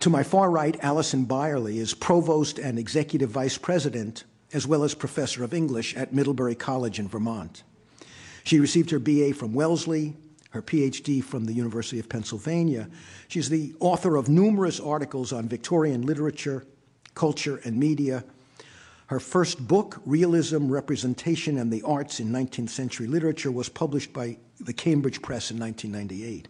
To my far right, Alison Byerly is Provost and Executive Vice President, as well as Professor of English at Middlebury College in Vermont. She received her BA from Wellesley, her PhD from the University of Pennsylvania. She's the author of numerous articles on Victorian literature, culture, and media. Her first book, Realism, Representation, and the Arts in 19th Century Literature, was published by the Cambridge Press in 1998.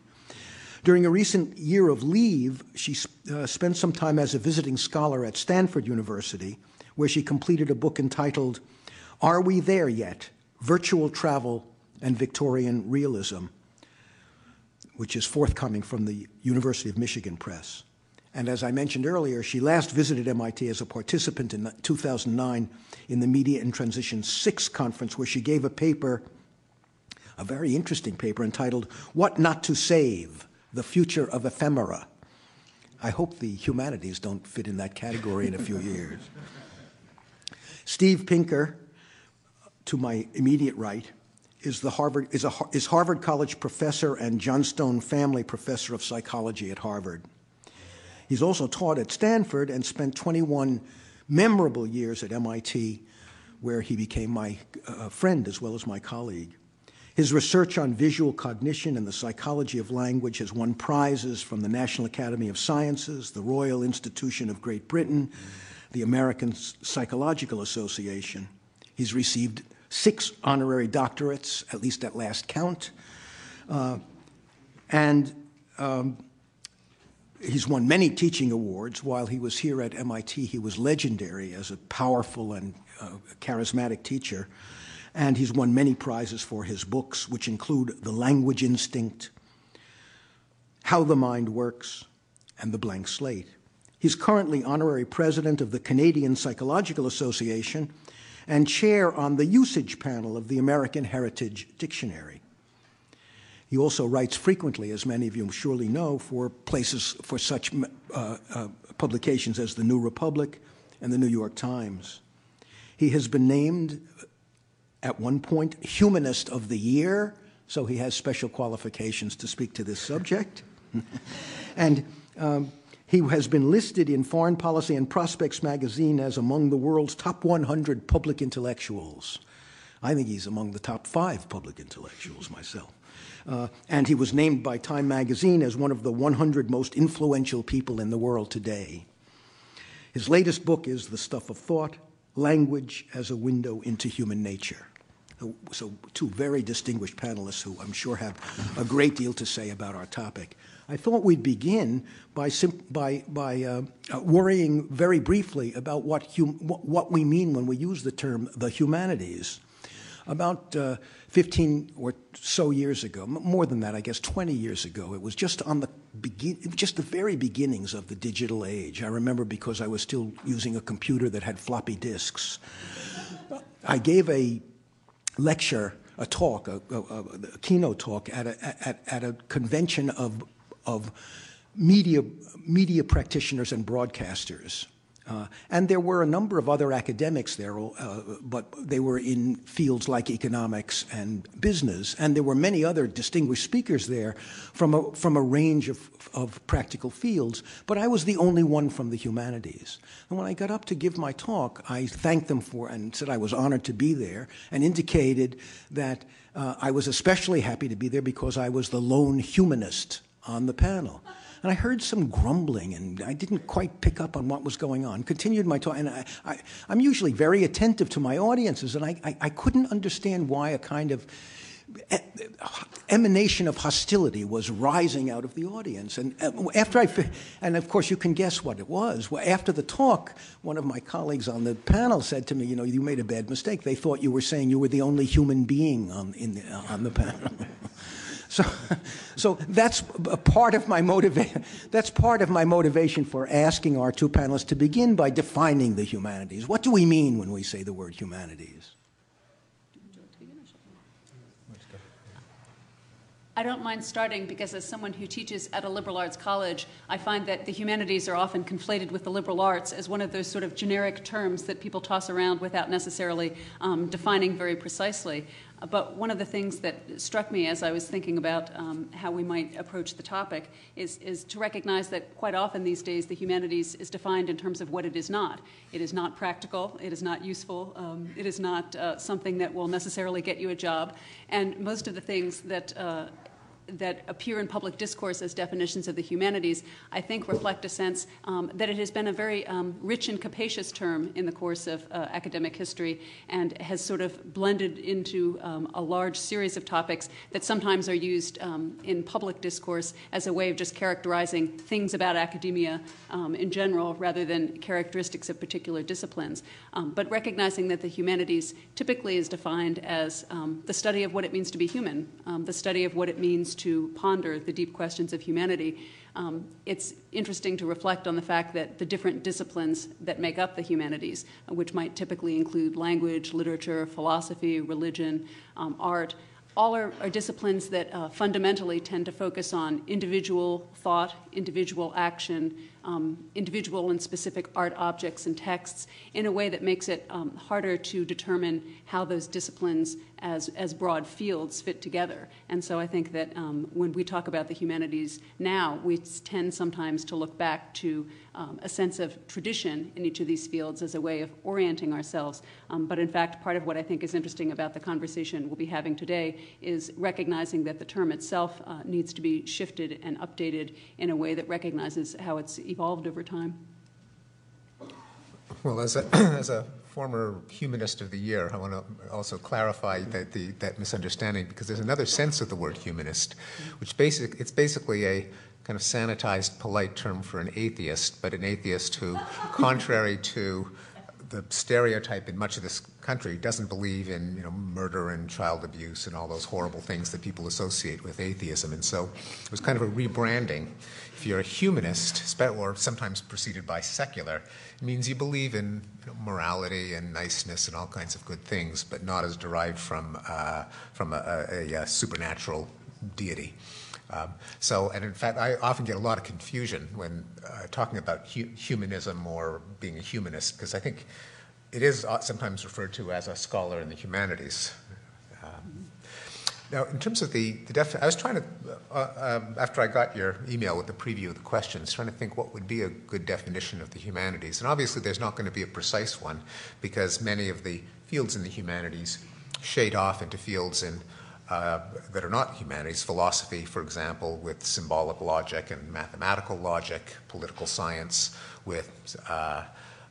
During a recent year of leave, she uh, spent some time as a visiting scholar at Stanford University, where she completed a book entitled Are We There Yet? Virtual Travel and Victorian Realism which is forthcoming from the University of Michigan Press. And as I mentioned earlier, she last visited MIT as a participant in 2009 in the Media and Transition 6 conference, where she gave a paper, a very interesting paper entitled What Not to Save The Future of Ephemera. I hope the humanities don't fit in that category in a few years. Steve Pinker, to my immediate right, is, the Harvard, is, a, is Harvard College professor and Johnstone Family Professor of Psychology at Harvard. He's also taught at Stanford and spent 21 memorable years at MIT, where he became my uh, friend as well as my colleague. His research on visual cognition and the psychology of language has won prizes from the National Academy of Sciences, the Royal Institution of Great Britain, the American Psychological Association. He's received six honorary doctorates, at least at last count. Uh, and um, he's won many teaching awards. While he was here at MIT, he was legendary as a powerful and uh, charismatic teacher. And he's won many prizes for his books, which include The Language Instinct, How the Mind Works, and The Blank Slate. He's currently honorary president of the Canadian Psychological Association and chair on the usage panel of the American Heritage Dictionary. He also writes frequently, as many of you surely know, for places for such uh, uh, publications as the New Republic and the New York Times. He has been named at one point Humanist of the Year, so he has special qualifications to speak to this subject. and um, he has been listed in Foreign Policy and Prospects magazine as among the world's top 100 public intellectuals. I think he's among the top five public intellectuals myself. Uh, and he was named by Time magazine as one of the 100 most influential people in the world today. His latest book is The Stuff of Thought Language as a Window into Human Nature. So, two very distinguished panelists who I'm sure have a great deal to say about our topic. I thought we'd begin by, by, by uh, worrying very briefly about what, what we mean when we use the term the humanities. About uh, 15 or so years ago, more than that, I guess 20 years ago, it was just on the begin- just the very beginnings of the digital age. I remember because I was still using a computer that had floppy disks. I gave a lecture, a talk, a, a, a keynote talk at a, at, at a convention of of media, media practitioners and broadcasters. Uh, and there were a number of other academics there, uh, but they were in fields like economics and business. And there were many other distinguished speakers there from a, from a range of, of practical fields, but I was the only one from the humanities. And when I got up to give my talk, I thanked them for and said I was honored to be there and indicated that uh, I was especially happy to be there because I was the lone humanist on the panel. And I heard some grumbling, and I didn't quite pick up on what was going on. Continued my talk, and I, am usually very attentive to my audiences, and I, I, I couldn't understand why a kind of emanation of hostility was rising out of the audience. And uh, after I, and of course you can guess what it was. After the talk, one of my colleagues on the panel said to me, "You know, you made a bad mistake. They thought you were saying you were the only human being on in the, on the panel." So, so that's part of my motivation. That's part of my motivation for asking our two panelists to begin by defining the humanities. What do we mean when we say the word humanities? I don't mind starting because, as someone who teaches at a liberal arts college, I find that the humanities are often conflated with the liberal arts as one of those sort of generic terms that people toss around without necessarily um, defining very precisely. But one of the things that struck me as I was thinking about um, how we might approach the topic is, is to recognize that quite often these days the humanities is defined in terms of what it is not. It is not practical, it is not useful, um, it is not uh, something that will necessarily get you a job. And most of the things that uh, that appear in public discourse as definitions of the humanities, I think reflect a sense um, that it has been a very um, rich and capacious term in the course of uh, academic history and has sort of blended into um, a large series of topics that sometimes are used um, in public discourse as a way of just characterizing things about academia um, in general rather than characteristics of particular disciplines. Um, but recognizing that the humanities typically is defined as the study of what it means to be human, the study of what it means to ponder the deep questions of humanity, um, it's interesting to reflect on the fact that the different disciplines that make up the humanities, which might typically include language, literature, philosophy, religion, um, art, all are, are disciplines that uh, fundamentally tend to focus on individual thought, individual action, um, individual and specific art objects and texts in a way that makes it um, harder to determine how those disciplines as, as broad fields fit together. And so I think that um, when we talk about the humanities now, we tend sometimes to look back to um, a sense of tradition in each of these fields as a way of orienting ourselves. Um, but in fact, part of what I think is interesting about the conversation we'll be having today is recognizing that the term itself uh, needs to be shifted and updated in a way that recognizes how it's evolved over time? Well, as a, as a former humanist of the year, I want to also clarify that, the, that misunderstanding because there's another sense of the word humanist, which basic, it's basically a kind of sanitized, polite term for an atheist, but an atheist who, contrary to the stereotype in much of this country doesn't believe in you know murder and child abuse and all those horrible things that people associate with atheism. And so it was kind of a rebranding if you're a humanist or sometimes preceded by secular it means you believe in you know, morality and niceness and all kinds of good things but not as derived from uh, from a, a, a, supernatural deity um, so, and in fact, I often get a lot of confusion when uh, talking about hu- humanism or being a humanist, because I think it is uh, sometimes referred to as a scholar in the humanities. Now, in terms of the, the def- I was trying to, uh, um, after I got your email with the preview of the questions, trying to think what would be a good definition of the humanities. And obviously, there's not going to be a precise one because many of the fields in the humanities shade off into fields in uh, that are not humanities, philosophy, for example, with symbolic logic and mathematical logic, political science with uh,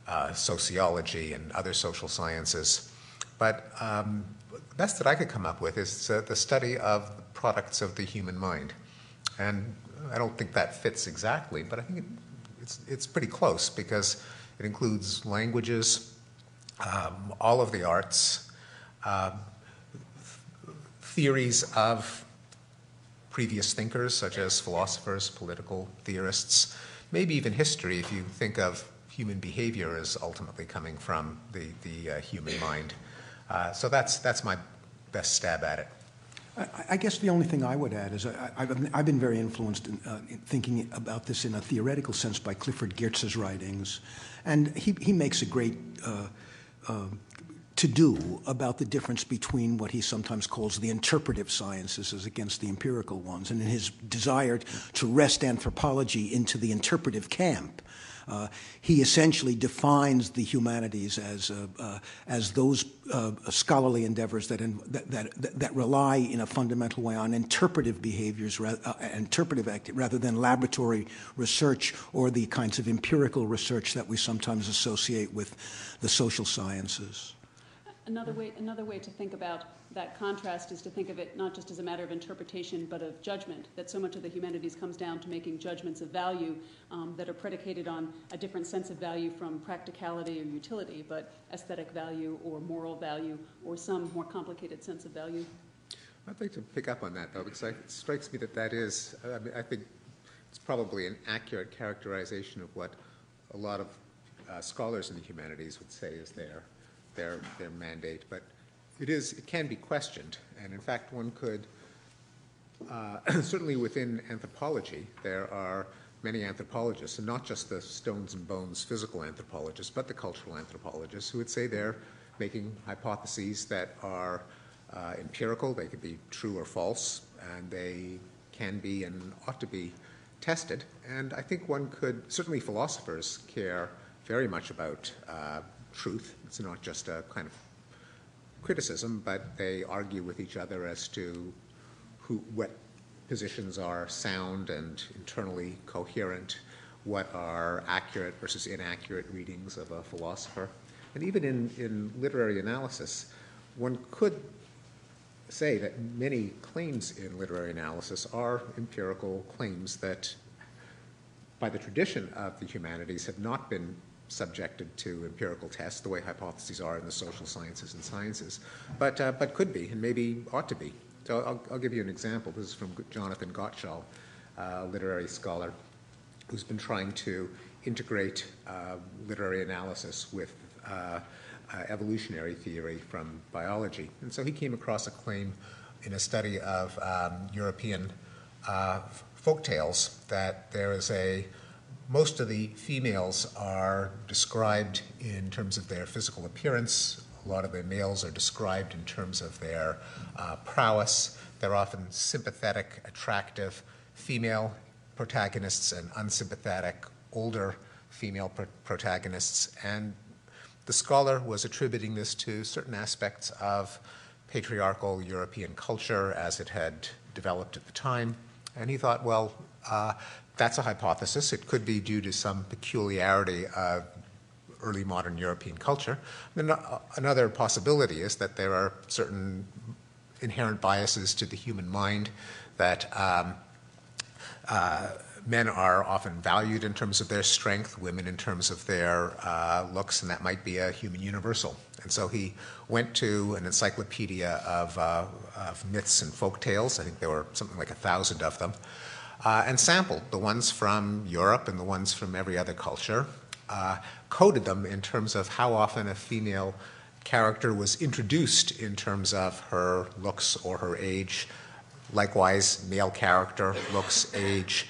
uh, sociology and other social sciences. But um, best that I could come up with is uh, the study of the products of the human mind. And I don't think that fits exactly, but I think it, it's, it's pretty close because it includes languages, um, all of the arts, um, theories of previous thinkers, such as philosophers, political theorists, maybe even history, if you think of human behavior as ultimately coming from the, the uh, human mind. Uh, so that's, that's my best stab at it. I, guess the only thing I would add is I, have I've been very influenced in, uh, in, thinking about this in a theoretical sense by Clifford Geertz's writings, and he, he makes a great uh, uh, to do about the difference between what he sometimes calls the interpretive sciences as against the empirical ones, and in his desire to wrest anthropology into the interpretive camp. Uh, he essentially defines the humanities as uh, uh, as those uh, scholarly endeavors that, in, that, that, that rely in a fundamental way on interpretive behaviors, interpretive act, rather than laboratory research or the kinds of empirical research that we sometimes associate with the social sciences. Another way, another way to think about that contrast is to think of it not just as a matter of interpretation, but of judgment. That so much of the humanities comes down to making judgments of value um, that are predicated on a different sense of value from practicality or utility, but aesthetic value or moral value or some more complicated sense of value. I'd like to pick up on that, though, because it strikes me that that is, I, mean, I think it's probably an accurate characterization of what a lot of uh, scholars in the humanities would say is there their, their mandate, but it is, it can be questioned. And in fact, one could, uh, certainly within anthropology, there are many anthropologists, and not just the stones and bones physical anthropologists, but the cultural anthropologists who would say they're making hypotheses that are uh, empirical, they could be true or false, and they can be and ought to be tested. And I think one could, certainly philosophers care very much about uh, truth. It's not just a kind of criticism, but they argue with each other as to who, what positions are sound and internally coherent, what are accurate versus inaccurate readings of a philosopher. And even in, in literary analysis, one could say that many claims in literary analysis are empirical claims that, by the tradition of the humanities, have not been subjected to empirical tests the way hypotheses are in the social sciences and sciences, but, uh, but could be and maybe ought to be. So I'll, I'll, give you an example. This is from Jonathan Gottschall, a literary scholar who's been trying to integrate uh, literary analysis with uh, uh, evolutionary theory from biology. And so he came across a claim in a study of um, European uh, folk tales that there is a most of the females are described in terms of their physical appearance. A lot of the males are described in terms of their uh, prowess. They're often sympathetic, attractive female protagonists and unsympathetic older female pro- protagonists. And the scholar was attributing this to certain aspects of patriarchal European culture as it had developed at the time. And he thought, well, uh, that's a hypothesis. It could be due to some peculiarity of early modern European culture. Then uh, another possibility is that there are certain inherent biases to the human mind that um, uh, men are often valued in terms of their strength, women in terms of their uh, looks, and that might be a human universal. And so he went to an encyclopedia of, uh, of myths and folk tales. I think there were something like a thousand of them, uh, and sampled the ones from Europe and the ones from every other culture, uh, coded them in terms of how often a female character was introduced in terms of her looks or her age. Likewise, male character, looks, age.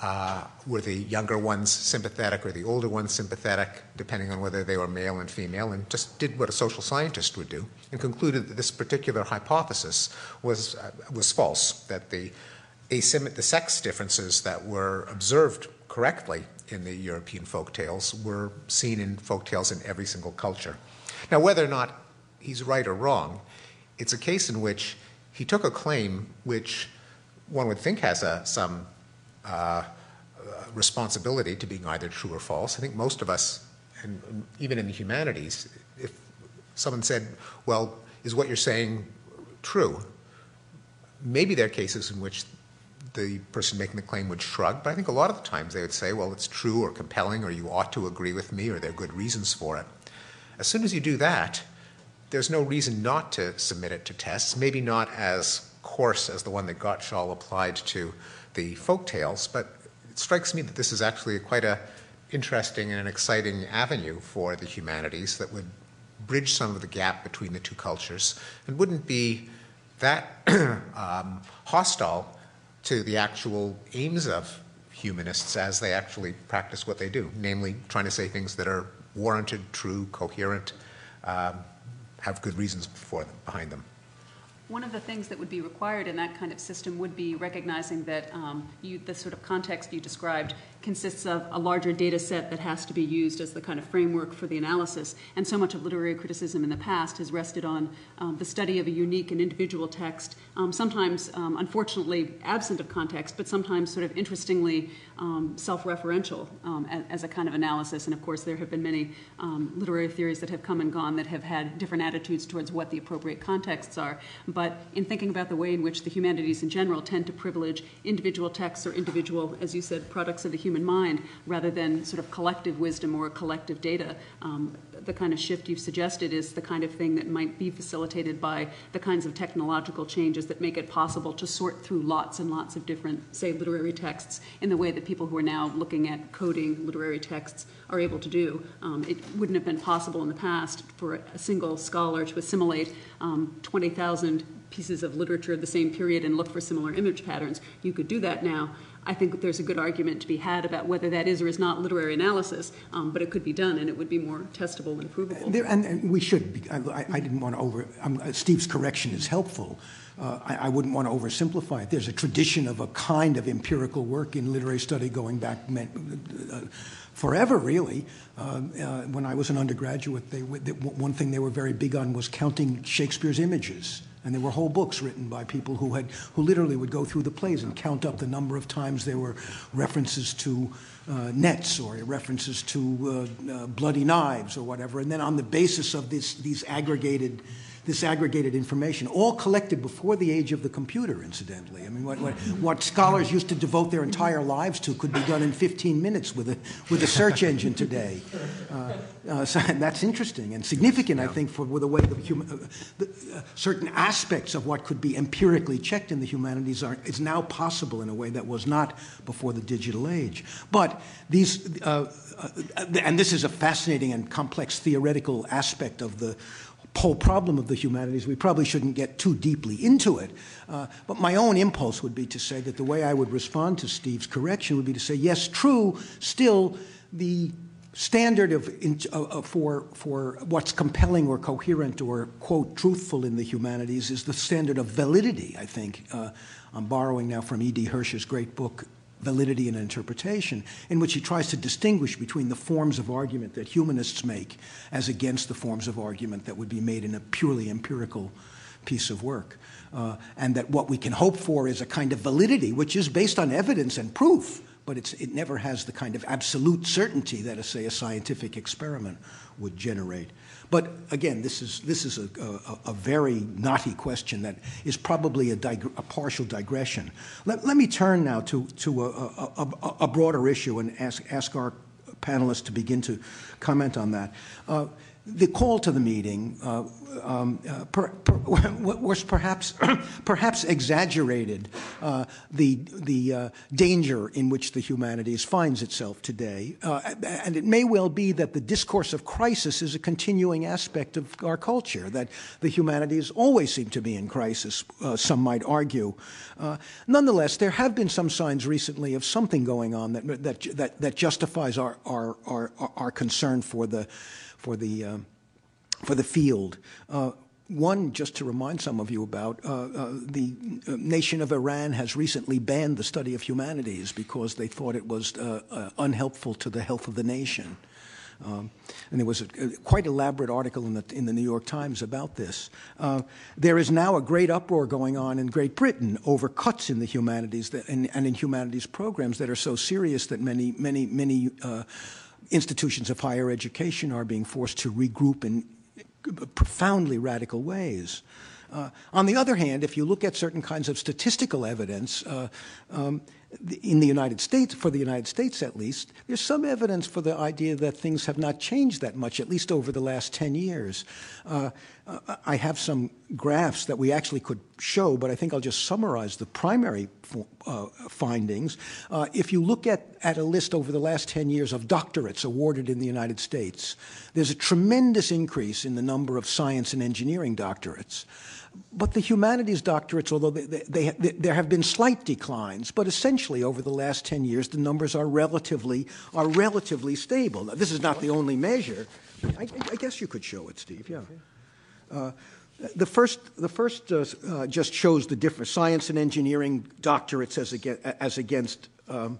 Uh, were the younger ones sympathetic? Or the older ones sympathetic, depending on whether they were male and female, and just did what a social scientist would do, and concluded that this particular hypothesis was, uh, was false, that the, asym- the sex differences that were observed correctly in the European folk tales were seen in folk tales in every single culture. Now, whether or not he's right or wrong, it's a case in which he took a claim which one would think has a, some uh, responsibility to being either true or false. I think most of us, and even in the humanities, if someone said, Well, is what you're saying true? Maybe there are cases in which the person making the claim would shrug, but I think a lot of the times they would say, Well, it's true or compelling, or you ought to agree with me, or there are good reasons for it. As soon as you do that, there's no reason not to submit it to tests, maybe not as coarse as the one that Gottschall applied to the folk tales, but it strikes me that this is actually quite a interesting and an exciting avenue for the humanities that would bridge some of the gap between the two cultures and wouldn't be that um, hostile to the actual aims of humanists as they actually practice what they do, namely trying to say things that are warranted, true, coherent, um, have good reasons for them, behind them. One of the things that would be required in that kind of system would be recognizing that um, you, the sort of context you described consists of a larger data set that has to be used as the kind of framework for the analysis. And so much of literary criticism in the past has rested on um, the study of a unique and individual text, um, sometimes, um, unfortunately, absent of context, but sometimes sort of interestingly um, self referential um, as, as, a kind of analysis. And of course, there have been many um, literary theories that have come and gone that have had different attitudes towards what the appropriate contexts are. But in thinking about the way in which the humanities in general tend to privilege individual texts or individual, as you said, products of the human human mind rather than sort of collective wisdom or collective data. Um, the kind of shift you've suggested is the kind of thing that might be facilitated by the kinds of technological changes that make it possible to sort through lots and lots of different, say, literary texts in the way that people who are now looking at coding literary texts are able to do. Um, it wouldn't have been possible in the past for a single scholar to assimilate um, 20,000 pieces of literature of the same period and look for similar image patterns. You could do that now. I think there's a good argument to be had about whether that is or is not literary analysis, um, but it could be done and it would be more testable and provable. There, and, and, we should. Be, I, I, didn't want to over. Um, Steve's correction is helpful. Uh, I, I, wouldn't want to oversimplify it. There's a tradition of a kind of empirical work in literary study going back uh, forever, really. Uh, uh, when I was an undergraduate, they, they, one thing they were very big on was counting Shakespeare's images. And there were whole books written by people who had who literally would go through the plays and count up the number of times there were references to uh, nets or references to uh, uh, bloody knives or whatever. And then on the basis of this, these aggregated this aggregated information, all collected before the age of the computer, incidentally. I mean, what, what, what, scholars used to devote their entire lives to could be done in 15 minutes with a, with a search engine today. Uh, uh, so that's interesting and significant, I think, for the way the, human, uh, the uh, certain aspects of what could be empirically checked in the humanities are, is now possible in a way that was not before the digital age. But these, uh, uh, and this is a fascinating and complex theoretical aspect of the whole problem of the humanities. We probably shouldn't get too deeply into it. Uh, but my own impulse would be to say that the way I would respond to Steve's correction would be to say, yes, true, still the standard of, uh, for, for what's compelling or coherent or, quote, truthful in the humanities is the standard of validity, I think. Uh, I'm borrowing now from E.D. Hirsch's great book, validity and interpretation, in which he tries to distinguish between the forms of argument that humanists make as against the forms of argument that would be made in a purely empirical piece of work. Uh, and that what we can hope for is a kind of validity which is based on evidence and proof, but it never has the kind of absolute certainty that, a, say, a scientific experiment would generate. But again, this is, this is a, a, a very knotty question that is probably a, a partial digression. Let, let, me turn now to, to a, broader issue and ask, ask our panelists to begin to comment on that. Uh, the call to the meeting uh, um, uh, per, per, was perhaps perhaps exaggerated uh, the the uh, danger in which the humanities finds itself today, uh, and it may well be that the discourse of crisis is a continuing aspect of our culture. That the humanities always seem to be in crisis. Uh, some might argue. nonetheless, there have been some signs recently of something going on that that that, that justifies our, our our our concern for the for the, uh, for the field. Uh, one, just to remind some of you about, uh, uh, the uh, nation of Iran has recently banned the study of humanities because they thought it was uh, unhelpful to the health of the nation. Um, and there was a, a, quite elaborate article in the, in the New York Times about this. Uh, there is now a great uproar going on in Great Britain over cuts in the humanities that, and, and, in humanities programs that are so serious that many, many, many uh, institutions of higher education are being forced to regroup in profoundly radical ways. Uh, on the other hand, if you look at certain kinds of statistical evidence, uh, um, in the United States, for the United States at least, there's some evidence for the idea that things have not changed that much, at least over the last 10 years. Uh, I have some graphs that we actually could show, but I think I'll just summarize the primary uh, findings. Uh, if you look at, at a list over the last 10 years of doctorates awarded in the United States, there's a tremendous increase in the number of science and engineering doctorates. But the humanities doctorates, although they, they, they, there have been slight declines, but essentially over the last 10 years, the numbers are relatively, are relatively stable. Now, this is not the only measure. I, I guess you could show it, Steve, yeah. Uh, the first, the first uh, uh, just shows the difference science and engineering doctorates as, against, as against um,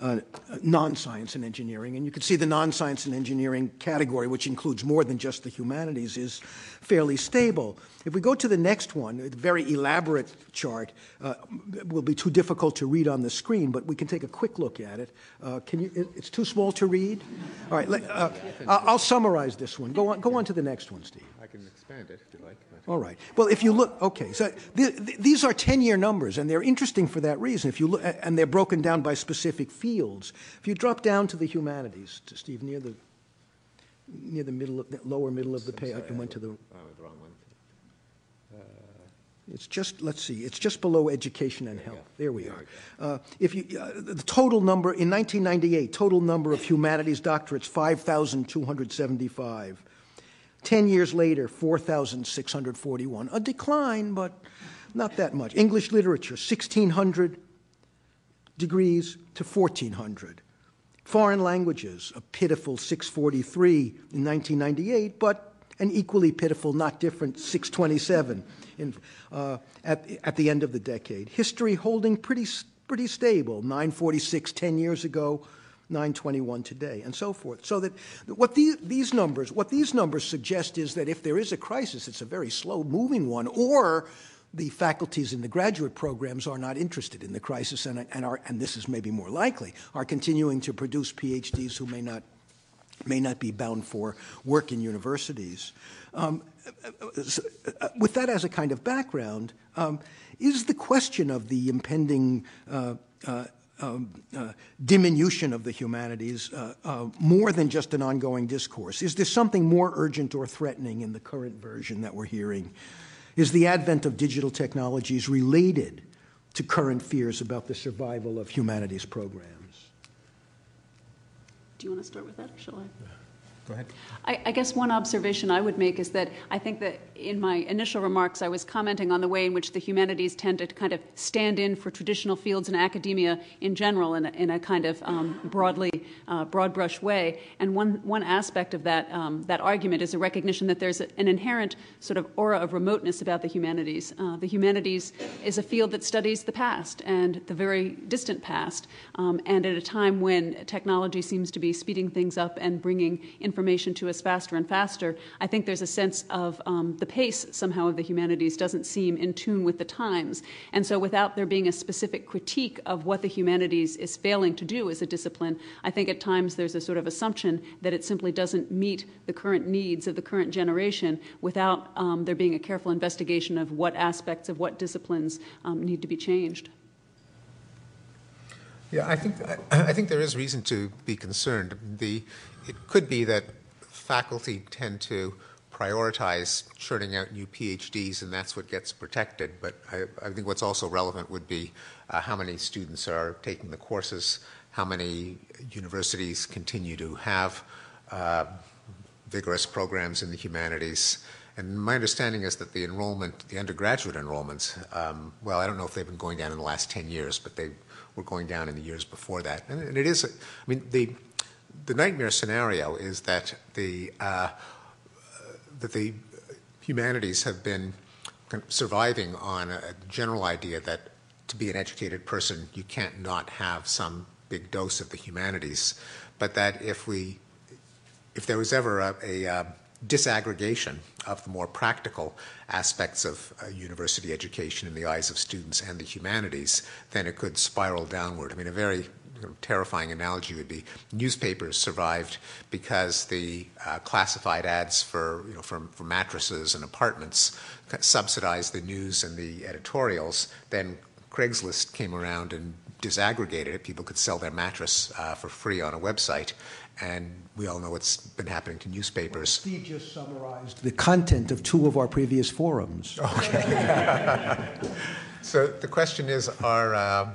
uh, non-science and engineering. And you can see the non-science and engineering category, which includes more than just the humanities, is fairly stable. If we go to the next one, a very elaborate chart, uh, will be too difficult to read on the screen, but we can take a quick look at it. Uh, can you? It's too small to read. All right, let, I'll summarize this one. Go on. Go on to the next one, Steve. Expand it if you like. All right. Well, if you look, okay, so th- th- these are 10 year numbers, and they're interesting for that reason. If you look, and they're broken down by specific fields. If you drop down to the humanities, to Steve, near the near the middle, of, the lower middle of the page, I went to the. Oh, the wrong one. Uh, it's just, let's see, it's just below education and health. There we are. Uh, if you, uh, the total number, in 1998, total number of humanities doctorates, 5,275. 10 years later, 4,641. A decline, but not that much. English literature, 1,600 degrees to 1,400. Foreign languages, a pitiful 643 in 1998, but an equally pitiful, not different 627 in, uh, at, at the end of the decade. History holding pretty, pretty stable, 946 10 years ago, 921 today, and so forth. So that what the, these numbers, what these numbers suggest is that if there is a crisis, it's a very slow moving one, or the faculties in the graduate programs are not interested in the crisis and, and, are, and this is maybe more likely, are continuing to produce PhDs who may not, may not be bound for work in universities. Um, uh, with that as a kind of background, um, is the question of the impending uh, uh, diminution of the humanities uh, uh, more than just an ongoing discourse? Is there something more urgent or threatening in the current version that we're hearing? Is the advent of digital technologies related to current fears about the survival of humanities programs? Do you want to start with that, or shall I? Go ahead. I, I, guess one observation I would make is that I think that in my initial remarks, I was commenting on the way in which the humanities tend to kind of stand in for traditional fields in academia in general in a, in a kind of um, broadly, uh, broad brush way. And one, one aspect of that, um, that argument is a recognition that there's a, an inherent sort of aura of remoteness about the humanities. Uh, the humanities is a field that studies the past and the very distant past, um, and at a time when technology seems to be speeding things up and bringing information to us faster and faster, I think there's a sense of um, the pace somehow of the humanities doesn't seem in tune with the times. And so, without there being a specific critique of what the humanities is failing to do as a discipline, I think at times there's a sort of assumption that it simply doesn't meet the current needs of the current generation without um, there being a careful investigation of what aspects of what disciplines um, need to be changed. Yeah, I think I, I, think there is reason to be concerned. The it could be that faculty tend to prioritize churning out new PhDs, and that's what gets protected. But I, I think what's also relevant would be uh, how many students are taking the courses, how many universities continue to have uh, vigorous programs in the humanities. And my understanding is that the enrollment, the undergraduate enrollments, um, well, I don't know if they've been going down in the last 10 years, but they were going down in the years before that. And, and it is, I mean, the, the nightmare scenario is that the, uh, that the humanities have been surviving on a general idea that to be an educated person, you can't not have some big dose of the humanities, but that if we, if there was ever a, a uh, disaggregation of the more practical aspects of uh, university education in the eyes of students and the humanities, then it could spiral downward. I mean, a very terrifying analogy would be newspapers survived because the uh, classified ads for you know for, for mattresses and apartments subsidized the news and the editorials. Then Craigslist came around and disaggregated it. People could sell their mattress uh, for free on a website. And we all know what's been happening to newspapers. Steve just summarized the content of two of our previous forums. Okay. so the question is are uh,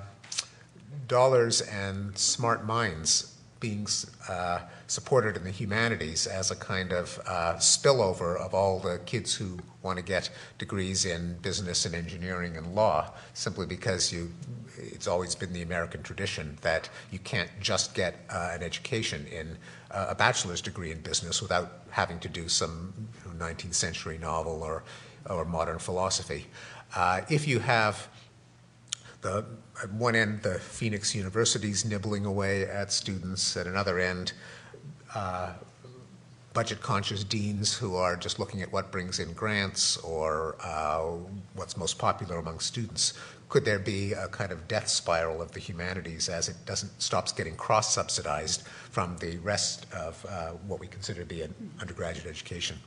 dollars and smart minds being uh, supported in the humanities as a kind of uh, spillover of all the kids who want to get degrees in business and engineering and law, simply because you, it's always been the American tradition that you can't just get uh, an education in uh, a bachelor's degree in business without having to do some you know, 19th century novel or, or modern philosophy. Uh, if you have the, at one end, the Phoenix University's nibbling away at students. At another end, uh, budget conscious deans who are just looking at what brings in grants or uh, what's most popular among students. Could there be a kind of death spiral of the humanities as it doesn't stops getting cross subsidized from the rest of uh, what we consider to be an undergraduate education?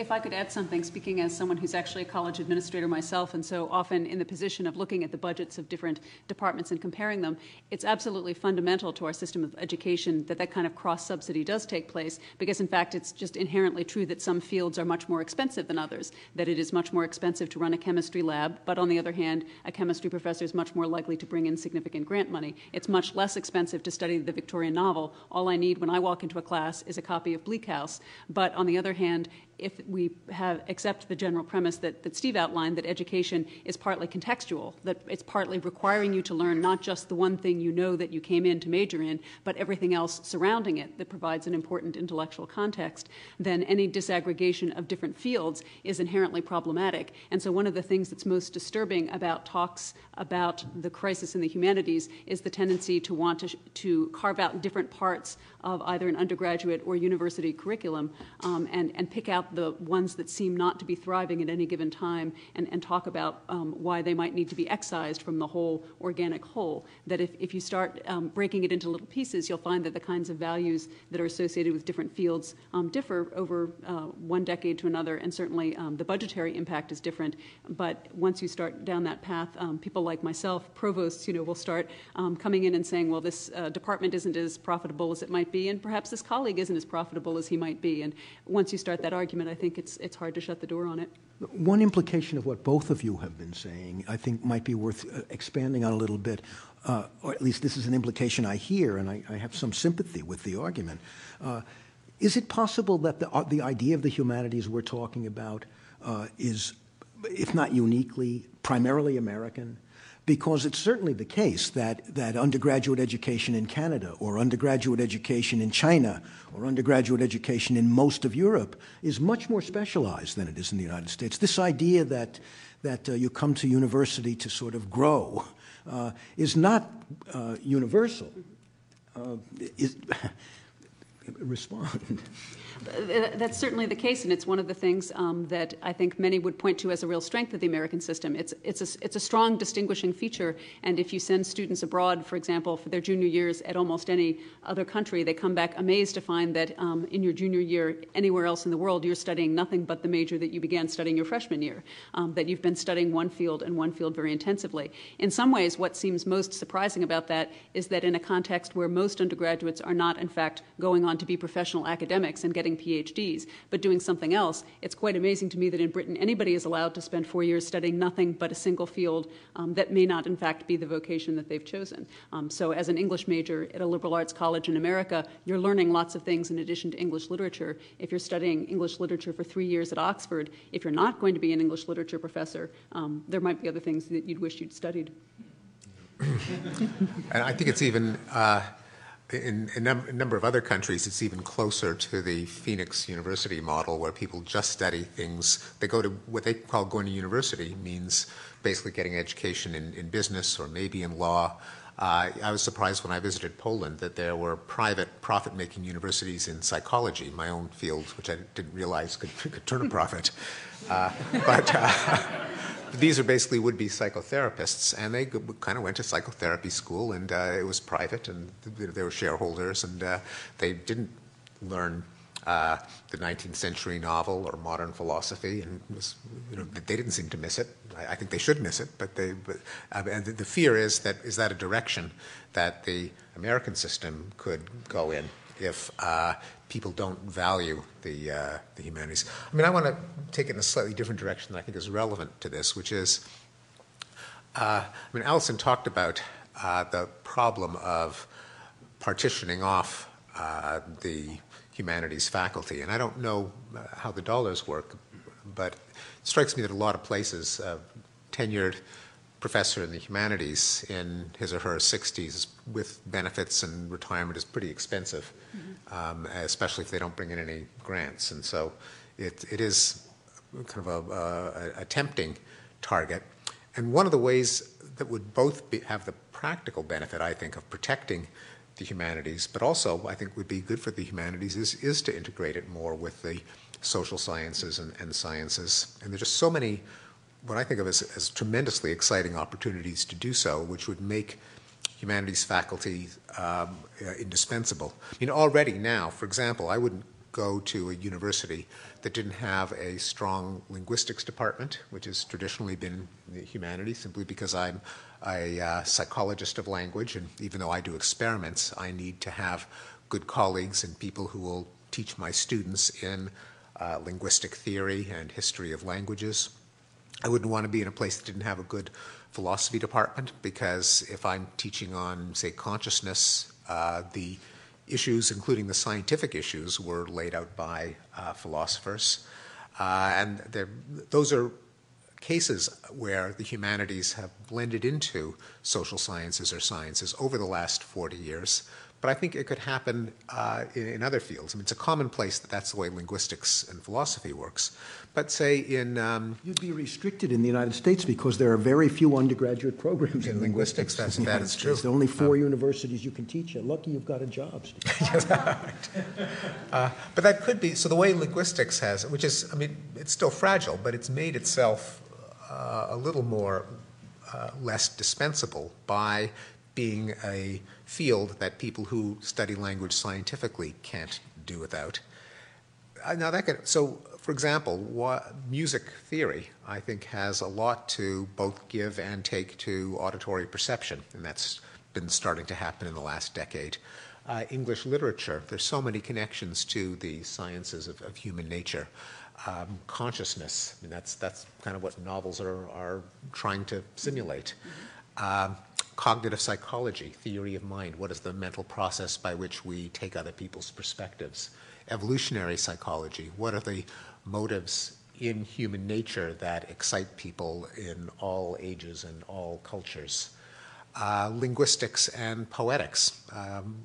If I could add something, speaking as someone who's actually a college administrator myself, and so often in the position of looking at the budgets of different departments and comparing them, it's absolutely fundamental to our system of education that that kind of cross subsidy does take place, because in fact it's just inherently true that some fields are much more expensive than others, that it is much more expensive to run a chemistry lab, but on the other hand, a chemistry professor is much more likely to bring in significant grant money. It's much less expensive to study the Victorian novel. All I need when I walk into a class is a copy of Bleak House. But on the other hand, if we have accept the general premise that, that Steve outlined that education is partly contextual, that it's partly requiring you to learn not just the one thing you know that you came in to major in, but everything else surrounding it that provides an important intellectual context, then any disaggregation of different fields is inherently problematic. And so one of the things that's most disturbing about talks about the crisis in the humanities is the tendency to want to, to carve out different parts of either an undergraduate or university curriculum um, and, and pick out the ones that seem not to be thriving at any given time and, and talk about um, why they might need to be excised from the whole organic whole. That if, if you start um, breaking it into little pieces, you'll find that the kinds of values that are associated with different fields um, differ over uh, one decade to another, and certainly um, the budgetary impact is different. But once you start down that path, um, people like myself, provosts, you know, will start coming in and saying, well, this uh, department isn't as profitable as it might be, and perhaps this colleague isn't as profitable as he might be. And once you start that argument, I think it's, it's hard to shut the door on it. One implication of what both of you have been saying, I think, might be worth uh, expanding on a little bit, uh, or at least this is an implication I hear, and I, I have some sympathy with the argument. Uh, is it possible that the, uh, the idea of the humanities we're talking about uh, is, if not uniquely, primarily American? Because it's certainly the case that, that undergraduate education in Canada or undergraduate education in China or undergraduate education in most of Europe is much more specialized than it is in the United States. This idea that, that uh, you come to university to sort of grow uh, is not uh, universal. Uh, is, respond. That's certainly the case, and it's one of the things um, that I think many would point to as a real strength of the American system. It's, it's, a, it's a strong distinguishing feature, and if you send students abroad, for example, for their junior years at almost any other country, they come back amazed to find that um, in your junior year, anywhere else in the world, you're studying nothing but the major that you began studying your freshman year, um, that you've been studying one field and one field very intensively. In some ways, what seems most surprising about that is that in a context where most undergraduates are not, in fact, going on to be professional academics and getting PhDs, but doing something else. It's quite amazing to me that in Britain anybody is allowed to spend four years studying nothing but a single field um, that may not, in fact, be the vocation that they've chosen. Um, so, as an English major at a liberal arts college in America, you're learning lots of things in addition to English literature. If you're studying English literature for three years at Oxford, if you're not going to be an English literature professor, um, there might be other things that you'd wish you'd studied. and I think it's even. Uh, in, a number of other countries, it's even closer to the Phoenix University model where people just study things. They go to what they call going to university means basically getting education in, in business or maybe in law. Uh, I was surprised when I visited Poland that there were private profit making universities in psychology, my own field, which I didn't realize could, could turn a profit. Uh, but uh, these are basically would-be psychotherapists, and they kind of went to psychotherapy school, and uh, it was private, and they were shareholders, and uh, they didn't learn uh, the 19th century novel or modern philosophy, and was, you know, they didn't seem to miss it. I, I think they should miss it, but they. But, uh, the, the fear is that is that a direction that the American system could go in if uh, people don't value the, uh, the humanities. I mean, I want to take it in a slightly different direction that I think is relevant to this, which is, uh, I mean, Alison talked about uh, the problem of partitioning off the humanities faculty, and I don't know uh, how the dollars work, but it strikes me that a lot of places, tenured professor in the humanities in his or her 60s with benefits and retirement is pretty expensive, mm-hmm. um, especially if they don't bring in any grants. And so it, it is kind of a, a, a, tempting target. And one of the ways that would both be, have the practical benefit, I think, of protecting the humanities, but also I think would be good for the humanities is, is to integrate it more with the social sciences and, and sciences. And there's just so many what I think of as, as tremendously exciting opportunities to do so, which would make humanities faculty um, uh, indispensable. I mean, already now, for example, I wouldn't go to a university that didn't have a strong linguistics department, which has traditionally been humanities, simply because I'm a uh, psychologist of language, and even though I do experiments, I need to have good colleagues and people who will teach my students in uh, linguistic theory and history of languages. I wouldn't want to be in a place that didn't have a good philosophy department because if I'm teaching on, say, consciousness, uh, the issues, including the scientific issues, were laid out by uh, philosophers. Uh, and those are cases where the humanities have blended into social sciences or sciences over the last 40 years but I think it could happen uh, in, in, other fields. I mean, it's a commonplace that that's the way linguistics and philosophy works. But say in um, you'd be restricted in the United States because there are very few undergraduate programs in, in linguistics. That's that is true. There's only four um, universities you can teach at. Lucky you've got a job. uh, but that could be so. The way linguistics has, which is, I mean, it's still fragile, but it's made itself uh, a little more uh, less dispensable by being a field that people who study language scientifically can't do without. Uh, now that could, so for example, music theory I think has a lot to both give and take to auditory perception, and that's been starting to happen in the last decade. Uh, English literature, there's so many connections to the sciences of, of human nature. Um, consciousness, I mean, that's, that's kind of what novels are, are trying to simulate. Um, cognitive psychology, theory of mind. What is the mental process by which we take other people's perspectives? Evolutionary psychology. What are the motives in human nature that excite people in all ages and all cultures? Uh, linguistics and poetics. Um,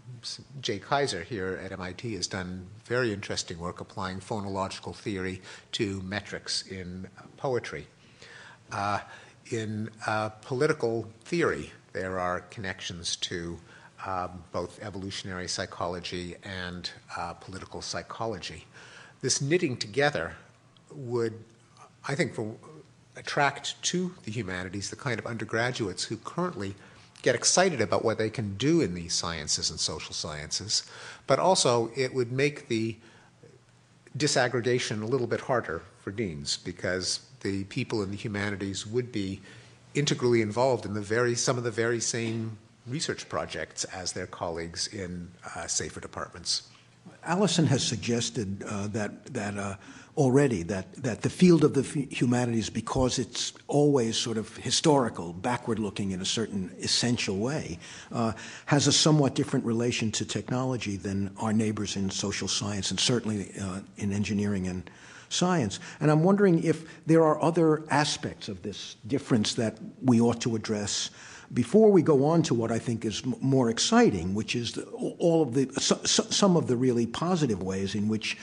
Jay Keyser here at MIT has done very interesting work applying phonological theory to metrics in poetry. Uh, in uh, political theory, there are connections to um, both evolutionary psychology and uh, political psychology. This knitting together would, I think, for, attract to the humanities the kind of undergraduates who currently get excited about what they can do in these sciences and social sciences, but also it would make the disaggregation a little bit harder for deans because the people in the humanities would be integrally involved in the very some of the very same research projects as their colleagues in uh, safer departments. Alison has suggested uh, that that uh, already that that the field of the humanities, because it's always sort of historical, backward-looking in a certain essential way, uh, has a somewhat different relation to technology than our neighbors in social science, and certainly uh, in engineering and science. And I'm wondering if there are other aspects of this difference that we ought to address before we go on to what I think is more exciting, which is all of the so, so, some of the really positive ways in which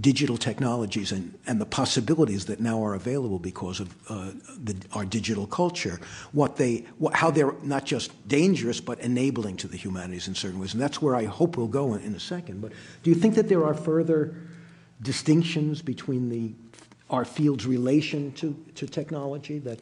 digital technologies and, and the possibilities that now are available because of uh, the, our digital culture, what they, what, how they're not just dangerous but enabling to the humanities in certain ways, and that's where I hope we'll go in, in a second. But do you think that there are further distinctions between the, our field's relation to, to technology that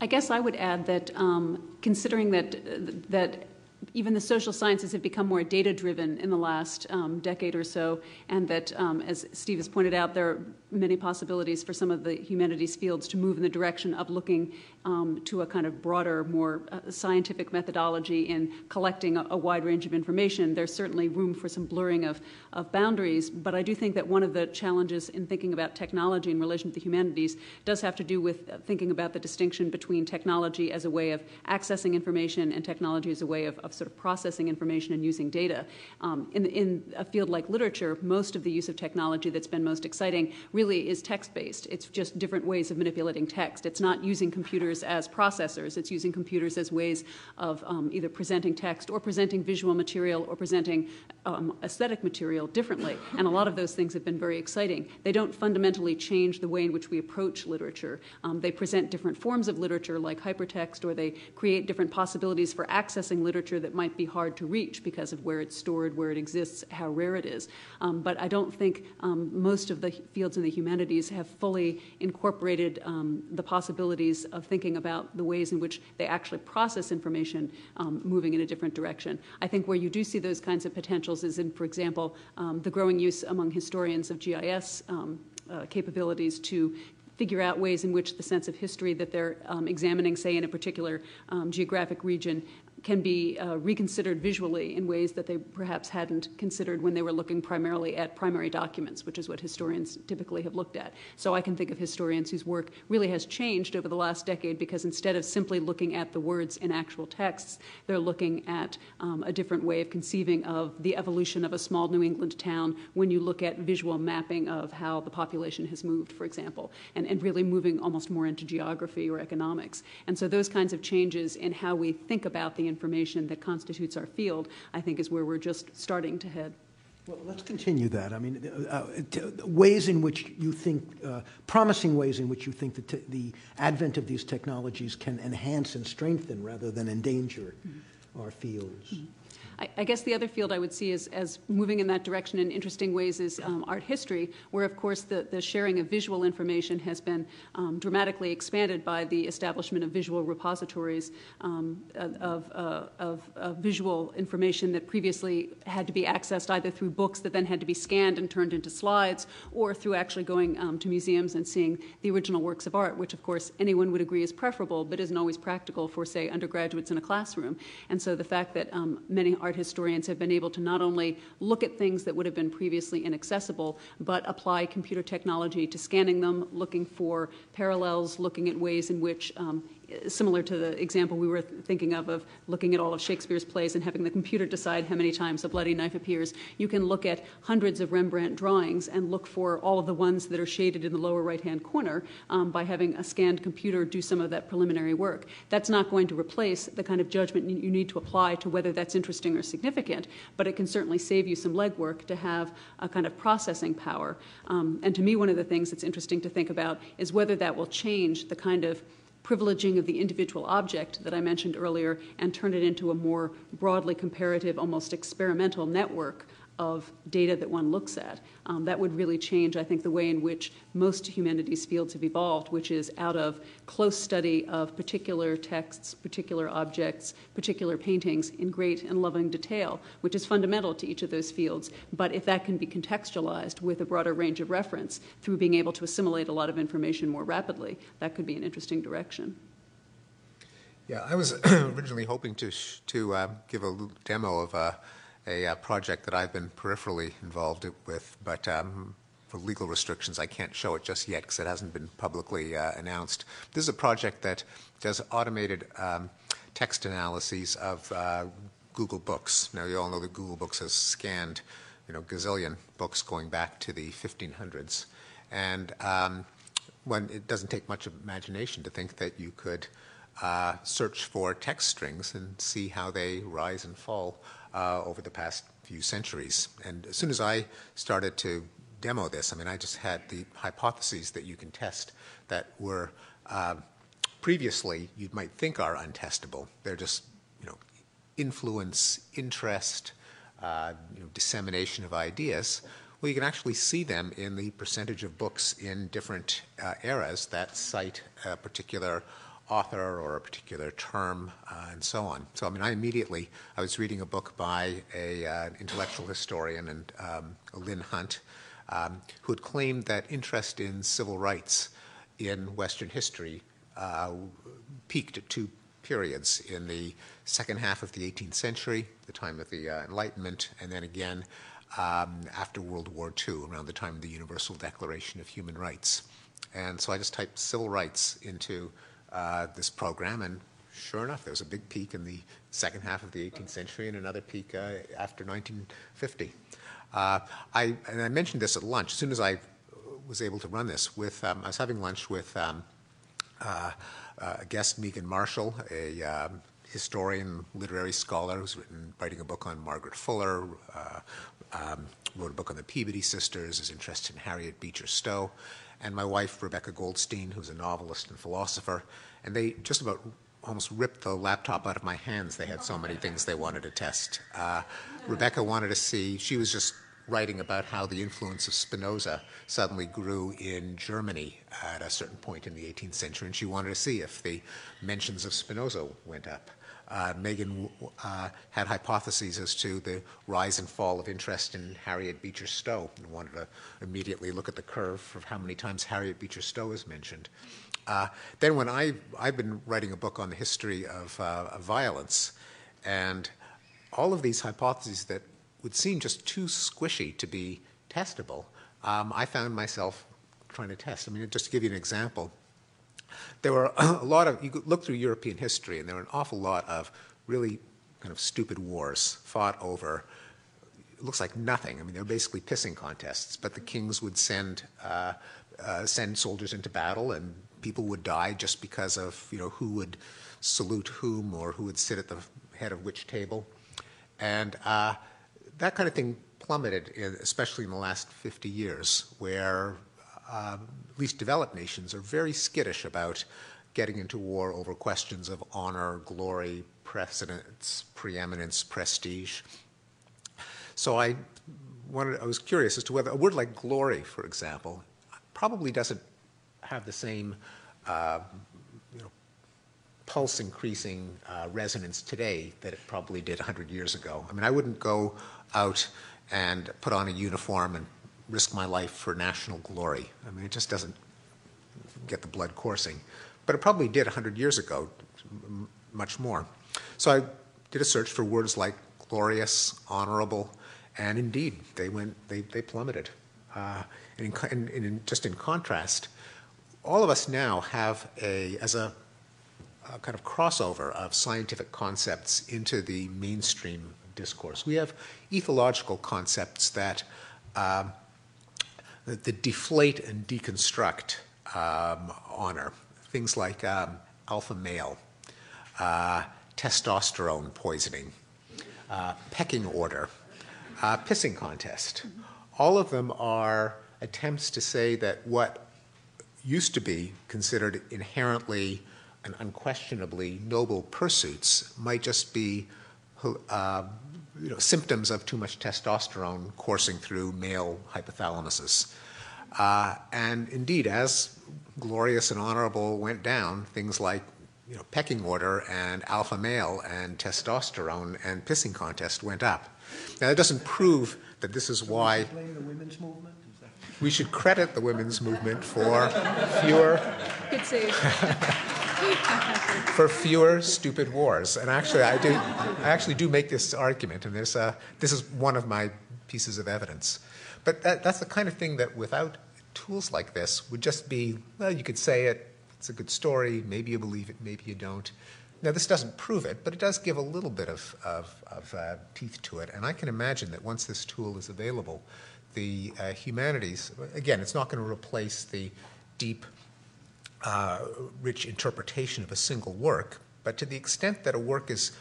I guess I would add that um, considering that that even the social sciences have become more data driven in the last um, decade or so, and that, um, as Steve has pointed out, there many possibilities for some of the humanities fields to move in the direction of looking um, to a kind of broader, more uh, scientific methodology in collecting a, a, wide range of information. There's certainly room for some blurring of, of boundaries, but I do think that one of the challenges in thinking about technology in relation to the humanities does have to do with uh, thinking about the distinction between technology as a way of accessing information and technology as a way of, of sort of processing information and using data. Um, in, in a field like literature, most of the use of technology that's been most exciting really is text-based. It's just different ways of manipulating text. It's not using computers as processors. It's using computers as ways of um, either presenting text or presenting visual material or presenting um, aesthetic material differently. And a lot of those things have been very exciting. They don't fundamentally change the way in which we approach literature. Um, they present different forms of literature like hypertext, or they create different possibilities for accessing literature that might be hard to reach because of where it's stored, where it exists, how rare it is. Um, but I don't think um, most of the fields in the humanities have fully incorporated um, the possibilities of thinking about the ways in which they actually process information um, moving in a different direction. I think where you do see those kinds of potentials is in, for example, um, the growing use among historians of GIS um, uh, capabilities to figure out ways in which the sense of history that they're um, examining, say, in a particular um, geographic region, can be uh, reconsidered visually in ways that they perhaps hadn't considered when they were looking primarily at primary documents, which is what historians typically have looked at. So I can think of historians whose work really has changed over the last decade because instead of simply looking at the words in actual texts, they're looking at um, a different way of conceiving of the evolution of a small New England town when you look at visual mapping of how the population has moved, for example, and, and really moving almost more into geography or economics. And so those kinds of changes in how we think about the information that constitutes our field, I think is where we're just starting to head. Well, let's continue that. I mean, uh, uh, ways in which you think, uh, promising ways in which you think that the advent of these technologies can enhance and strengthen rather than endanger mm-hmm. our fields. Mm-hmm. I, I, guess the other field I would see as, as moving in that direction in interesting ways is um, art history, where, of course, the, the sharing of visual information has been um, dramatically expanded by the establishment of visual repositories um, of, uh, of, of, visual information that previously had to be accessed either through books that then had to be scanned and turned into slides, or through actually going um, to museums and seeing the original works of art, which, of course, anyone would agree is preferable, but isn't always practical for, say, undergraduates in a classroom. And so the fact that um, many art historians have been able to not only look at things that would have been previously inaccessible, but apply computer technology to scanning them, looking for parallels, looking at ways in which um, similar to the example we were thinking of of looking at all of Shakespeare's plays and having the computer decide how many times a bloody knife appears. You can look at hundreds of Rembrandt drawings and look for all of the ones that are shaded in the lower right hand corner um, by having a scanned computer do some of that preliminary work. That's not going to replace the kind of judgment you need to apply to whether that's interesting or significant, but it can certainly save you some legwork to have a kind of processing power. Um, and to me, one of the things that's interesting to think about is whether that will change the kind of privileging of the individual object that I mentioned earlier and turn it into a more broadly comparative, almost experimental network of data that one looks at. Um, that would really change, I think, the way in which most humanities fields have evolved, which is out of close study of particular texts, particular objects, particular paintings in great and loving detail, which is fundamental to each of those fields. But if that can be contextualized with a broader range of reference through being able to assimilate a lot of information more rapidly, that could be an interesting direction. Yeah, I was originally hoping to, to uh, give a demo of. Uh, a uh, project that I've been peripherally involved with, but um, for legal restrictions, I can't show it just yet because it hasn't been publicly uh, announced. This is a project that does automated um, text analyses of uh, Google Books. Now, you all know that Google Books has scanned, you know, gazillion books going back to the 1500s, and um, when it doesn't take much imagination to think that you could uh, search for text strings and see how they rise and fall uh, over the past few centuries. And as soon as I started to demo this, I mean, I just had the hypotheses that you can test that were uh, previously you might think are untestable. They're just, you know, influence, interest, uh, you know, dissemination of ideas. Well, you can actually see them in the percentage of books in different uh, eras that cite a particular author or a particular term uh, and so on. So, I mean, I immediately, I was reading a book by a, uh, intellectual historian and um, Lynn Hunt, um, who had claimed that interest in civil rights in Western history uh, peaked at two periods in the second half of the 18th century, the time of the uh, Enlightenment, and then again um, after World War II, around the time of the Universal Declaration of Human Rights. And so I just typed civil rights into this program, and sure enough, there was a big peak in the second half of the 18th century and another peak uh, after 1950. Uh, I, and I mentioned this at lunch. As soon as I was able to run this, with um, I was having lunch with um, uh, uh, guest, Megan Marshall, a um, historian, literary scholar who's written, writing a book on Margaret Fuller, uh, um, wrote a book on the Peabody sisters, is interested in Harriet Beecher Stowe and my wife, Rebecca Goldstein, who's a novelist and philosopher. And they just about almost ripped the laptop out of my hands. They had so many things they wanted to test. Uh, Rebecca wanted to see, she was just writing about how the influence of Spinoza suddenly grew in Germany at a certain point in the 18th century, and she wanted to see if the mentions of Spinoza went up. Uh, Megan uh, had hypotheses as to the rise and fall of interest in Harriet Beecher Stowe and wanted to immediately look at the curve for how many times Harriet Beecher Stowe is mentioned. Uh, then, when I, I've been writing a book on the history of, uh, of violence, and all of these hypotheses that would seem just too squishy to be testable, um, I found myself trying to test. I mean, just to give you an example, there were a lot of, you could look through European history, and there were an awful lot of really kind of stupid wars fought over. It looks like nothing. I mean, they were basically pissing contests, but the kings would send, uh, uh, send soldiers into battle, and people would die just because of, you know, who would salute whom or who would sit at the head of which table. And uh, that kind of thing plummeted, in, especially in the last 50 years, where um, at least developed nations are very skittish about getting into war over questions of honor, glory, precedence, preeminence, prestige. So I wanted, I was curious as to whether a word like glory, for example, probably doesn't have the same uh, you know, pulse increasing uh, resonance today that it probably did 100 years ago. I mean, I wouldn't go out and put on a uniform and risk my life for national glory. I mean, it just doesn't get the blood coursing. But it probably did 100 years ago, much more. So I did a search for words like glorious, honorable, and indeed, they went, they, they plummeted. Uh, and, in, and in, just in contrast, all of us now have a, as a, a kind of crossover of scientific concepts into the mainstream discourse. We have ethological concepts that um, that deflate and deconstruct um, honor. Things like um, alpha male, uh, testosterone poisoning, uh, pecking order, uh, pissing contest. All of them are attempts to say that what used to be considered inherently and unquestionably noble pursuits might just be uh, you know, symptoms of too much testosterone coursing through male hypothalamuses. Uh, and indeed, as glorious and honorable went down, things like you know, pecking order and alpha male and testosterone and pissing contest went up. Now, that doesn't prove that this is why. Blame the women's movement? We should credit the women's movement for fewer. Good save. for fewer stupid wars. And actually, I do, I actually do make this argument, and there's a, this is one of my pieces of evidence. But that, that's the kind of thing that without tools like this would just be, well, you could say it, it's a good story, maybe you believe it, maybe you don't. Now, this doesn't prove it, but it does give a little bit of, of, of uh, teeth to it. And I can imagine that once this tool is available, the uh, humanities, again, it's not going to replace the deep uh, rich interpretation of a single work, but to the extent that a work is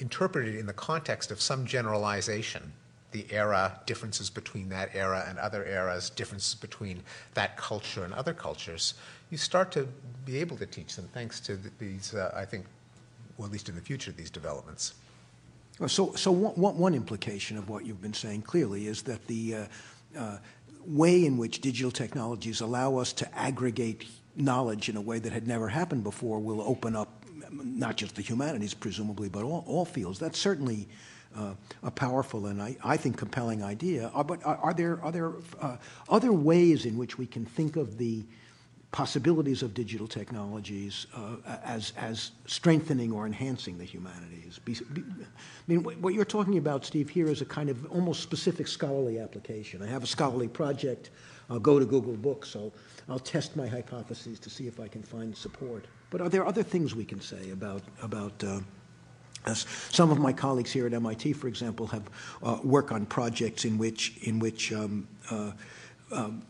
interpreted in the context of some generalization, the era, differences between that era and other eras, differences between that culture and other cultures, you start to be able to teach them thanks to these, uh, I think, well, at least in the future, these developments. So, so one, one implication of what you've been saying clearly is that the uh, uh, way in which digital technologies allow us to aggregate knowledge in a way that had never happened before will open up not just the humanities, presumably, but all, all fields. That's certainly uh, a powerful and I, I, think compelling idea. Uh, but are, are, there, are there uh, other ways in which we can think of the possibilities of digital technologies uh, as, as strengthening or enhancing the humanities? Be, be, I mean, what you're talking about, Steve, here is a kind of almost specific scholarly application. I have a scholarly project. I'll go to Google Books. I'll I'll test my hypotheses to see if I can find support. But are there other things we can say about about uh? Some of my colleagues here at MIT, for example, have uh, work on projects in which in which um, uh, um,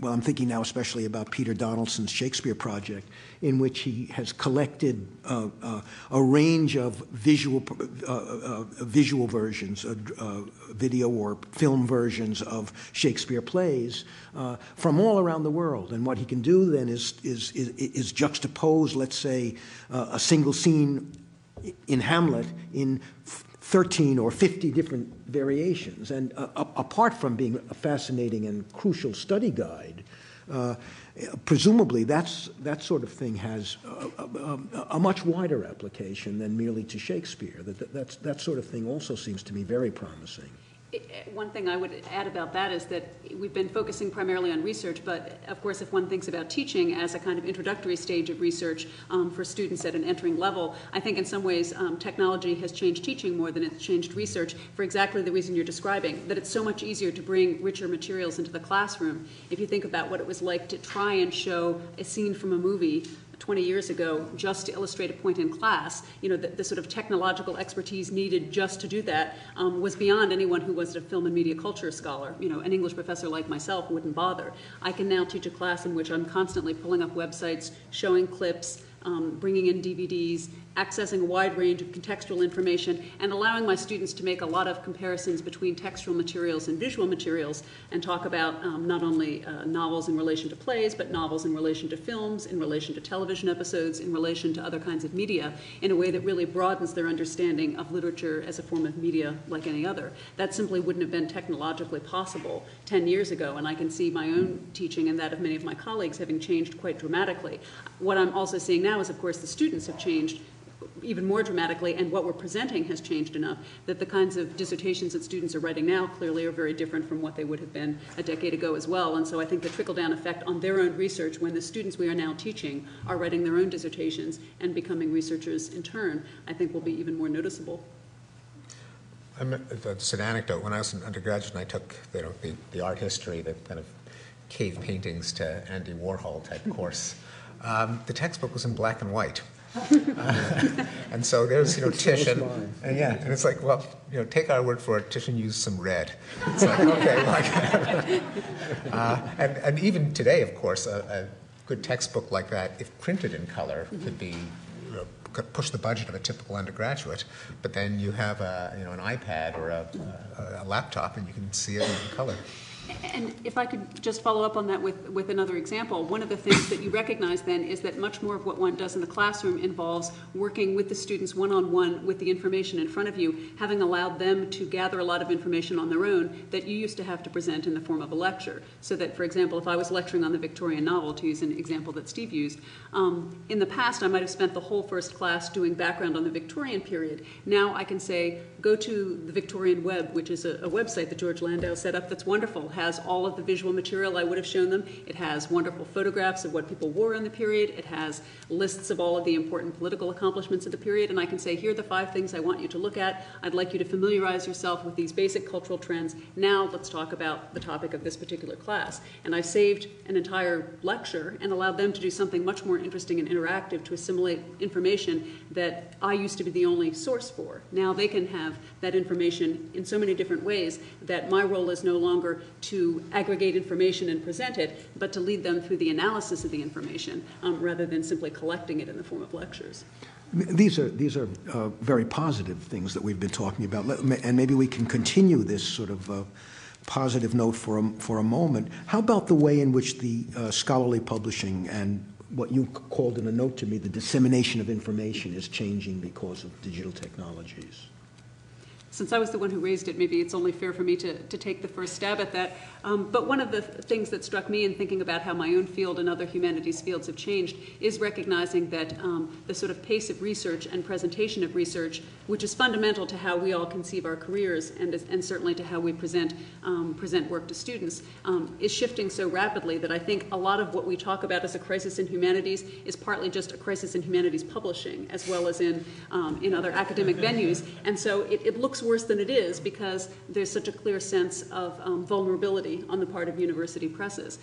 well, I'm thinking now especially about Peter Donaldson's Shakespeare project, in which he has collected uh, uh, a range of visual uh, uh visual versions, uh, uh, video or film versions of Shakespeare plays from all around the world. And what he can do then is is is, is juxtapose, let's say, a single scene in Hamlet in 13 or 50 different variations. And uh, apart from being a fascinating and crucial study guide, uh, presumably that's, that sort of thing has a, a, a, much wider application than merely to Shakespeare. That, that, that sort of thing also seems to me very promising. One thing I would add about that is that we've been focusing primarily on research, but of course, if one thinks about teaching as a kind of introductory stage of research um, for students at an entering level, I think in some ways um, technology has changed teaching more than it's changed research for exactly the reason you're describing, that it's so much easier to bring richer materials into the classroom. If you think about what it was like to try and show a scene from a movie 20 years ago just to illustrate a point in class, you know, the, the sort of technological expertise needed just to do that um, was beyond anyone who was a film and media culture scholar. You know, an English professor like myself wouldn't bother. I can now teach a class in which I'm constantly pulling up websites, showing clips, um, bringing in DVDs, accessing a wide range of contextual information, and allowing my students to make a lot of comparisons between textual materials and visual materials and talk about um, not only uh, novels in relation to plays, but novels in relation to films, in relation to television episodes, in relation to other kinds of media, in a way that really broadens their understanding of literature as a form of media like any other. That simply wouldn't have been technologically possible 10 years ago, and I can see my own teaching and that of many of my colleagues having changed quite dramatically. What I'm also seeing now is, of course, the students have changed even more dramatically, and what we're presenting has changed enough that the kinds of dissertations that students are writing now clearly are very different from what they would have been a decade ago as well. And so I think the trickle down effect on their own research when the students we are now teaching are writing their own dissertations and becoming researchers in turn, I think will be even more noticeable. I'm, just an anecdote. When I was an undergraduate and I took you know, the, the art history, the kind of cave paintings to Andy Warhol type course, um, the textbook was in black and white. Uh, and so there's, you know, Titian. And yeah, and it's like, well, you know, take our word for it, Titian used some red. It's like, okay, like, uh, and, and even today, of course, a, a, good textbook like that, if printed in color, could be you know, could push the budget of a typical undergraduate, but then you have a, you know, an iPad or a, a, a laptop and you can see it in color. And if I could just follow up on that with, with another example, one of the things that you recognize then is that much more of what one does in the classroom involves working with the students one on one with the information in front of you, having allowed them to gather a lot of information on their own that you used to have to present in the form of a lecture. So that, for example, if I was lecturing on the Victorian novel, to use an example that Steve used, um, in the past I might have spent the whole first class doing background on the Victorian period. Now I can say, go to the Victorian Web, which is a, a website that George Landow set up that's wonderful has all of the visual material I would have shown them. It has wonderful photographs of what people wore in the period. It has lists of all of the important political accomplishments of the period. And I can say, here are the five things I want you to look at. I'd like you to familiarize yourself with these basic cultural trends. Now let's talk about the topic of this particular class. And I've saved an entire lecture and allowed them to do something much more interesting and interactive to assimilate information that I used to be the only source for. Now they can have that information in so many different ways that my role is no longer to aggregate information and present it, but to lead them through the analysis of the information um, rather than simply collecting it in the form of lectures. These are, these are uh, very positive things that we've been talking about, and maybe we can continue this sort of uh, positive note for a, for a moment. How about the way in which the uh, scholarly publishing and what you called in a note to me, the dissemination of information is changing because of digital technologies? Since I was the one who raised it, maybe it's only fair for me to, to take the first stab at that. Um, but one of the things that struck me in thinking about how my own field and other humanities fields have changed is recognizing that um, the sort of pace of research and presentation of research, which is fundamental to how we all conceive our careers and, and certainly to how we present, um, present work to students, um, is shifting so rapidly that I think a lot of what we talk about as a crisis in humanities is partly just a crisis in humanities publishing as well as in, um, in other academic venues. And so it, it looks worse than it is because there's such a clear sense of um, on the part of university presses.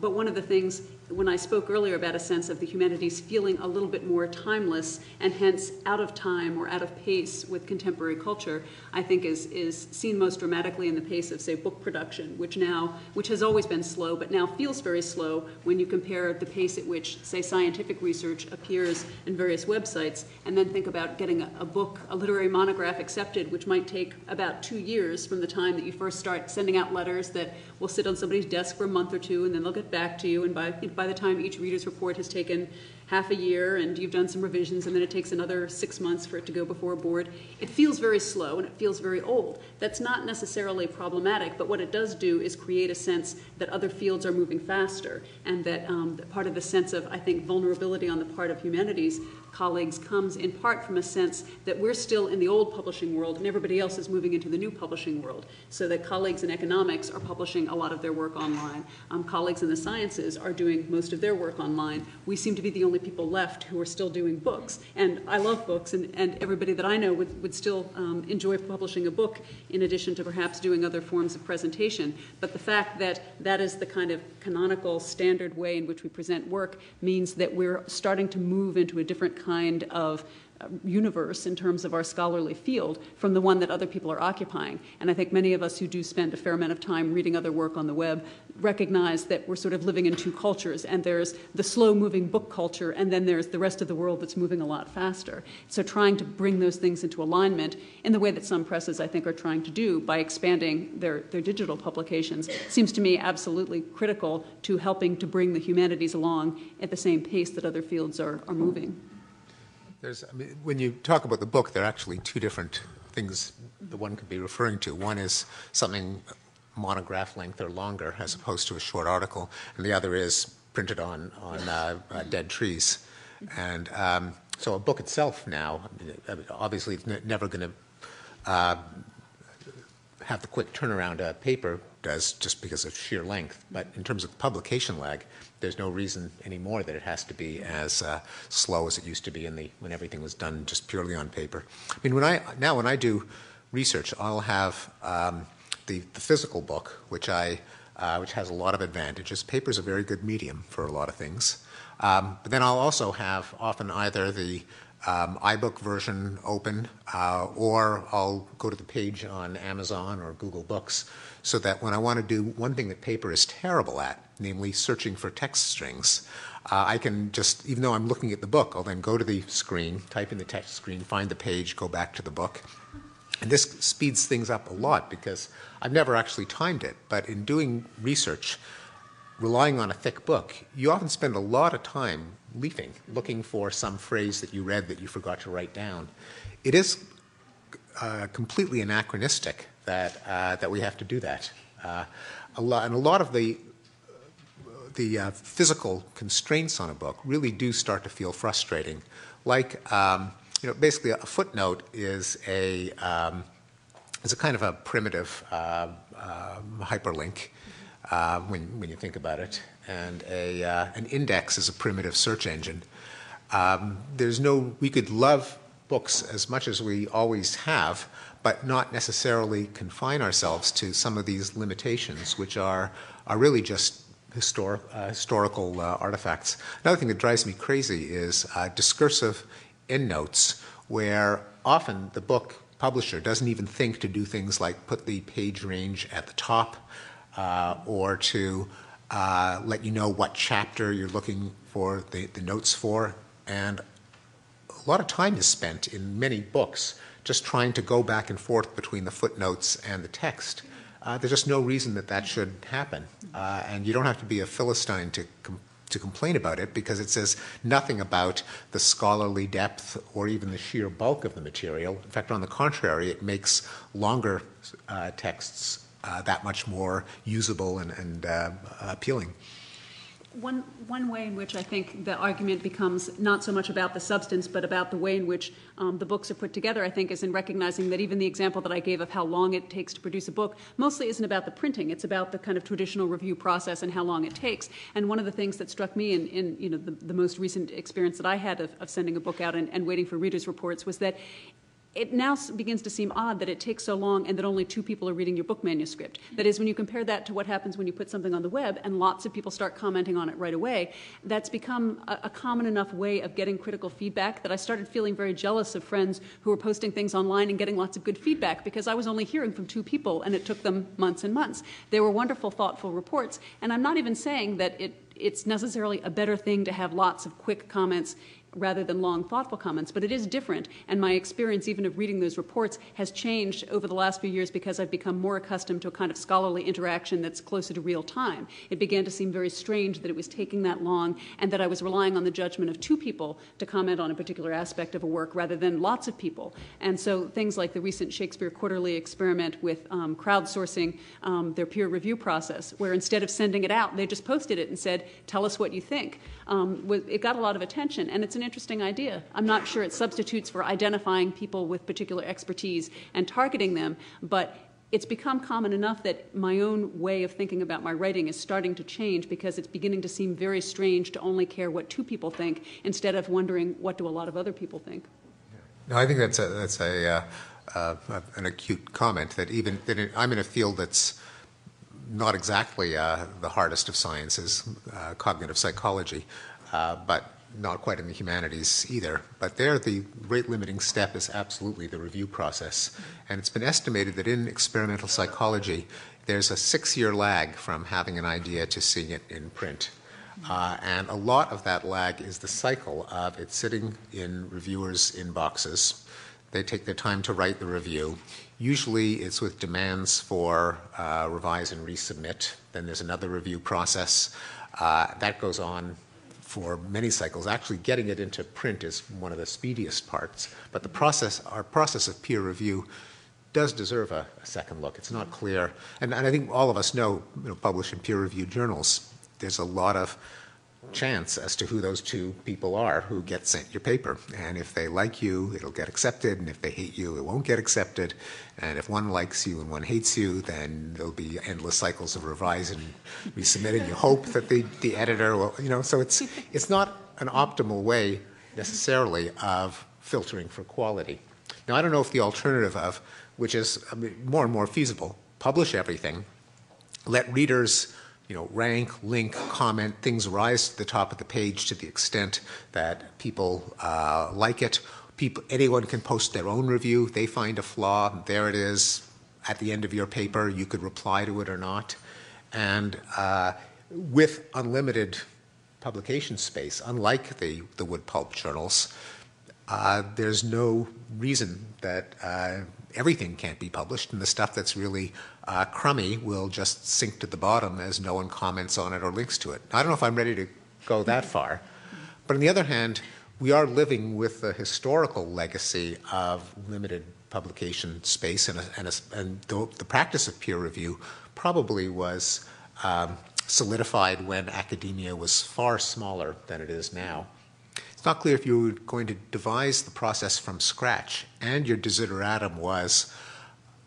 But one of the things, when I spoke earlier about a sense of the humanities feeling a little bit more timeless and hence out of time or out of pace with contemporary culture, I think is, is seen most dramatically in the pace of, say, book production, which now, which has always been slow, but now feels very slow when you compare the pace at which, say, scientific research appears in various websites, and then think about getting a, a book, a literary monograph accepted, which might take about two years from the time that you first start sending out letters that will sit on somebody's desk for a month or two, and then they'll get back to you. And by, by the time each reader's report has taken half a year and you've done some revisions and then it takes another six months for it to go before a board, it feels very slow and it feels very old. That's not necessarily problematic, but what it does do is create a sense that other fields are moving faster and that, um, that part of the sense of, I think, vulnerability on the part of humanities colleagues comes in part from a sense that we're still in the old publishing world and everybody else is moving into the new publishing world. So that colleagues in economics are publishing a lot of their work online. Um, colleagues in the sciences are doing most of their work online. We seem to be the only people left who are still doing books. And I love books, and, and everybody that I know would, would still um, enjoy publishing a book in addition to perhaps doing other forms of presentation. But the fact that that is the kind of canonical standard way in which we present work means that we're starting to move into a different kind of uh, universe in terms of our scholarly field from the one that other people are occupying. And I think many of us who do spend a fair amount of time reading other work on the web recognize that we're sort of living in two cultures, and there's the slow moving book culture, and then there's the rest of the world that's moving a lot faster. So trying to bring those things into alignment in the way that some presses, I think, are trying to do by expanding their, their digital publications seems to me absolutely critical to helping to bring the humanities along at the same pace that other fields are, are moving. There's, I mean, when you talk about the book, there are actually two different things that one could be referring to. One is something monograph length or longer, as opposed to a short article, and the other is printed on on uh, uh, dead trees. And um, so, a book itself now, I mean, obviously, it's never going to uh, have the quick turnaround a paper does, just because of sheer length. But in terms of publication lag, there's no reason anymore that it has to be as uh, slow as it used to be in the when everything was done just purely on paper. I mean, when I now when I do research, I'll have um, the, the physical book, which I uh, which has a lot of advantages. Paper is a very good medium for a lot of things. Um, but then I'll also have often either the um, iBook version open, uh, or I'll go to the page on Amazon or Google Books, so that when I want to do one thing that paper is terrible at, namely searching for text strings. Uh, I can just, even though I'm looking at the book, I'll then go to the screen, type in the text screen, find the page, go back to the book. And this speeds things up a lot because I've never actually timed it, but in doing research, relying on a thick book, you often spend a lot of time leafing, looking for some phrase that you read that you forgot to write down. It is uh, completely anachronistic that, uh, that we have to do that. Uh, a lot, and a lot of the the uh, physical constraints on a book really do start to feel frustrating. Like, um, you know, basically a footnote is a um, is a kind of a primitive uh, um, hyperlink uh, when when you think about it, and a uh, an index is a primitive search engine. Um, there's no we could love books as much as we always have, but not necessarily confine ourselves to some of these limitations, which are are really just historic, uh, historical uh, artifacts. Another thing that drives me crazy is uh, discursive endnotes, where often the book publisher doesn't even think to do things like put the page range at the top or to uh, let you know what chapter you're looking for the, the notes for. And a lot of time is spent in many books just trying to go back and forth between the footnotes and the text. Uh, there's just no reason that that should happen. Uh, and you don't have to be a Philistine to, com- to complain about it because it says nothing about the scholarly depth or even the sheer bulk of the material. In fact, on the contrary, it makes longer uh, texts uh, that much more usable and, and uh, appealing. One, one way in which I think the argument becomes not so much about the substance, but about the way in which um, the books are put together, I think, is in recognizing that even the example that I gave of how long it takes to produce a book mostly isn't about the printing. It's about the kind of traditional review process and how long it takes. And one of the things that struck me in, in you know, the, the most recent experience that I had of, of sending a book out and, and waiting for readers' reports was that it now begins to seem odd that it takes so long and that only two people are reading your book manuscript. That is, when you compare that to what happens when you put something on the web and lots of people start commenting on it right away, that's become a, a, common enough way of getting critical feedback that I started feeling very jealous of friends who were posting things online and getting lots of good feedback because I was only hearing from two people and it took them months and months. They were wonderful, thoughtful reports, and I'm not even saying that it, it's necessarily a better thing to have lots of quick comments rather than long, thoughtful comments. But it is different, and my experience, even of reading those reports, has changed over the last few years because I've become more accustomed to a kind of scholarly interaction that's closer to real time. It began to seem very strange that it was taking that long and that I was relying on the judgment of two people to comment on a particular aspect of a work rather than lots of people. And so things like the recent Shakespeare Quarterly experiment with um, crowdsourcing um, their peer review process, where instead of sending it out, they just posted it and said, Tell us what you think. Um, it got a lot of attention, and it's an interesting idea. I'm not sure it substitutes for identifying people with particular expertise and targeting them, but it's become common enough that my own way of thinking about my writing is starting to change because it's beginning to seem very strange to only care what two people think instead of wondering what do a lot of other people think. No, I think that's a, that's a uh, uh, an acute comment that even that it, I'm in a field that's not exactly uh, the hardest of sciences, uh, cognitive psychology, uh, but not quite in the humanities either. But there, the rate limiting step is absolutely the review process. And it's been estimated that in experimental psychology, there's a six year lag from having an idea to seeing it in print. Uh, and a lot of that lag is the cycle of it sitting in reviewers' inboxes. They take their time to write the review. Usually it's with demands for uh, revise and resubmit. Then there's another review process. Uh, that goes on for many cycles. Actually, getting it into print is one of the speediest parts. But the process, our process of peer review, does deserve a, a second look. It's not clear, and, and, I think all of us know, you know, in peer-reviewed journals, there's a lot of chance as to who those two people are who get sent your paper. And if they like you, it'll get accepted. And if they hate you, it won't get accepted. And if one likes you and one hates you, then there'll be endless cycles of revise and resubmit. And you hope that the, the editor will, you know, so it's, it's not an optimal way necessarily of filtering for quality. Now, I don't know if the alternative of, which is I mean, more and more feasible, publish everything, let readers you know, rank, link, comment, things rise to the top of the page to the extent that people uh, like it. People, anyone can post their own review. They find a flaw, there it is at the end of your paper. You could reply to it or not. And uh, with unlimited publication space, unlike the, the wood pulp journals, uh, there's no reason that uh, everything can't be published, and the stuff that's really uh, crummy will just sink to the bottom as no one comments on it or links to it. I don't know if I'm ready to go that far. But on the other hand, we are living with the historical legacy of limited publication space, and, a, and, a, and the, the, practice of peer review probably was um, solidified when academia was far smaller than it is now. It's not clear if you were going to devise the process from scratch, and your desideratum was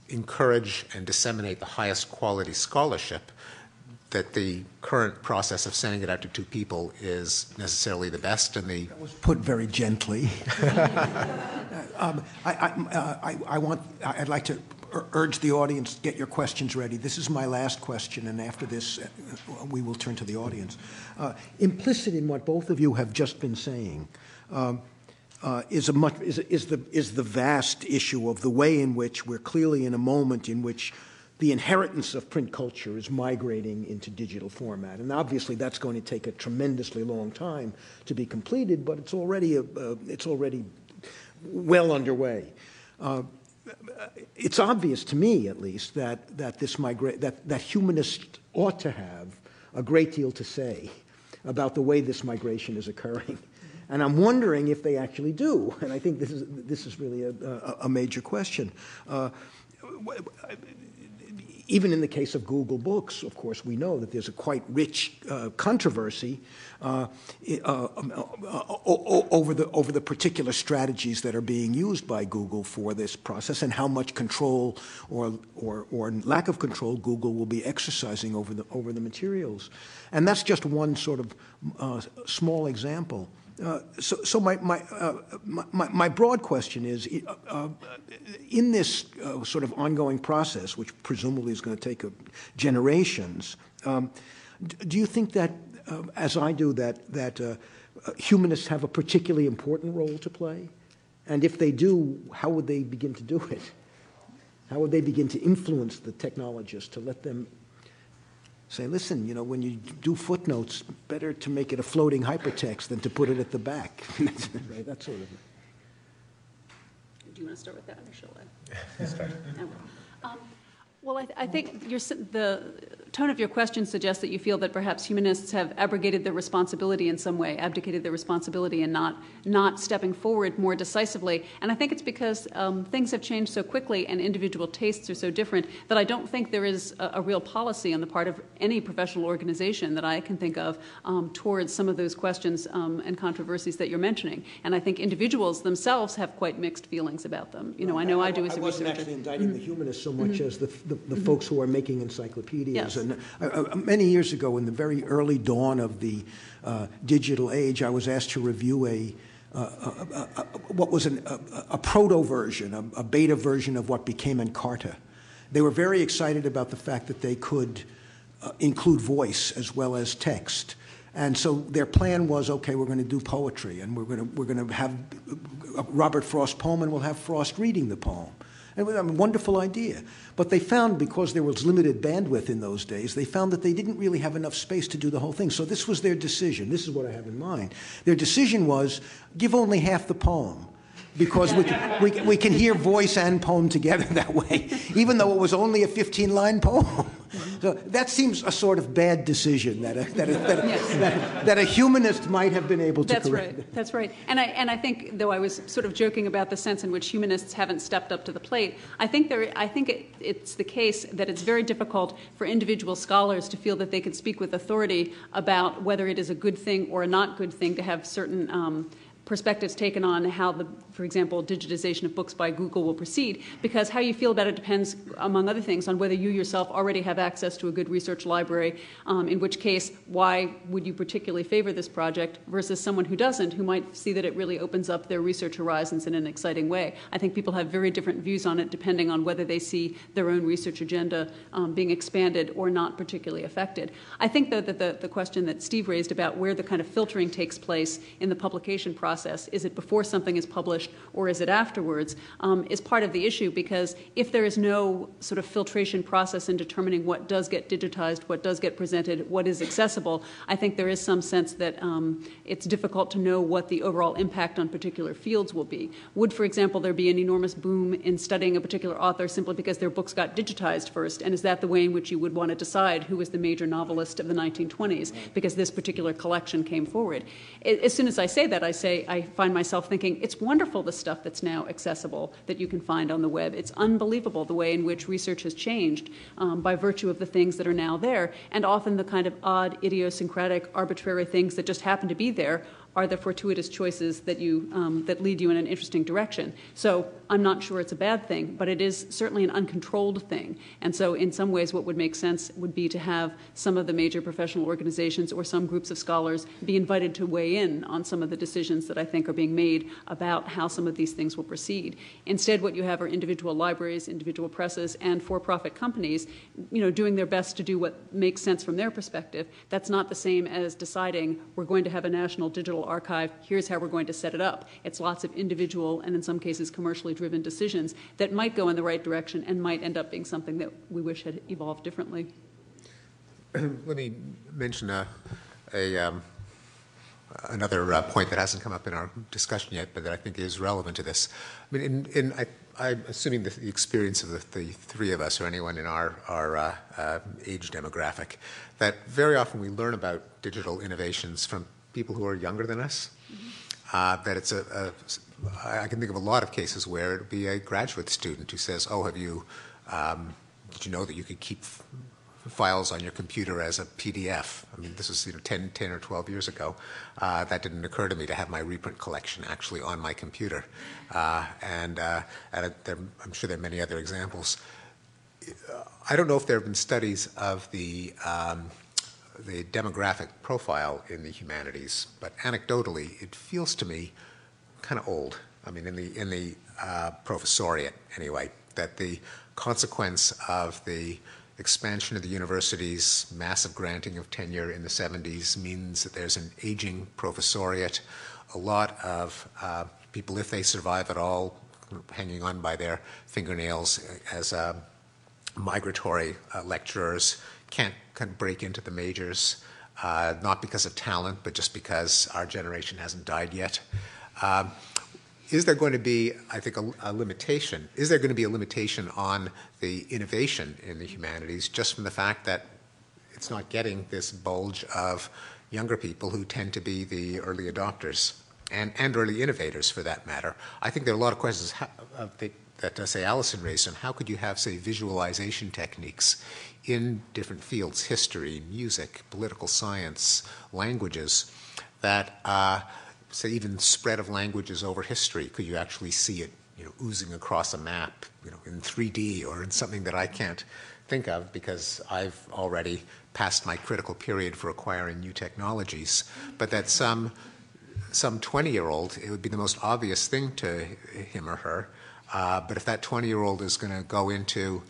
encourage and disseminate the highest quality scholarship, that the current process of sending it out to two people is necessarily the best and the that was put very gently. Um, I, I, uh, I, I, want i'd like to urge the audience to get your questions ready this is my last question and after this uh, we will turn to the audience uh, implicit in what both of you have just been saying um, uh, is, a much, is, is, the, is the vast issue of the way in which we're clearly in a moment in which the inheritance of print culture is migrating into digital format. And obviously, that's going to take a tremendously long time to be completed, but it's already, a, it's already well underway. Uh, it's obvious to me, at least, that, that, this migra- that, that humanists ought to have a great deal to say about the way this migration is occurring. And I'm wondering if they actually do. And I think this is, this is really a, a, a major question. Uh, even in the case of Google Books, of course, we know that there's a quite rich uh, controversy uh, uh, over, the, over the particular strategies that are being used by Google for this process and how much control or, or, or lack of control Google will be exercising over the, over the materials. And that's just one sort of uh, small example. Uh, so, so my, my, uh, my, my, broad question is uh, uh in this uh, sort of ongoing process, which presumably is going to take generations, um, do you think that, as I do, that, that humanists have a particularly important role to play? And if they do, how would they begin to do it? How would they begin to influence the technologists to let them say, listen, you know, when you do footnotes, better to make it a floating hypertext than to put it at the back. right, that sort of. Do you want to start with that, or shall I? Um, Well, I, th- I think your, the tone of your question suggests that you feel that perhaps humanists have abrogated their responsibility in some way, abdicated their responsibility and not, not stepping forward more decisively. And I think it's because um, things have changed so quickly and individual tastes are so different that I don't think there is a, a real policy on the part of any professional organization that I can think of um, towards some of those questions um, and controversies that you're mentioning. And I think individuals themselves have quite mixed feelings about them. You know, I know I do as a I wasn't researcher. actually indicting the humanists so much as the, the, the folks who are making encyclopedias. Yes. And uh, uh, many years ago, in the very early dawn of the uh, digital age, I was asked to review a, uh, uh, uh, what was an, a, a proto version, a, a beta version of what became Encarta. They were very excited about the fact that they could uh, include voice as well as text. And so their plan was, okay, we're going to do poetry, and we're going to, we're going to have Robert Frost poem, and we'll have Frost reading the poem. It was a wonderful idea. But they found, because there was limited bandwidth in those days, they found that they didn't really have enough space to do the whole thing. So this was their decision. This is what I have in mind. Their decision was give only half the poem. Because we, can- we, we can hear voice and poem together that way, even though it was only a 15 line poem. So that seems a sort of bad decision that a, that a, that a, Yes. that, that a humanist might have been able to That's correct. right. That's right. And I and I think though I was sort of joking about the sense in which humanists haven't stepped up to the plate, I think there I think it, it's the case that it's very difficult for individual scholars to feel that they can speak with authority about whether it is a good thing or a not good thing to have certain. Um, perspectives taken on how the, for example, digitization of books by Google will proceed, because how you feel about it depends, among other things, on whether you yourself already have access to a good research library, um, in which case, why would you particularly favor this project versus someone who doesn't, who might see that it really opens up their research horizons in an exciting way. I think people have very different views on it depending on whether they see their own research agenda um, being expanded or not particularly affected. I think, though, that the, the question that Steve raised about where the kind of filtering takes place in the publication process is it before something is published or is it afterwards um, is part of the issue because if there is no sort of filtration process in determining what does get digitized, what does get presented, what is accessible, I think there is some sense that um, it's difficult to know what the overall impact on particular fields will be. Would, for example, there be an enormous boom in studying a particular author simply because their books got digitized first? And is that the way in which you would want to decide who was the major novelist of the 1920s because this particular collection came forward? As soon as I say that, I say I find myself thinking it's wonderful the stuff that's now accessible that you can find on the web. It's unbelievable the way in which research has changed um, by virtue of the things that are now there, and often the kind of odd, idiosyncratic, arbitrary things that just happen to be there are the fortuitous choices that you um, that lead you in an interesting direction. So I'm not sure it's a bad thing, but it is certainly an uncontrolled thing. And so, in some ways, what would make sense would be to have some of the major professional organizations or some groups of scholars be invited to weigh in on some of the decisions that I think are being made about how some of these things will proceed. Instead, what you have are individual libraries, individual presses, and for-profit companies, you know, doing their best to do what makes sense from their perspective. That's not the same as deciding we're going to have a national digital archive. Here's how we're going to set it up. It's lots of individual and, in some cases, commercially driven decisions that might go in the right direction and might end up being something that we wish had evolved differently. Let me mention a, a um, another uh, point that hasn't come up in our discussion yet, but that I think is relevant to this. I mean, in, in I, I'm assuming the experience of the, the three of us, or anyone in our our uh, uh, age demographic, that very often we learn about digital innovations from people who are younger than us. Uh, that it's a, a, I can think of a lot of cases where it would be a graduate student who says, "Oh, have you? Um, did you know that you could keep files on your computer as a PDF?" I mean, this is you know 10, 10 or 12 years ago. Uh, that didn't occur to me to have my reprint collection actually on my computer, uh, and, uh, and there, I'm sure there are many other examples. I don't know if there have been studies of the um, the demographic profile in the humanities, but anecdotally, it feels to me kind of old. I mean, in the in the uh, professoriate anyway, that the consequence of the expansion of the universities, massive granting of tenure in the 70s means that there's an aging professoriate, a lot of uh, people, if they survive at all, hanging on by their fingernails as uh, migratory uh, lecturers can't of break into the majors, uh, not because of talent, but just because our generation hasn't died yet. Um, is there going to be, I think, a, a, limitation? Is there going to be a limitation on the innovation in the humanities just from the fact that it's not getting this bulge of younger people who tend to be the early adopters and, and early innovators for that matter? I think there are a lot of questions how, that, uh, say, Alison raised on how could you have, say, visualization techniques in different fields history, music, political science, languages that. Uh, say even spread of languages over history could you actually see it you know oozing across a map you know in 3D or in something that I can't think of because I've already passed my critical period for acquiring new technologies but that some some 20 year old it would be the most obvious thing to him or her uh, but if that 20 year old is going to go into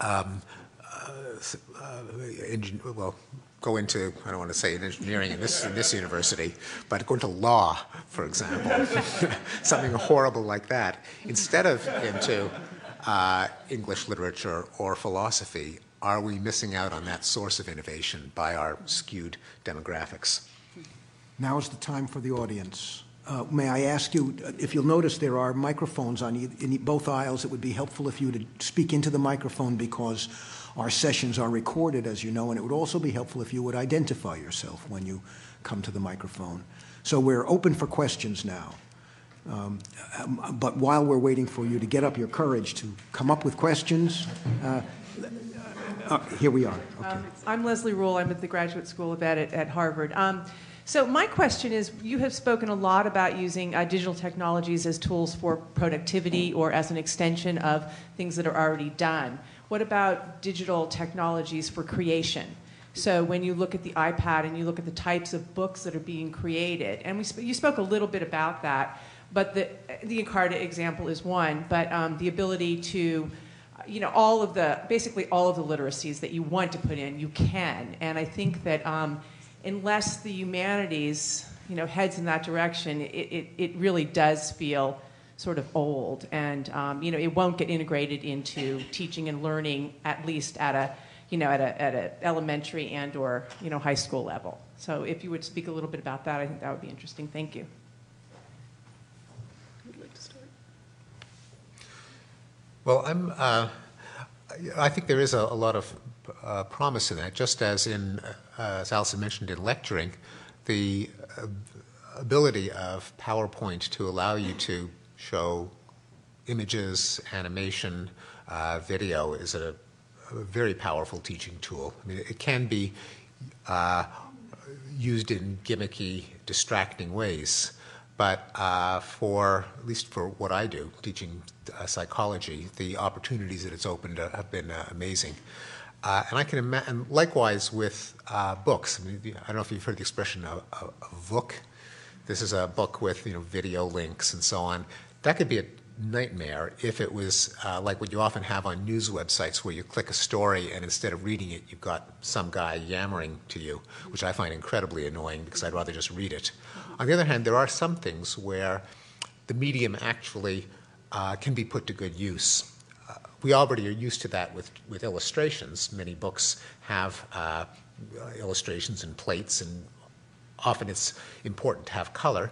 um, uh, well, go into, I don't want to say engineering in this, in this university, but go into law, for example, something horrible like that, instead of into uh, English literature or philosophy, are we missing out on that source of innovation by our skewed demographics? Now is the time for the audience. Uh, may I ask you, if you'll notice, there are microphones on in both aisles. It would be helpful if you would speak into the microphone because our sessions are recorded, as you know, and it would also be helpful if you would identify yourself when you come to the microphone. So we're open for questions now. Um, but while we're waiting for you to get up your courage to come up with questions, uh, uh, here we are. Okay. Um, I'm Leslie Rule. I'm at the Graduate School of Ed at, at Harvard. Um, so my question is, you have spoken a lot about using uh, digital technologies as tools for productivity or as an extension of things that are already done. What about digital technologies for creation? So when you look at the iPad and you look at the types of books that are being created, and we sp- you spoke a little bit about that, but the the Encarta example is one. But um, the ability to, you know, all of the basically all of the literacies that you want to put in, you can. And I think that um, unless the humanities, you know, heads in that direction, it, it, it really does feel sort of old, and um, you know it won't get integrated into teaching and learning at least at a you know at a at a elementary and or you know high school level. So if you would speak a little bit about that, I think that would be interesting. Thank you. I'd like to start. Well, I'm. Uh, I think there is a, a lot of uh, promise in that. Just as in, uh, as Alison mentioned in lecturing, the uh, ability of PowerPoint to allow you to show images, animation, uh, video is a, a, very powerful teaching tool. I mean, it can be uh, used in gimmicky, distracting ways, but uh, for at least for what I do, teaching uh, psychology, the opportunities that it's opened have been uh, amazing. Uh, and I can imagine, likewise with books. I, mean, I, don't know if you've heard the expression a, a, a book. This is a book with you know video links and so on. That could be a nightmare if it was uh, like what you often have on news websites where you click a story and instead of reading it, you've got some guy yammering to you, which I find incredibly annoying because I'd rather just read it. On the other hand, there are some things where the medium actually uh, can be put to good use. Uh, we already are used to that with, with illustrations. Many books have uh, illustrations and plates, and often it's important to have color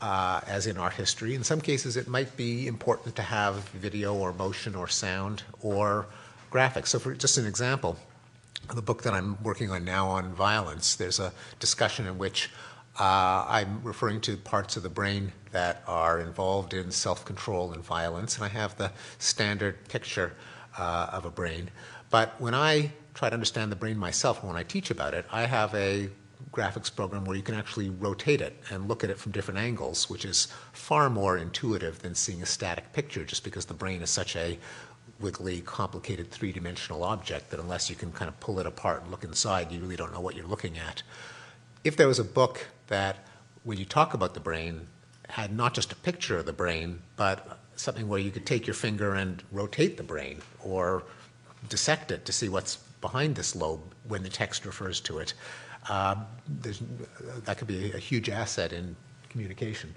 uh, as in art history. In some cases, it might be important to have video or motion or sound or graphics. So, for just an example, the book that I'm working on now on violence, there's a discussion in which uh, I'm referring to parts of the brain that are involved in self control and violence, and I have the standard picture uh, of a brain. But when I try to understand the brain myself, when I teach about it, I have a graphics program where you can actually rotate it and look at it from different angles, which is far more intuitive than seeing a static picture, just because the brain is such a wiggly, complicated three dimensional object that unless you can kind of pull it apart and look inside, you really don't know what you're looking at. If there was a book that, when you talk about the brain, had not just a picture of the brain, but something where you could take your finger and rotate the brain or dissect it to see what's behind this lobe when the text refers to it. Uh, that could be a huge asset in communication.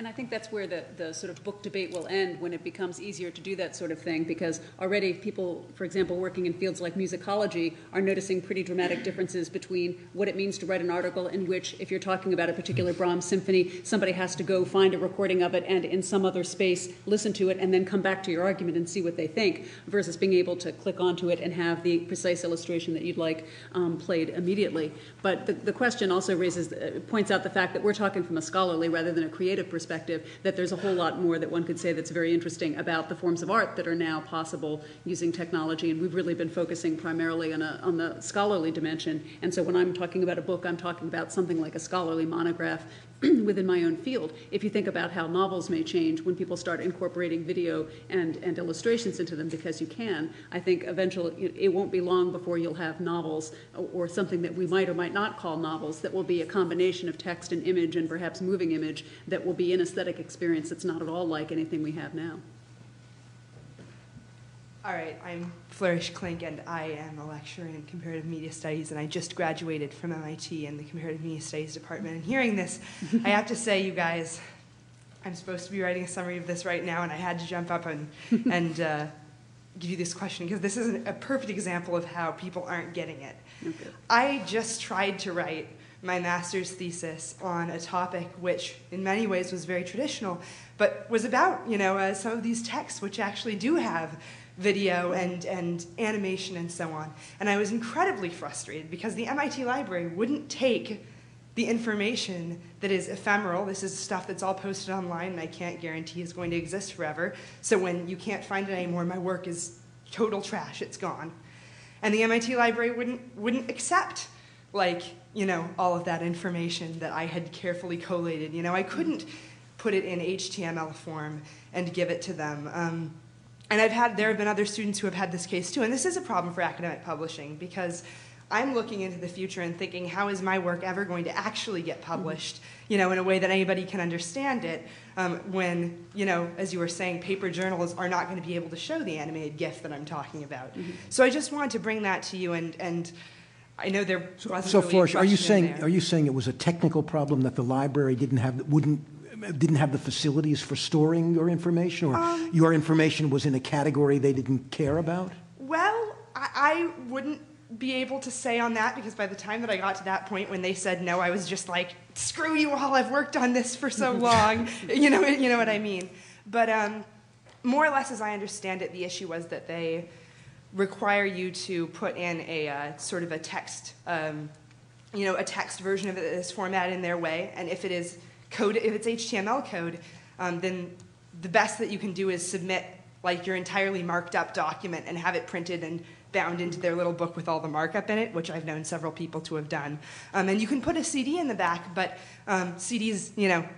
And I think that's where the, the sort of book debate will end when it becomes easier to do that sort of thing because already people, for example, working in fields like musicology are noticing pretty dramatic differences between what it means to write an article in which, if you're talking about a particular Brahms symphony, somebody has to go find a recording of it and in some other space listen to it and then come back to your argument and see what they think versus being able to click onto it and have the precise illustration that you'd like um, played immediately. But the, the question also raises, uh, points out the fact that we're talking from a scholarly rather than a creative perspective perspective that there's a whole lot more that one could say that's very interesting about the forms of art that are now possible using technology. And we've really been focusing primarily on, a, on the scholarly dimension. And so when I'm talking about a book, I'm talking about something like a scholarly monograph within my own field. If you think about how novels may change when people start incorporating video and, and illustrations into them because you can, I think eventually it won't be long before you'll have novels uh, or something that we might or might not call novels that will be a combination of text and image and perhaps moving image that will be an aesthetic experience that's not at all like anything we have now. All right, I'm Flourish Klink, and I am a lecturer in comparative media studies, and I just graduated from MIT in the comparative media studies department. And hearing this, I have to say, you guys, I'm supposed to be writing a summary of this right now, and I had to jump up and, and uh, give you this question because this is a perfect example of how people aren't getting it. Okay. I just tried to write my master's thesis on a topic which, in many ways, was very traditional, but was about, you know, uh, some of these texts which actually do have video and, and animation and so on. And I was incredibly frustrated because the MIT library wouldn't take the information that is ephemeral. This is stuff that's all posted online and I can't guarantee is going to exist forever. So when you can't find it anymore, my work is total trash, it's gone. And the MIT library wouldn't, wouldn't accept like, you know, all of that information that I had carefully collated. You know, I couldn't put it in HTML form and give it to them. Um, and I've had, there have been other students who have had this case too, and this is a problem for academic publishing because I'm looking into the future and thinking, how is my work ever going to actually get published, you know, in a way that anybody can understand it, um, when, you know, as you were saying, paper journals are not going to be able to show the animated GIF that I'm talking about. Mm -hmm. So I just wanted to bring that to you, and, and I know there wasn't so, so really Flourish, are you saying are you saying it was a technical problem that the library didn't have that wouldn't didn't have the facilities for storing your information, or um, your information was in a category they didn't care about? Well, I, I wouldn't be able to say on that because by the time that I got to that point when they said no, I was just like, screw you all, I've worked on this for so long. you, know, you know what I mean? But um, more or less, as I understand it, the issue was that they require you to put in a uh, sort of a text, um, you know, a text version of it that is formatted in their way, and if it is code, if it's HTML code, um, then the best that you can do is submit like your entirely marked up document and have it printed and bound into their little book with all the markup in it, which I've known several people to have done. Um, and you can put a CD in the back, but um, CDs, you know,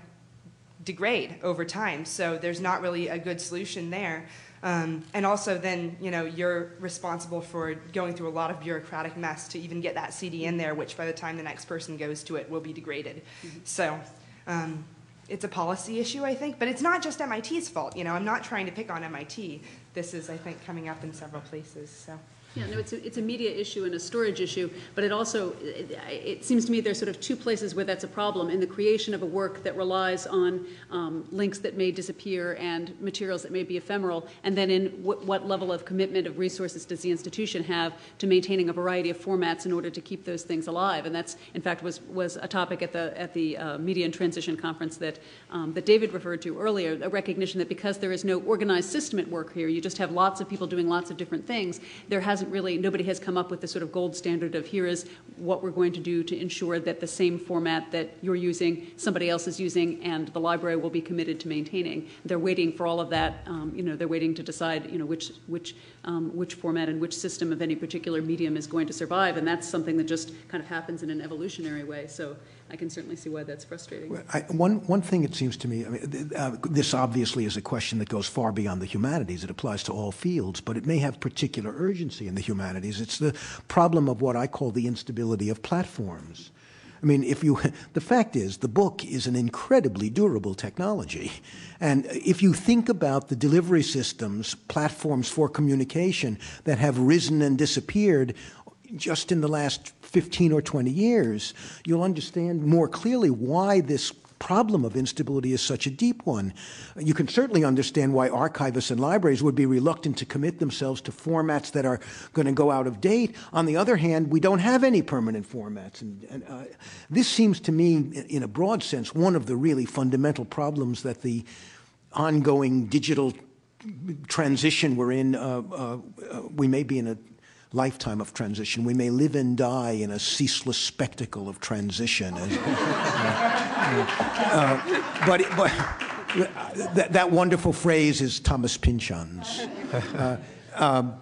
degrade over time, so there's not really a good solution there. Um, and also then, you know, you're responsible for going through a lot of bureaucratic mess to even get that CD in there, which by the time the next person goes to it will be degraded. Mm -hmm. So um, it's a policy issue, I think, but it's not just MIT's fault. You know, I'm not trying to pick on MIT. This is, I think, coming up in several places. So. Yeah, no, it's a, it's a media issue and a storage issue, but it also, it, it, seems to me there's sort of two places where that's a problem. In the creation of a work that relies on um, links that may disappear and materials that may be ephemeral, and then in what level of commitment of resources does the institution have to maintaining a variety of formats in order to keep those things alive? And that's, in fact, was, was a topic at the, at the uh, Media in Transition Conference that, um, that David referred to earlier, a recognition that because there is no organized system at work here, you just have lots of people doing lots of different things, there has hasn't really, nobody has come up with the sort of gold standard of here is what we're going to do to ensure that the same format that you're using, somebody else is using, and the library will be committed to maintaining. They're waiting for all of that, um, you know, they're waiting to decide, you know, which, which, um, which format and which system of any particular medium is going to survive, and that's something that just kind of happens in an evolutionary way. So I can certainly see why that's frustrating. One, one thing it seems to me, I mean, uh, this obviously is a question that goes far beyond the humanities. It applies to all fields, but it may have particular urgency in the humanities. It's the problem of what I call the instability of platforms. I mean, if you, the fact is, the book is an incredibly durable technology. And if you think about the delivery systems, platforms for communication that have risen and disappeared just in the last 15 or 20 years, you'll understand more clearly why this problem of instability is such a deep one. You can certainly understand why archivists and libraries would be reluctant to commit themselves to formats that are going to go out of date. On the other hand, we don't have any permanent formats. And, and uh, this seems to me, in a broad sense, one of the really fundamental problems that the ongoing digital transition we're in, uh, uh, we may be in a lifetime of transition. We may live and die in a ceaseless spectacle of transition. uh, uh, but, but that, that, wonderful phrase is Thomas Pynchon's. Uh, um,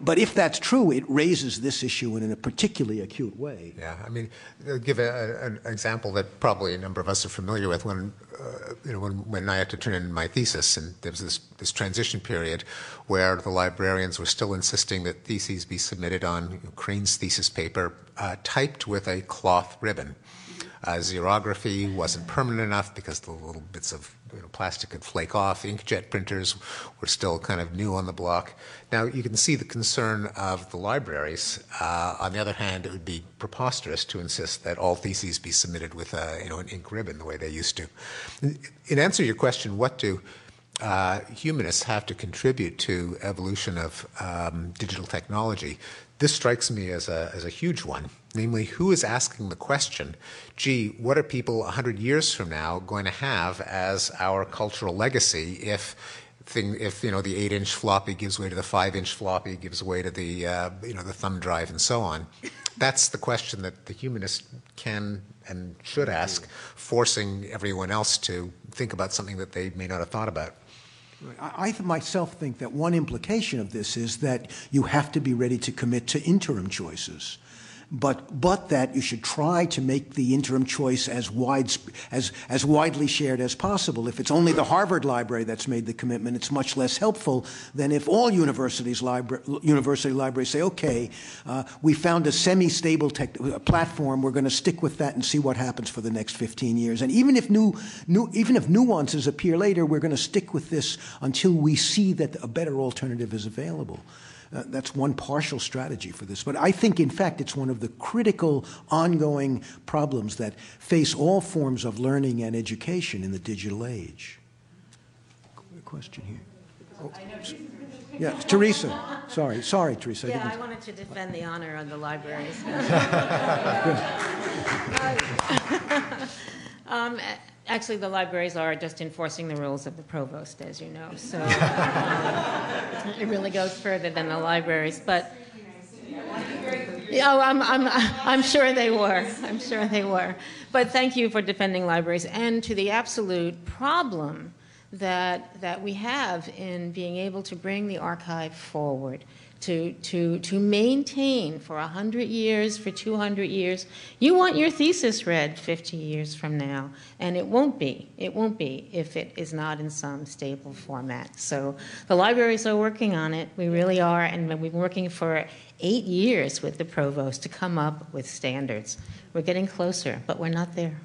but if that's true, it raises this issue in a particularly acute way. Yeah, I mean, I'll give a, an example that probably a number of us are familiar with. When uh, you know, when, when I had to turn in my thesis, and there was this, this transition period where the librarians were still insisting that theses be submitted on you know, Crane's thesis paper, uh, typed with a cloth ribbon. Uh, xerography wasn't permanent enough because the little bits of you know, plastic could flake off. Inkjet printers were still kind of new on the block. Now, you can see the concern of the libraries. Uh, on the other hand, it would be preposterous to insist that all theses be submitted with a, you know, an ink ribbon the way they used to. In answer to your question, what do uh, humanists have to contribute to evolution of um, digital technology? This strikes me as a, as a huge one. Namely, who is asking the question, gee, what are people 100 years from now going to have as our cultural legacy if thing if you know the eight inch floppy gives way to the five inch floppy gives way to the uh, you know the thumb drive and so on? That's the question that the humanist can and should ask forcing everyone else to think about something that they may not have thought about. I myself think that one implication of this is that you have to be ready to commit to interim choices but, but that you should try to make the interim choice as, wide, as, as widely shared as possible. If it's only the Harvard Library that's made the commitment, it's much less helpful than if all universities libra- university libraries say, okay, uh, we found a semi-stable tech- platform, we're going to stick with that and see what happens for the next 15 years. And even if, new, new, even if nuances appear later, we're going to stick with this until we see that a better alternative is available. Uh, that's one partial strategy for this. But I think, in fact, it's one of the critical ongoing problems that face all forms of learning and education in the digital age. Question here. Oh. Yeah, Teresa. Sorry, sorry, Teresa. Yeah, I, I wanted to defend the honor of the libraries. um, Actually, the libraries are just enforcing the rules of the provost, as you know. So um, it really goes further than the libraries. But oh, I'm, I'm, I'm sure they were. I'm sure they were. But thank you for defending libraries and to the absolute problem that, that we have in being able to bring the archive forward to, to, to maintain for 100 years, for 200 years. You want your thesis read 50 years from now, and it won't be. It won't be if it is not in some stable format. So the libraries are working on it. We really are, and we've been working for eight years with the provost to come up with standards. We're getting closer, but we're not there.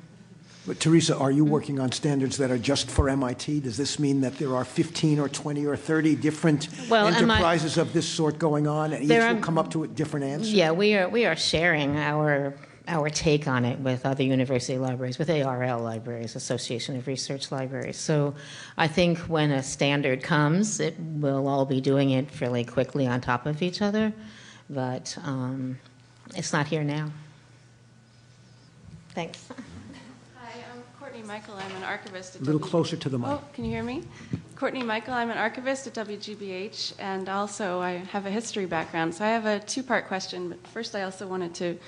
But Teresa, are you working on standards that are just for MIT? Does this mean that there are 15 or 20 or 30 different well, enterprises of this sort going on, and each will come up to a different answer? Yeah, we are we are sharing our our take on it with other university libraries, with ARL libraries, Association of Research Libraries. So I think when a standard comes, it will all be doing it fairly quickly on top of each other, but um, it's not here now. Thanks. Michael. I'm an archivist. At a little w- closer to the mic. Oh, can you hear me? Courtney Michael. I'm an archivist at WGBH, and also I have a history background. So I have a two-part question. But first, I also wanted to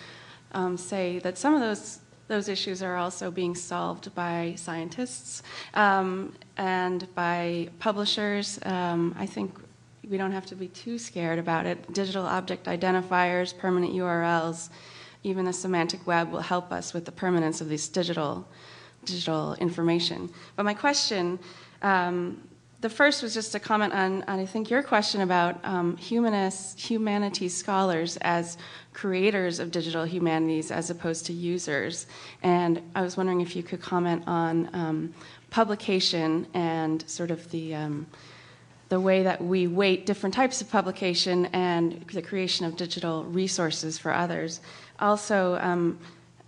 um, say that some of those those issues are also being solved by scientists um, and by publishers. Um, I think we don't have to be too scared about it. Digital object identifiers, permanent URLs, even the semantic web will help us with the permanence of these digital digital information. But my question, um, the first was just a comment on, on I think, your question about um, humanists, humanities scholars as creators of digital humanities as opposed to users. And I was wondering if you could comment on um, publication and sort of the um, the way that we weight different types of publication and the creation of digital resources for others. Also,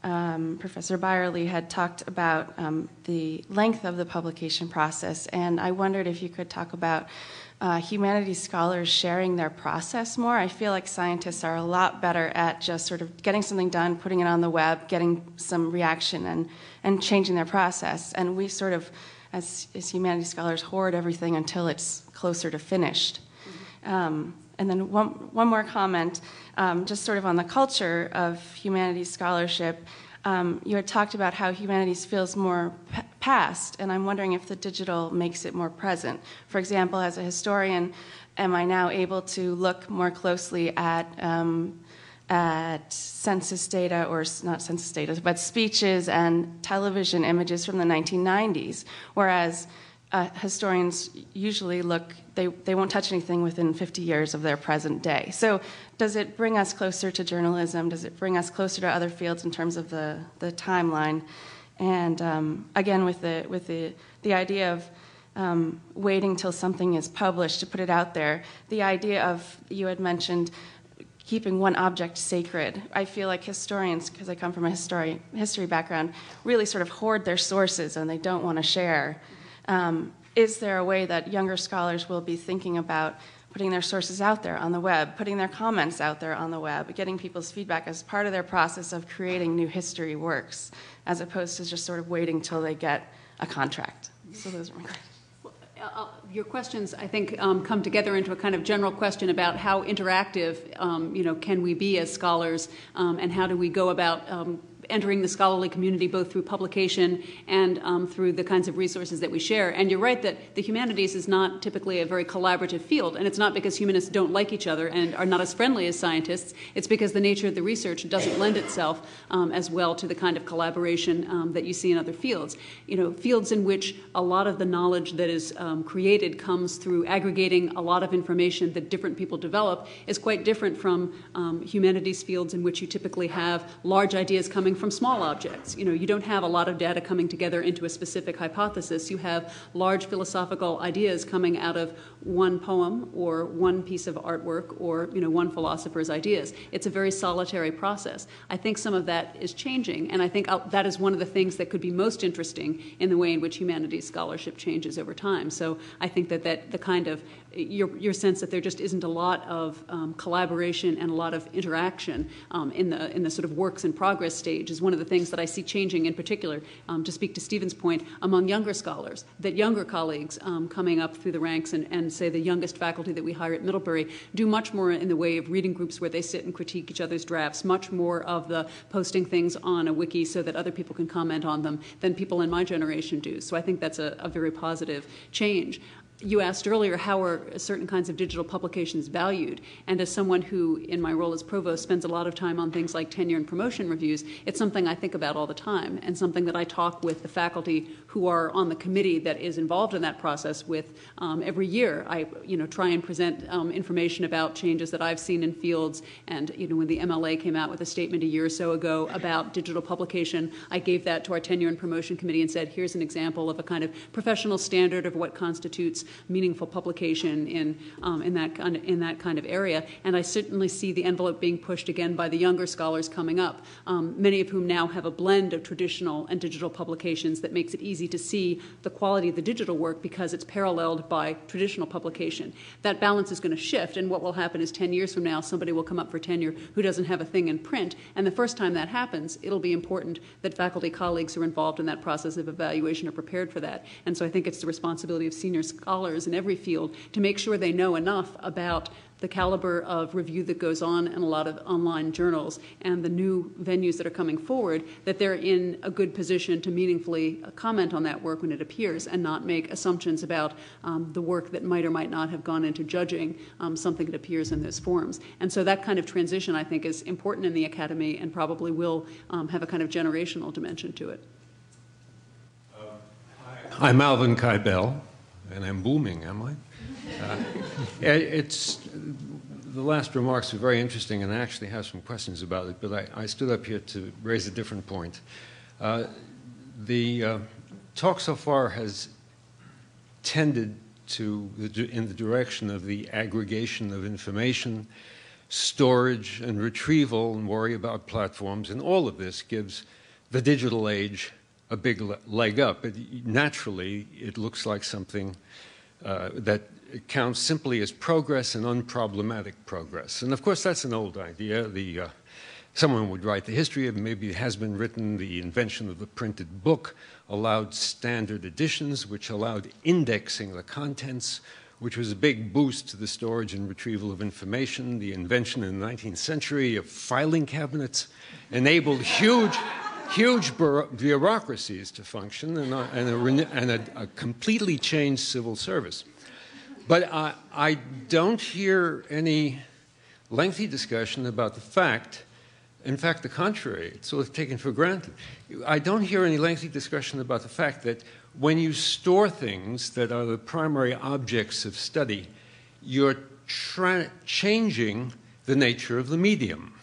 um, Professor Byerly had talked about um, the length of the publication process, and I wondered if you could talk about uh, humanities scholars sharing their process more. I feel like scientists are a lot better at just sort of getting something done, putting it on the web, getting some reaction, and, and changing their process. And we sort of, as, as humanities scholars, hoard everything until it's closer to finished. Mm-hmm. Um, and then one, one more comment, um, just sort of on the culture of humanities scholarship. Um, you had talked about how humanities feels more past, and I'm wondering if the digital makes it more present. For example, as a historian, am I now able to look more closely at um, at census data, or not census data, but speeches and television images from the 1990s, whereas uh, historians usually look, they, they won't touch anything within 50 years of their present day. So, does it bring us closer to journalism? Does it bring us closer to other fields in terms of the, the timeline? And um, again, with, the, with the, the idea of um, waiting till something is published to put it out there, the idea of, you had mentioned, keeping one object sacred. I feel like historians, because I come from a history, history background, really sort of hoard their sources and they don't want to share. Um, is there a way that younger scholars will be thinking about putting their sources out there on the web, putting their comments out there on the web, getting people's feedback as part of their process of creating new history works, as opposed to just sort of waiting till they get a contract? So those are my questions. Uh, uh, your questions, I think, um, come together into a kind of general question about how interactive, um, you know, can we be as scholars, um, and how do we go about um, entering the scholarly community both through publication and um, through the kinds of resources that we share. And you're right that the humanities is not typically a very collaborative field, and it's not because humanists don't like each other and are not as friendly as scientists. It's because the nature of the research doesn't lend itself um, as well to the kind of collaboration um, that you see in other fields. You know, fields in which a lot of the knowledge that is um, created comes through aggregating a lot of information that different people develop is quite different from um, humanities fields in which you typically have large ideas coming from small objects. You know, you don't have a lot of data coming together into a specific hypothesis. You have large philosophical ideas coming out of one poem or one piece of artwork or, you know, one philosopher's ideas. It's a very solitary process. I think some of that is changing, and I think uh, that is one of the things that could be most interesting in the way in which humanities scholarship changes over time. So I think that, that the kind of your, your sense that there just isn't a lot of um, collaboration and a lot of interaction um, in the in the sort of works in progress stage is one of the things that I see changing in particular. Um, to speak to Steven's point, among younger scholars, that younger colleagues um, coming up through the ranks and, and say the youngest faculty that we hire at Middlebury do much more in the way of reading groups where they sit and critique each other's drafts, much more of the posting things on a wiki so that other people can comment on them than people in my generation do. So I think that's a, a very positive change you asked earlier how are certain kinds of digital publications valued? And as someone who in my role as provost spends a lot of time on things like tenure and promotion reviews it's something i think about all the time and something that i talk with the faculty who are on the committee that is involved in that process with um, every year i you know try and present um, information about changes that i've seen in fields and you know when the mla came out with a statement a year or so ago about digital publication i gave that to our tenure and promotion committee and said here's an example of a kind of professional standard of what constitutes meaningful publication in, um, in, that kind of, in that kind of area. And I certainly see the envelope being pushed again by the younger scholars coming up, um, many of whom now have a blend of traditional and digital publications that makes it easy to see the quality of the digital work because it's paralleled by traditional publication. That balance is going to shift, and what will happen is 10 years from now, somebody will come up for tenure who doesn't have a thing in print. And the first time that happens, it'll be important that faculty colleagues who are involved in that process of evaluation are prepared for that. And so I think it's the responsibility of senior scholars in every field to make sure they know enough about the caliber of review that goes on in a lot of online journals and the new venues that are coming forward that they're in a good position to meaningfully comment on that work when it appears and not make assumptions about um, the work that might or might not have gone into judging um, something that appears in those forms. And so that kind of transition, I think, is important in the academy and probably will um, have a kind of generational dimension to it. I'm Alvin Kibel and I'm booming, am I? Uh, it's the last remarks are very interesting, and I actually have some questions about it. But I, I stood up here to raise a different point. Uh, the uh, talk so far has tended to the, in the direction of the aggregation of information, storage and retrieval and worry about platforms. And all of this gives the digital age a big leg up. It, naturally, it looks like something uh, that counts simply as progress and unproblematic progress. And of course, that's an old idea. The, uh, someone would write the history of maybe it has been written the invention of the printed book allowed standard editions which allowed indexing the contents which was a big boost to the storage and retrieval of information the invention in the 19th century of filing cabinets enabled huge huge bureaucracies to function and, a, and, a, and a, a, completely changed civil service. But I, I don't hear any lengthy discussion about the fact, in fact, the contrary, it's sort of taken for granted. I don't hear any lengthy discussion about the fact that when you store things that are the primary objects of study, you're changing the nature of the medium.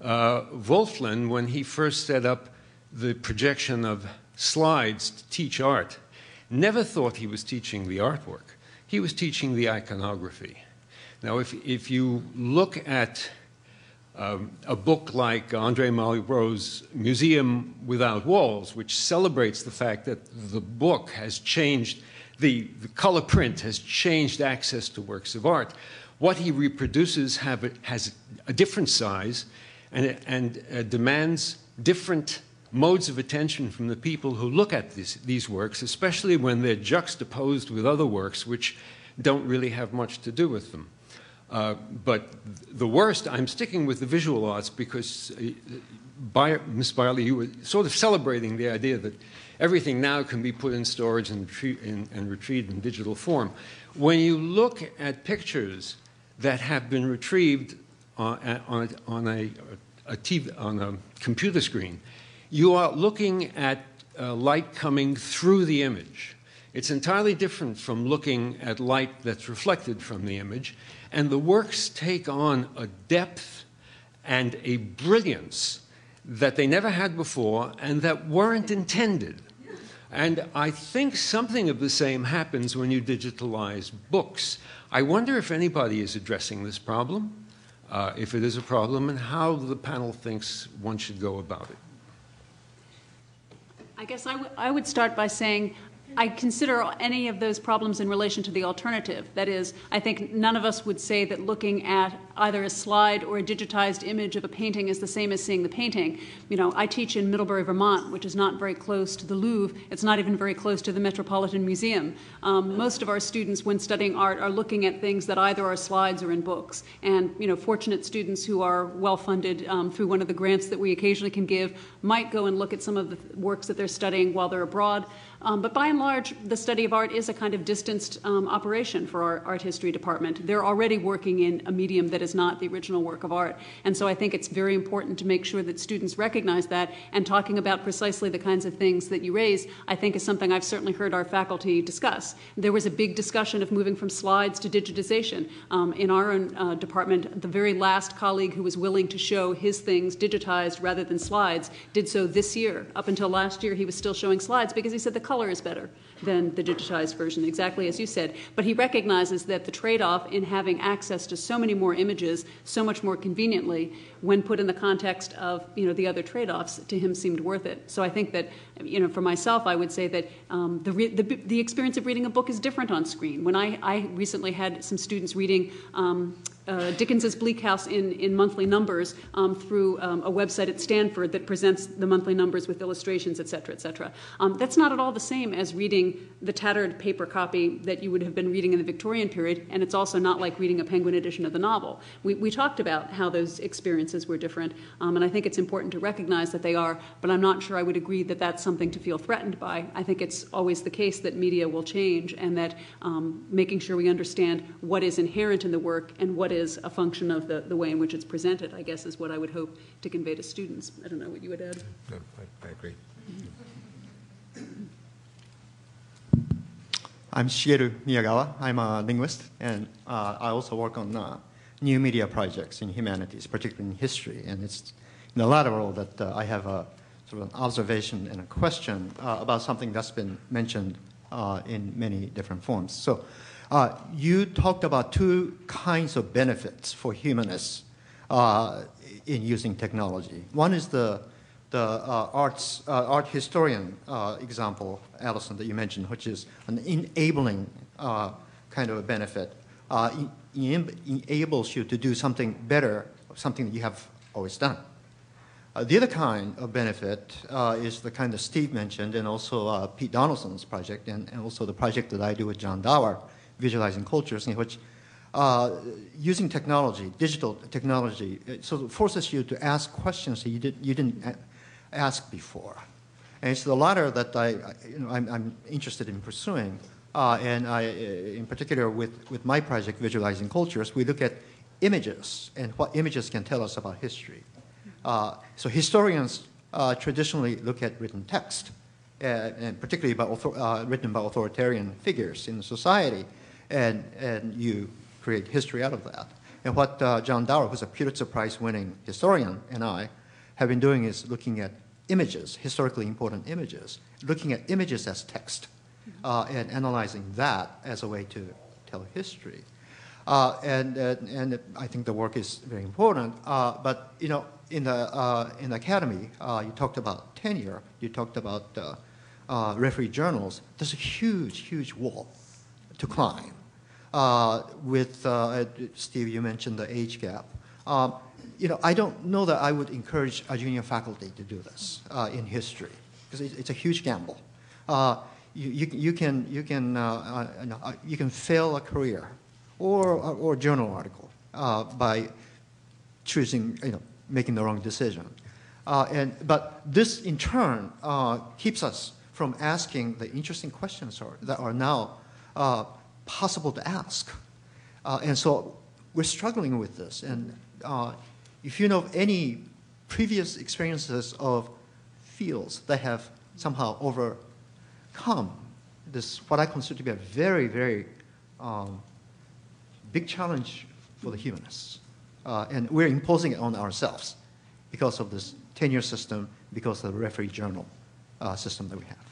Uh, Wölfflin, when he first set up the projection of slides to teach art, never thought he was teaching the artwork. He was teaching the iconography. Now, if, if you look at um, a book like Andre Malraux's Museum Without Walls, which celebrates the fact that the book has changed, the, the color print has changed access to works of art, what he reproduces have, has a different size and, and uh, demands different modes of attention from the people who look at this, these works, especially when they're juxtaposed with other works which don't really have much to do with them. Uh, but the worst, I'm sticking with the visual arts because uh, by, Ms. Byerly, you were sort of celebrating the idea that everything now can be put in storage and, in, and retrieved in digital form. When you look at pictures that have been retrieved on, on, on a, a TV, on a computer screen, you are looking at uh, light coming through the image. It's entirely different from looking at light that's reflected from the image, and the works take on a depth and a brilliance that they never had before and that weren't intended. And I think something of the same happens when you digitalize books. I wonder if anybody is addressing this problem uh, if it is a problem, and how the panel thinks one should go about it. I guess I would start by saying I consider any of those problems in relation to the alternative. That is, I think none of us would say that looking at either a slide or a digitized image of a painting is the same as seeing the painting. You know, I teach in Middlebury, Vermont, which is not very close to the Louvre. It's not even very close to the Metropolitan Museum. Um, most of our students, when studying art, are looking at things that either are slides or in books. And, you know, fortunate students who are well funded um, through one of the grants that we occasionally can give might go and look at some of the works that they're studying while they're abroad. Um, but by and large, the study of art is a kind of distanced um, operation for our art history department. They're already working in a medium that is not the original work of art. And so I think it's very important to make sure that students recognize that. And talking about precisely the kinds of things that you raise, I think is something I've certainly heard our faculty discuss. There was a big discussion of moving from slides to digitization. Um, in our own uh, department, the very last colleague who was willing to show his things digitized rather than slides did so this year. Up until last year, he was still showing slides because he said the color is better than the digitized version, exactly as you said. But he recognizes that the trade off in having access to so many more images so much more conveniently, when put in the context of you know, the other trade offs, to him seemed worth it. So I think that, you know, for myself, I would say that um, the, the, the, experience of reading a book is different on screen. When I, I recently had some students reading um, uh, Dickens's Bleak House in, in monthly numbers um, through um, a website at Stanford that presents the monthly numbers with illustrations, et cetera, et cetera. Um, that's not at all the same as reading the tattered paper copy that you would have been reading in the Victorian period, and it's also not like reading a Penguin edition of the novel. We, we talked about how those experiences were different, um, and I think it's important to recognize that they are, but I'm not sure I would agree that that's something to feel threatened by. I think it's always the case that media will change, and that um, making sure we understand what is inherent in the work and what is a function of the, the way in which it's presented, I guess, is what I would hope to convey to students. I don't know what you would add. No, I, I agree. I'm Shigeru Miyagawa. I'm a linguist, and uh, I also work on uh, new media projects in humanities, particularly in history. And it's in the latter role that uh, I have a sort of an observation and a question uh, about something that's been mentioned uh, in many different forms. So Uh, you talked about two kinds of benefits for humanists uh, in using technology. One is the, the uh, arts, uh, art historian uh, example, Alison, that you mentioned, which is an enabling uh, kind of a benefit. It enables you to do something better, something that you have always done. Uh, the other kind of benefit uh, is the kind that Steve mentioned, and also uh, Pete Donaldson's project, and, and, also the project that I do with John Dower, Visualizing Cultures, in which uh, using technology, digital technology, it sort of forces you to ask questions that you, did, you didn't ask before. And it's the latter that I, you know, I'm, I'm interested in pursuing. Uh, and I, uh, in particular, with, with my project, Visualizing Cultures, we look at images and what images can tell us about history. Uh, so historians uh, traditionally look at written text, uh, and particularly by author, written by authoritarian figures in society, and, and you create history out of that. And what uh, John Dower, who's a Pulitzer Prize winning historian, and I have been doing is looking at images, historically important images, looking at images as text, and analyzing that as a way to tell history. Uh, and, uh, and I think the work is very important. Uh, but you know, in the in the academy, you talked about tenure. You talked about referee journals. There's a huge, huge wall to climb. with Steve, you mentioned the age gap. Um, you know, I don't know that I would encourage a junior faculty to do this uh, in history because it's, it's, a huge gamble. Uh, you, you, you, can, you, can, uh, you can fail a career or, or journal article uh, by choosing, you know, making the wrong decision. Uh, and, but this, in turn, uh, keeps us from asking the interesting questions that are now uh, possible to ask. Uh, and so we're struggling with this. And uh, if you know of any previous experiences of fields that have somehow overcome this, what I consider to be a very, very um, big challenge for the humanists. Uh, and we're imposing it on ourselves because of this tenure system, because of the referee journal uh, system that we have.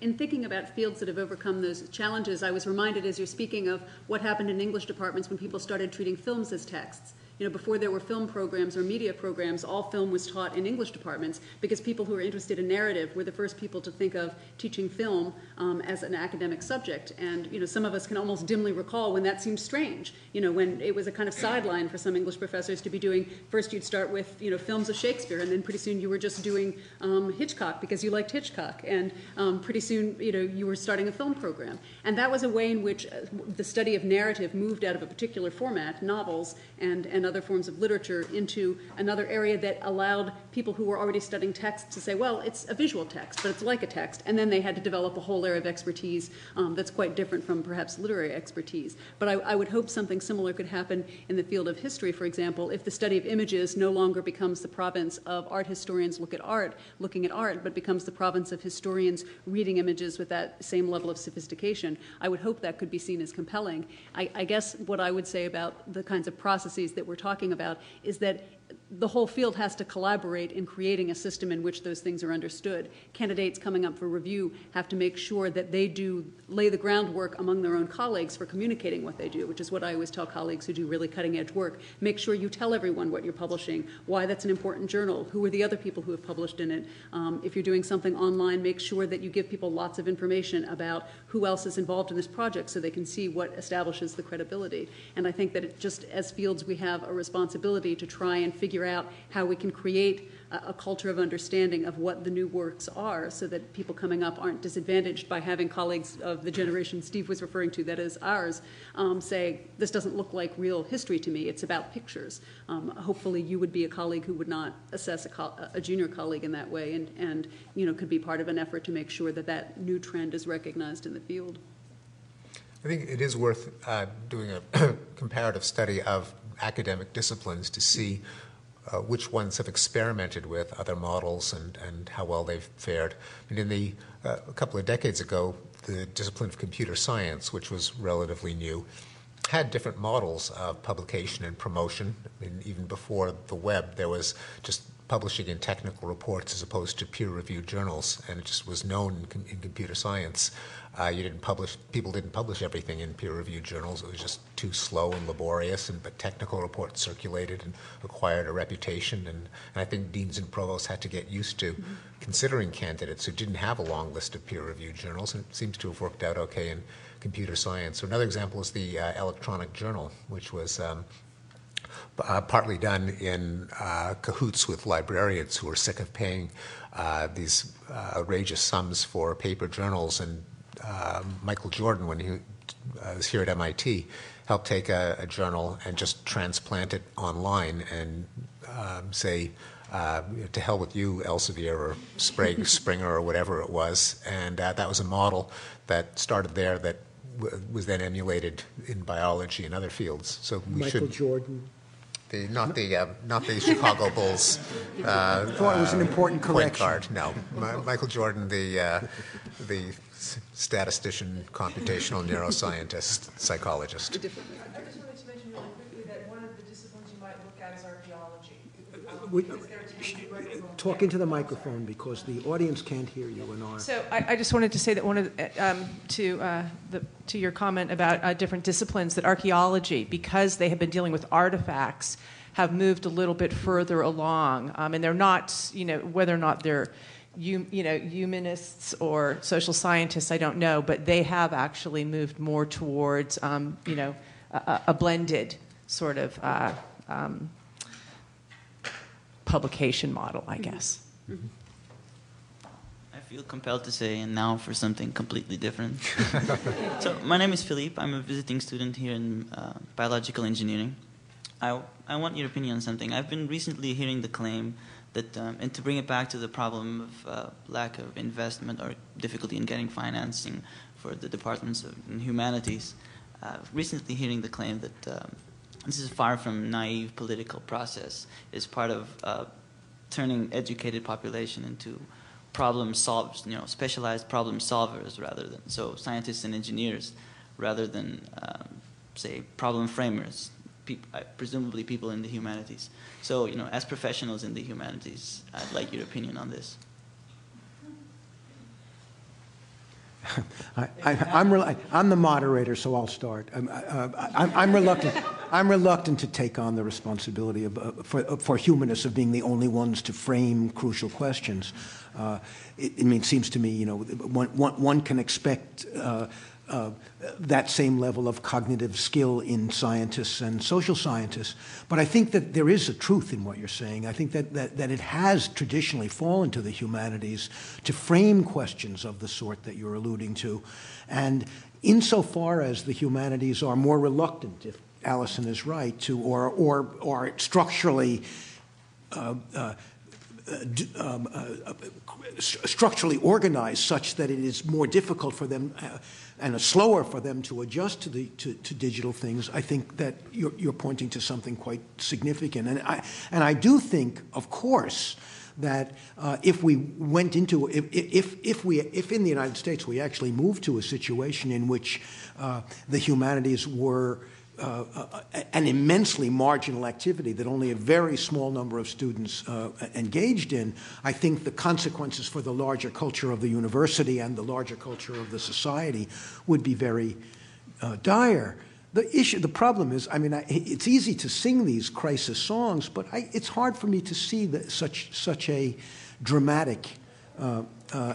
In thinking about fields that have overcome those challenges, I was reminded as you're speaking of what happened in English departments when people started treating films as texts you know, before there were film programs or media programs, all film was taught in English departments because people who were interested in narrative were the first people to think of teaching film um, as an academic subject. And, you know, some of us can almost dimly recall when that seemed strange, you know, when it was a kind of sideline for some English professors to be doing, first you'd start with, you know, films of Shakespeare, and then pretty soon you were just doing um, Hitchcock because you liked Hitchcock. And um, pretty soon, you know, you were starting a film program. And that was a way in which uh, the study of narrative moved out of a particular format, novels, and, and other forms of literature into another area that allowed people who were already studying text to say, well, it's a visual text, but it's like a text. And then they had to develop a whole area of expertise um, that's quite different from perhaps literary expertise. But I, I, would hope something similar could happen in the field of history, for example, if the study of images no longer becomes the province of art historians look at art, looking at art, but becomes the province of historians reading images with that same level of sophistication. I would hope that could be seen as compelling. I, I guess what I would say about the kinds of processes that we're talking about is that the whole field has to collaborate in creating a system in which those things are understood. Candidates coming up for review have to make sure that they do lay the groundwork among their own colleagues for communicating what they do, which is what I always tell colleagues who do really cutting edge work. Make sure you tell everyone what you're publishing, why that's an important journal, who are the other people who have published in it. Um, if you're doing something online, make sure that you give people lots of information about who else is involved in this project so they can see what establishes the credibility. And I think that it just as fields, we have a responsibility to try and figure out how we can create a, a culture of understanding of what the new works are so that people coming up aren't disadvantaged by having colleagues of the generation Steve was referring to, that is ours, um, say, this doesn't look like real history to me, it's about pictures. Um, hopefully you would be a colleague who would not assess a, a junior colleague in that way and, and you know, could be part of an effort to make sure that that new trend is recognized in the field. I think it is worth uh, doing a comparative study of academic disciplines to see uh, which ones have experimented with other models and, and how well they've fared. And in the uh, a couple of decades ago, the discipline of computer science, which was relatively new, had different models of publication and promotion. I mean, even before the web, there was just publishing in technical reports as opposed to peer-reviewed journals, and it just was known in, in computer science. Uh, you didn't publish; people didn't publish everything in peer-reviewed journals. It was just too slow and laborious. And but technical reports circulated and acquired a reputation. And, and I think deans and provosts had to get used to mm-hmm. considering candidates who didn't have a long list of peer-reviewed journals. And it seems to have worked out okay in computer science. So another example is the uh, electronic journal, which was um, uh, partly done in uh, cahoots with librarians who were sick of paying uh, these uh, outrageous sums for paper journals. And um, Michael Jordan, when he uh, was here at MIT, helped take a, a, journal and just transplant it online and um, say, uh, to hell with you, Elsevier or Sprague, Springer or whatever it was. And that was a model that started there that was then emulated in biology and other fields. So we Michael should. Jordan. The, not the uh, not the Chicago Bulls. Uh, thought it was an important correction. Guard. No, Michael Jordan, the uh, the statistician, computational neuroscientist, psychologist. I just wanted to mention really quickly that one of the disciplines you might look at is archaeology. Um, Would- because there tends to be records of- Talk into the microphone because the audience can't hear you and our. So I, I just wanted to say that one of the, um, to uh, the, to your comment about uh, different disciplines that archaeology, because they have been dealing with artifacts, have moved a little bit further along, um, and they're not, you know, whether or not they're you, you know, humanists or social scientists, I don't know, but they have actually moved more towards, um, you know, a, a, blended sort of uh, um, publication model, I guess. Mm-hmm. I feel compelled to say, and now for something completely different. so, my name is Philippe. I'm a visiting student here in uh, biological engineering. I, I want your opinion on something. I've been recently hearing the claim that, um, and to bring it back to the problem of uh, lack of investment or difficulty in getting financing for the departments of humanities, uh, recently hearing the claim that um, this is far from naive political process. is part of uh, turning educated population into problem solvers, you know, specialized problem solvers rather than so scientists and engineers, rather than um, say problem framers. Uh, presumably people in the humanities. So you know, as professionals in the humanities, I'd like your opinion on this. I, am the moderator, so I'll start. I'm, uh, I'm, I'm, reluctant. I'm reluctant to take on the responsibility of, uh, for, uh, for humanists of being the only ones to frame crucial questions. Uh, it, I mean, it seems to me, you know, one, one, one can expect uh, uh, that same level of cognitive skill in scientists and social scientists. But I think that there is a truth in what you're saying. I think that, that, that it has traditionally fallen to the humanities to frame questions of the sort that you're alluding to. And insofar as the humanities are more reluctant, if Alison is right, to or, or, or structurally uh, uh, um, uh, structurally organized such that it is more difficult for them uh, and slower for them to adjust to the to, to digital things, I think that you're, you're, pointing to something quite significant. And I and I do think, of course, that uh, if we went into if, if if we if in the United States we actually moved to a situation in which uh, the humanities were uh, uh, an immensely marginal activity that only a very small number of students uh, engaged in, I think the consequences for the larger culture of the university and the larger culture of the society would be very uh, dire. The issue, the problem is, I mean, I, it's easy to sing these crisis songs, but I, it's hard for me to see the, such such a dramatic uh,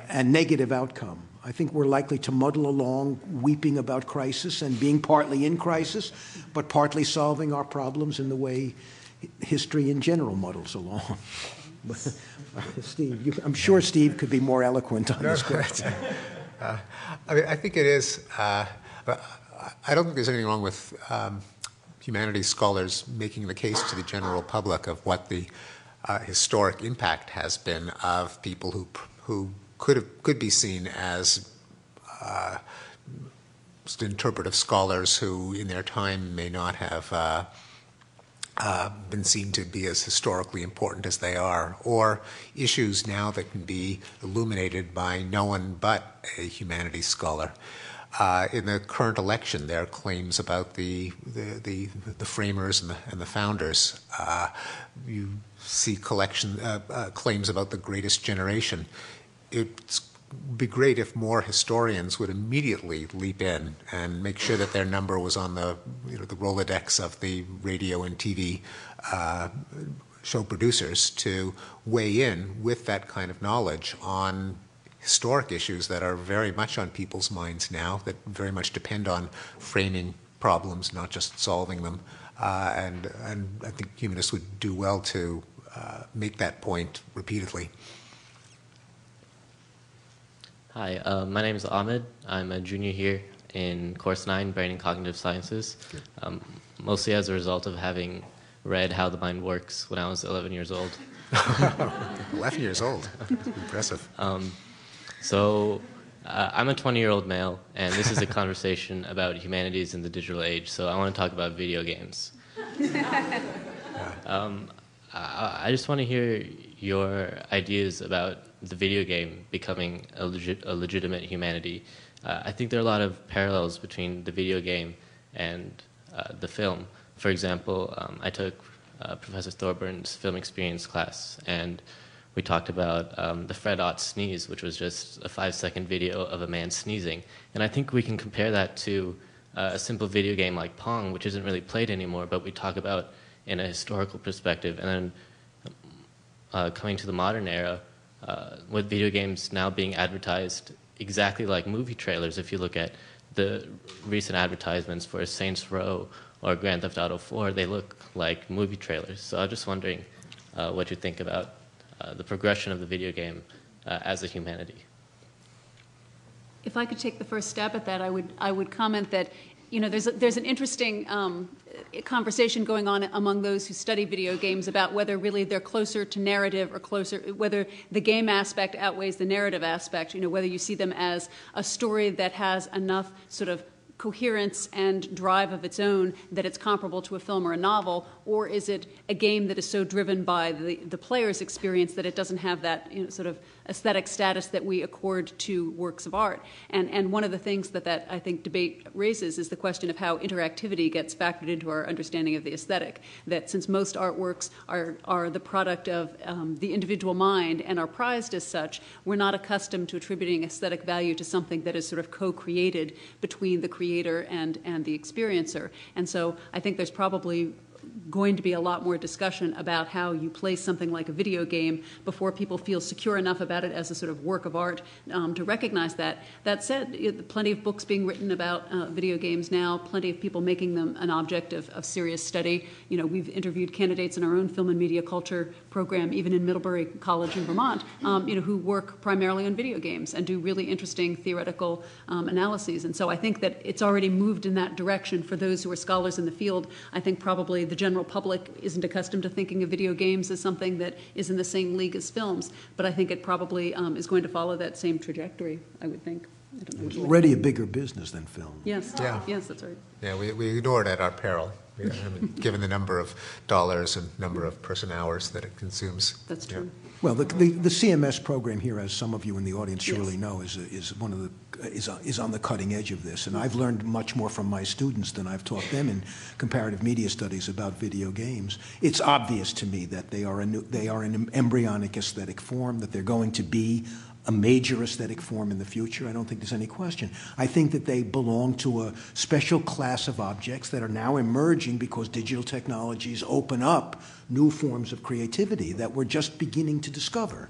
and negative outcome. I think we're likely to muddle along, weeping about crisis and being partly in crisis, but partly solving our problems in the way history in general muddles along. Steve, you, I'm sure Steve could be more eloquent on this question. Uh, I mean, I think it is. Uh, I don't think there's anything wrong with um, humanities scholars making the case to the general public of what the uh, historic impact has been of people who who could have, could be seen as uh, interpretive scholars who, in their time, may not have uh, uh, been seen to be as historically important as they are, or issues now that can be illuminated by no one but a humanities scholar. Uh, in the current election, there are claims about the the, the, the framers and the, and the founders. Uh, you see collection uh, uh, claims about the greatest generation. It's be great if more historians would immediately leap in and make sure that their number was on the you know the Rolodex of the radio and TV uh, show producers to weigh in with that kind of knowledge on historic issues that are very much on people's minds now, that very much depend on framing problems, not just solving them. Uh, and, and I think humanists would do well to uh, make that point repeatedly. Hi, uh, my name is Ahmed. I'm a junior here in course 9, Brain and Cognitive Sciences, um, mostly as a result of having read How the Mind Works when I was 11 years old. 11 years old. Impressive. Um, so, uh, I'm a 20 year old male, and this is a conversation about humanities in the digital age, so I want to talk about video games. um, I, I just want to hear your ideas about the video game becoming a, legit, a legitimate humanity. Uh, I think there are a lot of parallels between the video game and uh, the film. For example, um, I took uh, Professor Thorburn's film experience class, and we talked about um, the Fred Ott sneeze, which was just a five second video of a man sneezing. And I think we can compare that to uh, a simple video game like Pong, which isn't really played anymore, but we talk about in a historical perspective. And then uh, coming to the modern era, uh, with video games now being advertised exactly like movie trailers. If you look at the recent advertisements for Saints Row or Grand Theft Auto 4, they look like movie trailers. So I'm just wondering uh, what you think about uh, the progression of the video game uh, as a humanity. If I could take the first stab at that, I would I would comment that you know there's a, there's an interesting um, conversation going on among those who study video games about whether really they're closer to narrative or closer, whether the game aspect outweighs the narrative aspect, you know, whether you see them as a story that has enough sort of coherence and drive of its own that it's comparable to a film or a novel, or is it a game that is so driven by the, the player's experience that it doesn't have that you know, sort of aesthetic status that we accord to works of art. And, and one of the things that that, I think, debate raises is the question of how interactivity gets factored into our understanding of the aesthetic. That since most artworks are, are the product of um, the individual mind and are prized as such, we're not accustomed to attributing aesthetic value to something that is sort of co created between the creator and, and the experiencer. And so I think there's probably going to be a lot more discussion about how you place something like a video game before people feel secure enough about it as a sort of work of art um, to recognize that. That said, plenty of books being written about uh, video games now, plenty of people making them an object of, of serious study. You know, we've interviewed candidates in our own film and media culture program, even in Middlebury College in Vermont, um, you know, who work primarily on video games and do really interesting theoretical um, analyses. And so I think that it's already moved in that direction for those who are scholars in the field. I think probably the general public isn't accustomed to thinking of video games as something that is in the same league as films, but I think it probably um, is going to follow that same trajectory, I would think. I don't know It's already a bigger business than film. Yes, Yeah. yes, that's right. Yeah, we, we ignore it at our peril, I mean, given the number of dollars and number of person hours that it consumes. That's Yeah. true. Well, the, the, the CMS program here, as some of you in the audience Yes. surely know, is, is one of the is, is on the cutting edge of this. And I've learned much more from my students than I've taught them in comparative media studies about video games. It's obvious to me that they are a new, they are an embryonic aesthetic form, that they're going to be a major aesthetic form in the future. I don't think there's any question. I think that they belong to a special class of objects that are now emerging because digital technologies open up new forms of creativity that we're just beginning to discover.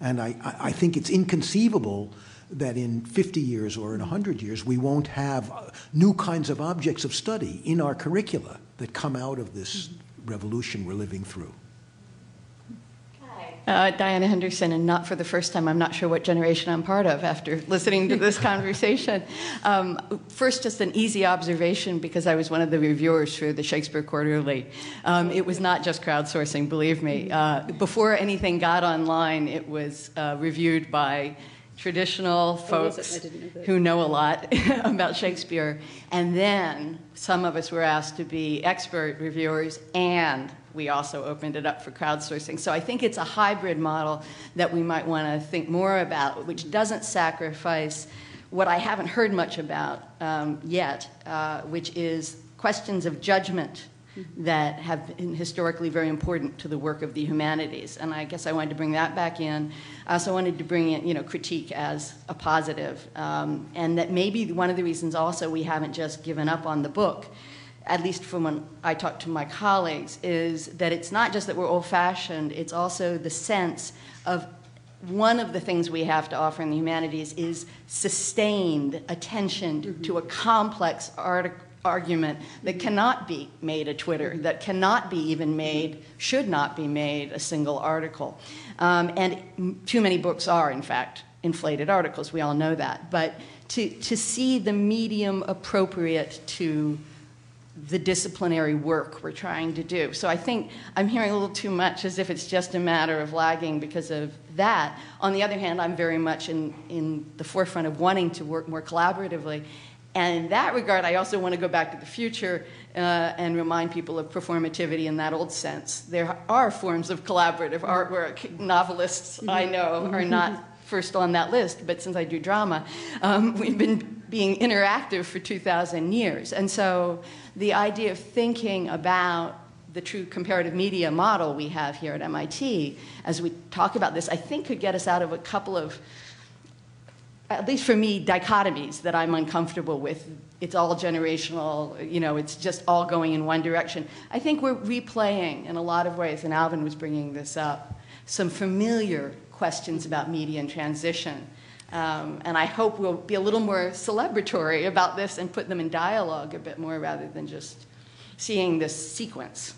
And I, I I think it's inconceivable that in 50 years or in 100 years we won't have uh, new kinds of objects of study in our curricula that come out of this revolution we're living through. Uh, Diana Henderson, and not for the first time, I'm not sure what generation I'm part of after listening to this conversation. Um, first, just an easy observation because I was one of the reviewers for the Shakespeare Quarterly. Um, it was not just crowdsourcing, believe me. Uh, before anything got online, it was uh, reviewed by traditional Oh, folks who know a lot about Shakespeare. And then some of us were asked to be expert reviewers, and we also opened it up for crowdsourcing. So I think it's a hybrid model that we might want to think more about, which doesn't sacrifice what I haven't heard much about um, yet, uh, which is questions of judgment that have been historically very important to the work of the humanities. And I guess I wanted to bring that back in. I also wanted to bring in, you know, critique as a positive. Um, and that maybe one of the reasons also we haven't just given up on the book, at least from when I talk to my colleagues, is that it's not just that we're old fashioned, it's also the sense of one of the things we have to offer in the humanities is sustained attention mm-hmm. to a complex article argument that cannot be made a Twitter, that cannot be even made, should not be made a single article. Um, and too many books are, in fact, inflated articles. We all know that. But to, to see the medium appropriate to the disciplinary work we're trying to do. So I think I'm hearing a little too much as if it's just a matter of lagging because of that. On the other hand, I'm very much in, in the forefront of wanting to work more collaboratively and in that regard, I also want to go back to the future uh, and remind people of performativity in that old sense. There are forms of collaborative artwork. Novelists, I mm-hmm. know, are not first on that list, but since I do drama, um, we've been being interactive for 2,000 years. And so the idea of thinking about the true comparative media model we have here at MIT, as we talk about this, I think could get us out of a couple of at least for me, dichotomies that I'm uncomfortable with. It's all generational, you know, it's just all going in one direction. I think we're replaying in a lot of ways, and Alvin was bringing this up, some familiar questions about media and transition. Um, and I hope we'll be a little more celebratory about this and put them in dialogue a bit more rather than just seeing this sequence.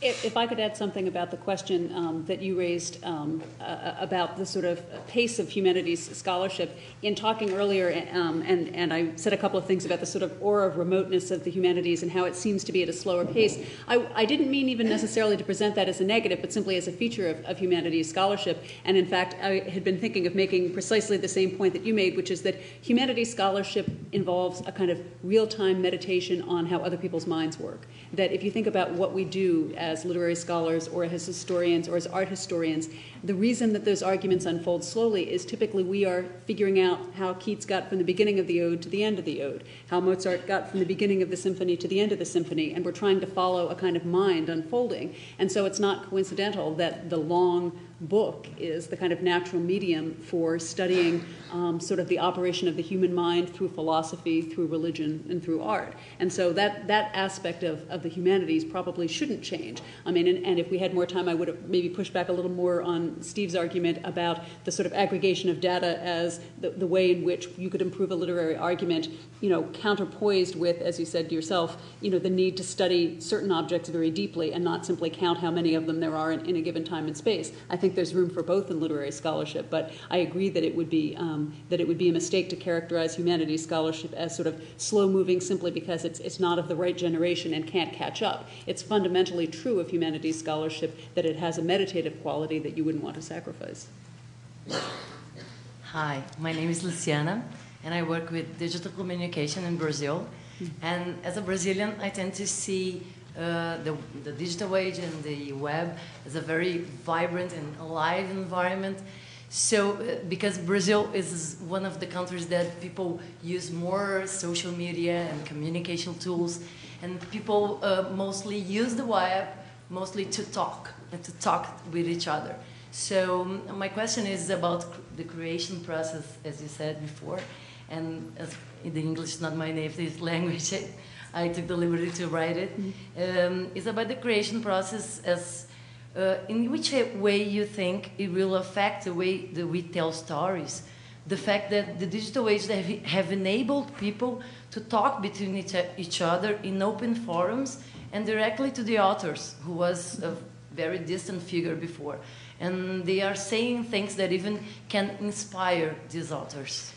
If, if, I could add something about the question um, that you raised um, uh, about the sort of pace of humanities scholarship, in talking earlier, um, and, and I said a couple of things about the sort of aura of remoteness of the humanities and how it seems to be at a slower pace. I, I didn't mean even necessarily to present that as a negative, but simply as a feature of, of humanities scholarship. And in fact, I had been thinking of making precisely the same point that you made, which is that humanities scholarship involves a kind of real time meditation on how other people's minds work. That if you think about what we do as as literary scholars or as historians or as art historians, the reason that those arguments unfold slowly is typically we are figuring out how Keats got from the beginning of the ode to the end of the ode, how Mozart got from the beginning of the symphony to the end of the symphony, and we're trying to follow a kind of mind unfolding. And so it's not coincidental that the long book is the kind of natural medium for studying um, sort of the operation of the human mind through philosophy, through religion, and through art. And so that, that aspect of, of the humanities probably shouldn't change. I mean, and, and if we had more time, I would have maybe pushed back a little more on Steve's argument about the sort of aggregation of data as the, the way in which you could improve a literary argument, you know, counterpoised with, as you said to yourself, you know, the need to study certain objects very deeply and not simply count how many of them there are in, in a given time and space. I think there's room for both in literary scholarship, but I agree that it would be um, that it would be a mistake to characterize humanities scholarship as sort of slow moving simply because it's it's not of the right generation and can't catch up. It's fundamentally true of humanities scholarship that it has a meditative quality that you wouldn't want to sacrifice. Hi, my name is Luciana, and I work with digital communication in Brazil. Mm-hmm. And as a Brazilian, I tend to see uh, the, the digital age and the web as a very vibrant and alive environment. So, uh, because Brazil is one of the countries that people use more social media and communication tools, and people uh, mostly use the web mostly to talk and to talk with each other. So, um, my question is about the creation process, as you said before, and as the English is not my native language. I took the liberty to write it. Mm-hmm. Um, it's about the creation process as uh, in which way you think it will affect the way that we tell stories. The fact that the digital age have, have enabled people to talk between each, each other in open forums and directly to the authors, who was a very distant figure before. And they are saying things that even can inspire these authors.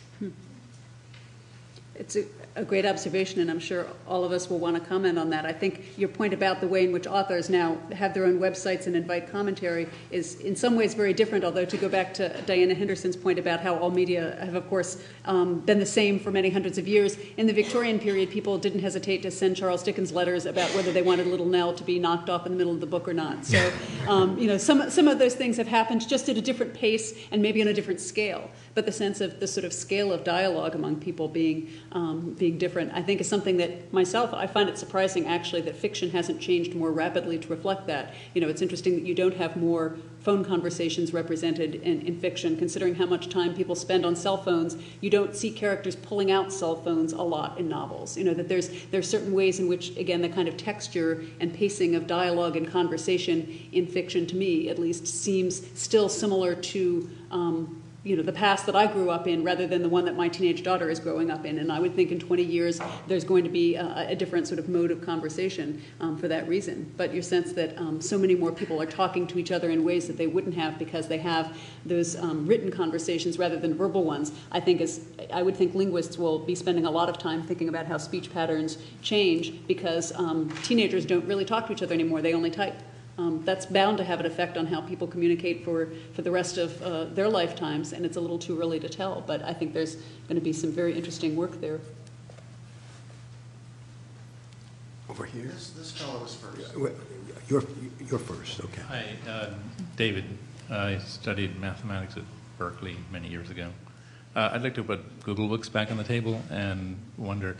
It's a, a great observation, and I'm sure all of us will want to comment on that. I think your point about the way in which authors now have their own websites and invite commentary is in some ways very different, although to go back to Diana Henderson's point about how all media have, of course, um, been the same for many hundreds of years, in the Victorian period, people didn't hesitate to send Charles Dickens letters about whether they wanted Little Nell to be knocked off in the middle of the book or not. So, um, you know, some, some of those things have happened just at a different pace and maybe on a different scale. But the sense of the sort of scale of dialogue among people being, um, being different, I think is something that myself, I find it surprising actually that fiction hasn't changed more rapidly to reflect that. You know, it's interesting that you don't have more phone conversations represented in, in fiction, considering how much time people spend on cell phones. You don't see characters pulling out cell phones a lot in novels. You know, that there's, there's certain ways in which, again, the kind of texture and pacing of dialogue and conversation in fiction, to me at least, seems still similar to um, you know the past that I grew up in rather than the one that my teenage daughter is growing up in. And I would think in 20 years there's going to be a, a different sort of mode of conversation um, for that reason. But your sense that um, so many more people are talking to each other in ways that they wouldn't have because they have those um, written conversations rather than verbal ones, I think is I would think linguists will be spending a lot of time thinking about how speech patterns change because um, teenagers don't really talk to each other anymore. They only type um, that's bound to have an effect on how people communicate for, for the rest of uh, their lifetimes, and it's a little too early to tell. But I think there's going to be some very interesting work there. Over here. This, this fellow was first. You're, you're first, okay. Hi, uh, David. I studied mathematics at Berkeley many years ago. Uh, I'd like to put Google Books back on the table and wonder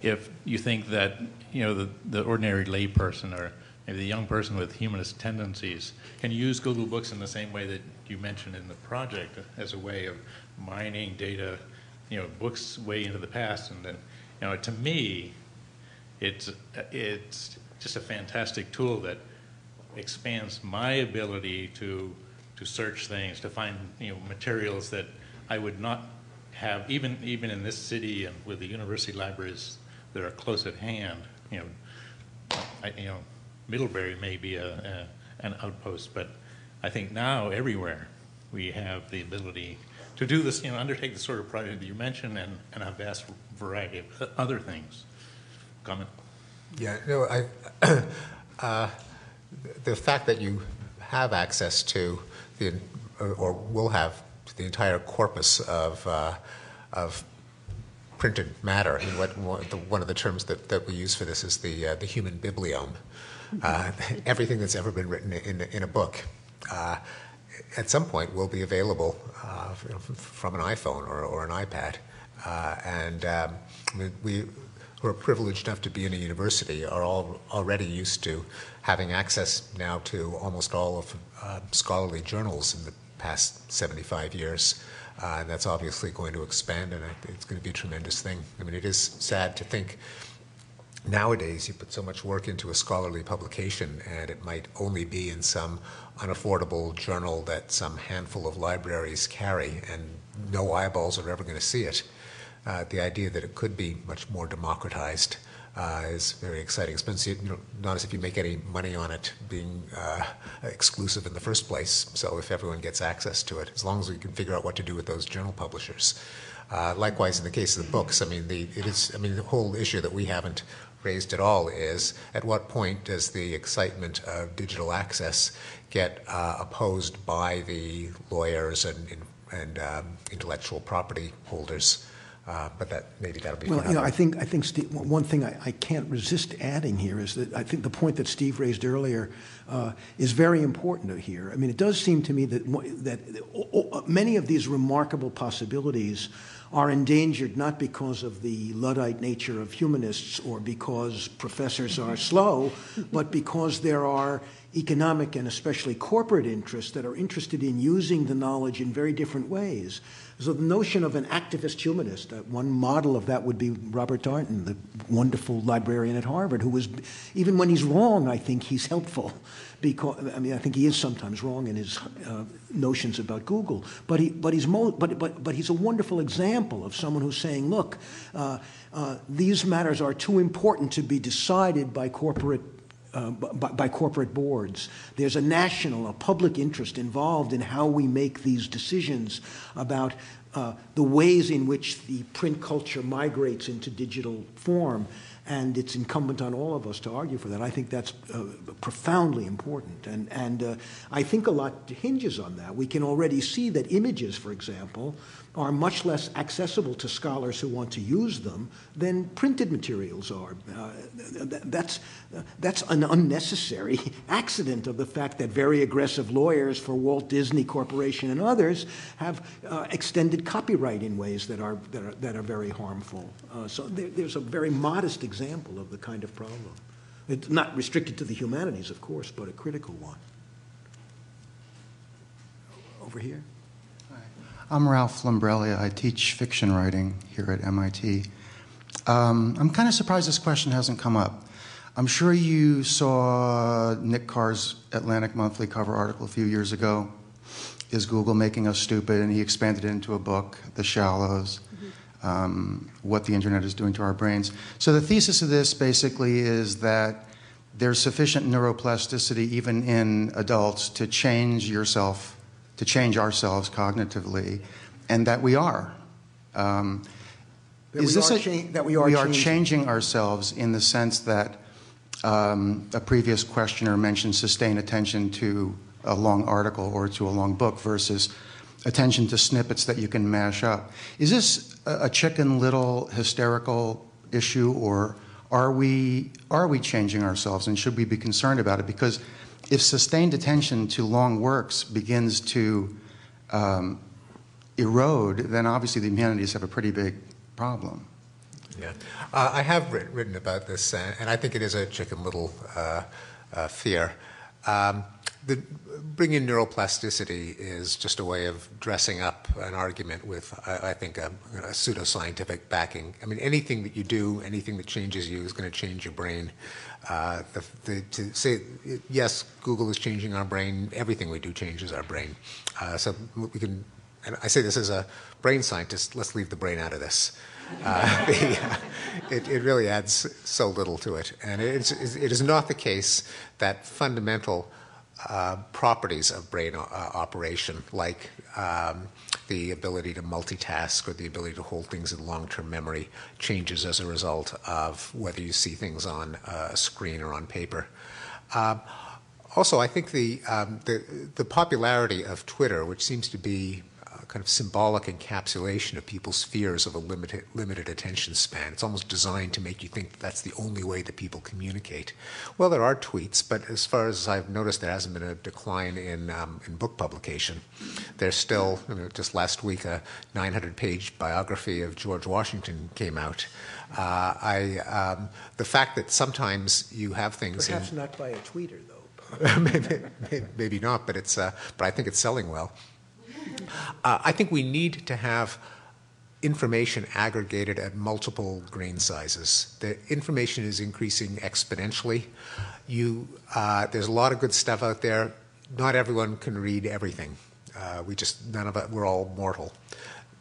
if you think that you know the, the ordinary layperson or maybe the young person with humanist tendencies can use Google Books in the same way that you mentioned in the project as a way of mining data, you know, books way into the past. And then, you know, to me, it's, it's just a fantastic tool that expands my ability to, to search things, to find, you know, materials that I would not have, even, even in this city and with the university libraries that are close at hand, you know, I, you know, Middlebury may be a, a, an outpost, but I think now everywhere we have the ability to do this, you know, undertake the sort of project that you mentioned and, and a vast variety of other things. Comment? Yeah, no, I, uh, the fact that you have access to the, or will have the entire corpus of, uh, of printed matter. I mean, what, one of the terms that, that we use for this is the, uh, the human bibliome uh, everything that's ever been written in, in a book. Uh, at some point will be available uh, from an iPhone or, or an iPad. Uh, and um, we who are privileged enough to be in a university are all already used to having access now to almost all of uh, scholarly journals in the past 75 years. Uh, and that's obviously going to expand, and it's going to be a tremendous thing. I mean, it is sad to think nowadays you put so much work into a scholarly publication and it might only be in some unaffordable journal that some handful of libraries carry and no eyeballs are ever going to see it. Uh, the idea that it could be much more democratized uh, is very exciting. Especially, you know, not as if you make any money on it being uh, exclusive in the first place. So if everyone gets access to it, as long as we can figure out what to do with those journal publishers. Uh, likewise, in the case of the books, I mean, the, it is. I mean, the whole issue that we haven't raised at all is at what point does the excitement of digital access get uh, opposed by the lawyers and, and um, intellectual property holders? Uh, but that maybe that'll be. Well, you know, I think I think Steve, one thing I, I, can't resist adding here is that I think the point that Steve raised earlier uh, is very important here. I mean, it does seem to me that that many of these remarkable possibilities are endangered not because of the Luddite nature of humanists or because professors are slow, but because there are economic and especially corporate interests that are interested in using the knowledge in very different ways. So the notion of an activist humanist, uh, one model of that would be Robert Darnton, the wonderful librarian at Harvard, who was, even when he's wrong, I think he's helpful. Because I mean, I think he is sometimes wrong in his uh, notions about Google, but he, but he's, mo- but, but, but he's a wonderful example of someone who's saying, look, uh, uh, these matters are too important to be decided by corporate uh, by, by, corporate boards. There's a national, a public interest involved in how we make these decisions about uh, the ways in which the print culture migrates into digital form and it's incumbent on all of us to argue for that. I think that's uh, profoundly important, and and uh, I think a lot hinges on that. We can already see that images, for example, are much less accessible to scholars who want to use them than printed materials are. Uh, that's, that's an unnecessary accident of the fact that very aggressive lawyers for Walt Disney Corporation and others have uh, extended copyright in ways that are, that are, that are very harmful. Uh, so there, there's a very modest example of the kind of problem. It's not restricted to the humanities, of course, but a critical one. Over here. I'm Ralph Lombreglia. I teach fiction writing here at MIT. Um, I'm kind of surprised this question hasn't come up. I'm sure you saw Nick Carr's Atlantic Monthly cover article a few years ago. Is Google making us stupid? And he expanded it into a book, The Shallows, mm-hmm. um, What the Internet is Doing to Our Brains. So the thesis of this basically is that there's sufficient neuroplasticity, even in adults, to change yourself to change ourselves cognitively, and that we are. Um, that, is we this a, cha- that we are, we are changing. changing ourselves in the sense that um, a previous questioner mentioned sustained attention to a long article or to a long book versus attention to snippets that you can mash up. Is this a, a chicken little hysterical issue, or are we are we changing ourselves, and should we be concerned about it? Because if sustained attention to long works begins to um, erode, then obviously the humanities have a pretty big problem. Yeah, uh, I have written, written about this, uh, and I think it is a chicken little uh, uh fear. Um, the, bringing neuroplasticity is just a way of dressing up an argument with, I, I think, a, a pseudoscientific backing. I mean, anything that you do, anything that changes you is going to change your brain. Uh, the, the, to say, yes, Google is changing our brain, everything we do changes our brain. Uh, so we can, and I say this as a brain scientist, let's leave the brain out of this. Uh, the, it, it, really adds so little to it. And it's, it is not the case that fundamental uh, properties of brain uh, operation, like um, the ability to multitask or the ability to hold things in long-term memory, changes as a result of whether you see things on a screen or on paper. Um, also, I think the, um, the, the popularity of Twitter, which seems to be kind of symbolic encapsulation of people's fears of a limited, limited attention span. It's almost designed to make you think that that's the only way that people communicate. Well, there are tweets, but as far as I've noticed, there hasn't been a decline in, um, in book publication. There's still, you know, just last week, a 900 page biography of George Washington came out. Uh, I, um, the fact that sometimes you have things. Perhaps in, not by a tweeter, though. maybe, maybe, not, but it's, uh, but I think it's selling well. Uh, I think we need to have information aggregated at multiple grain sizes. The information is increasing exponentially. You, uh, there's a lot of good stuff out there. Not everyone can read everything. Uh, we just none of it. We're all mortal.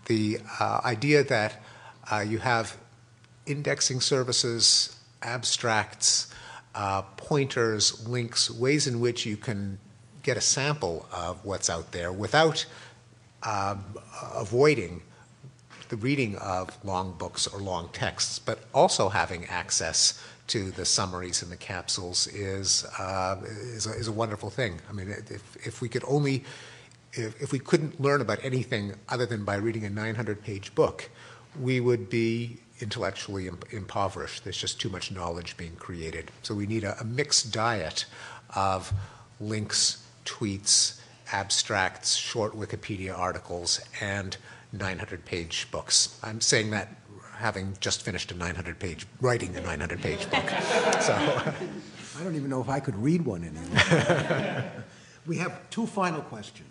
The uh, idea that uh, you have indexing services, abstracts, uh, pointers, links, ways in which you can get a sample of what's out there without avoiding the reading of long books or long texts, but also having access to the summaries and the capsules is uh, is, a, is, a, wonderful thing. I mean, if if we could only if, if we couldn't learn about anything other than by reading a 900-page book, we would be intellectually impoverished. There's just too much knowledge being created. So we need a, a mixed diet of links, tweets, abstracts, short Wikipedia articles, and 900 page books. I'm saying that having just finished a 900 page, writing a 900 page book. So I don't even know if I could read one anymore. we have two final questions.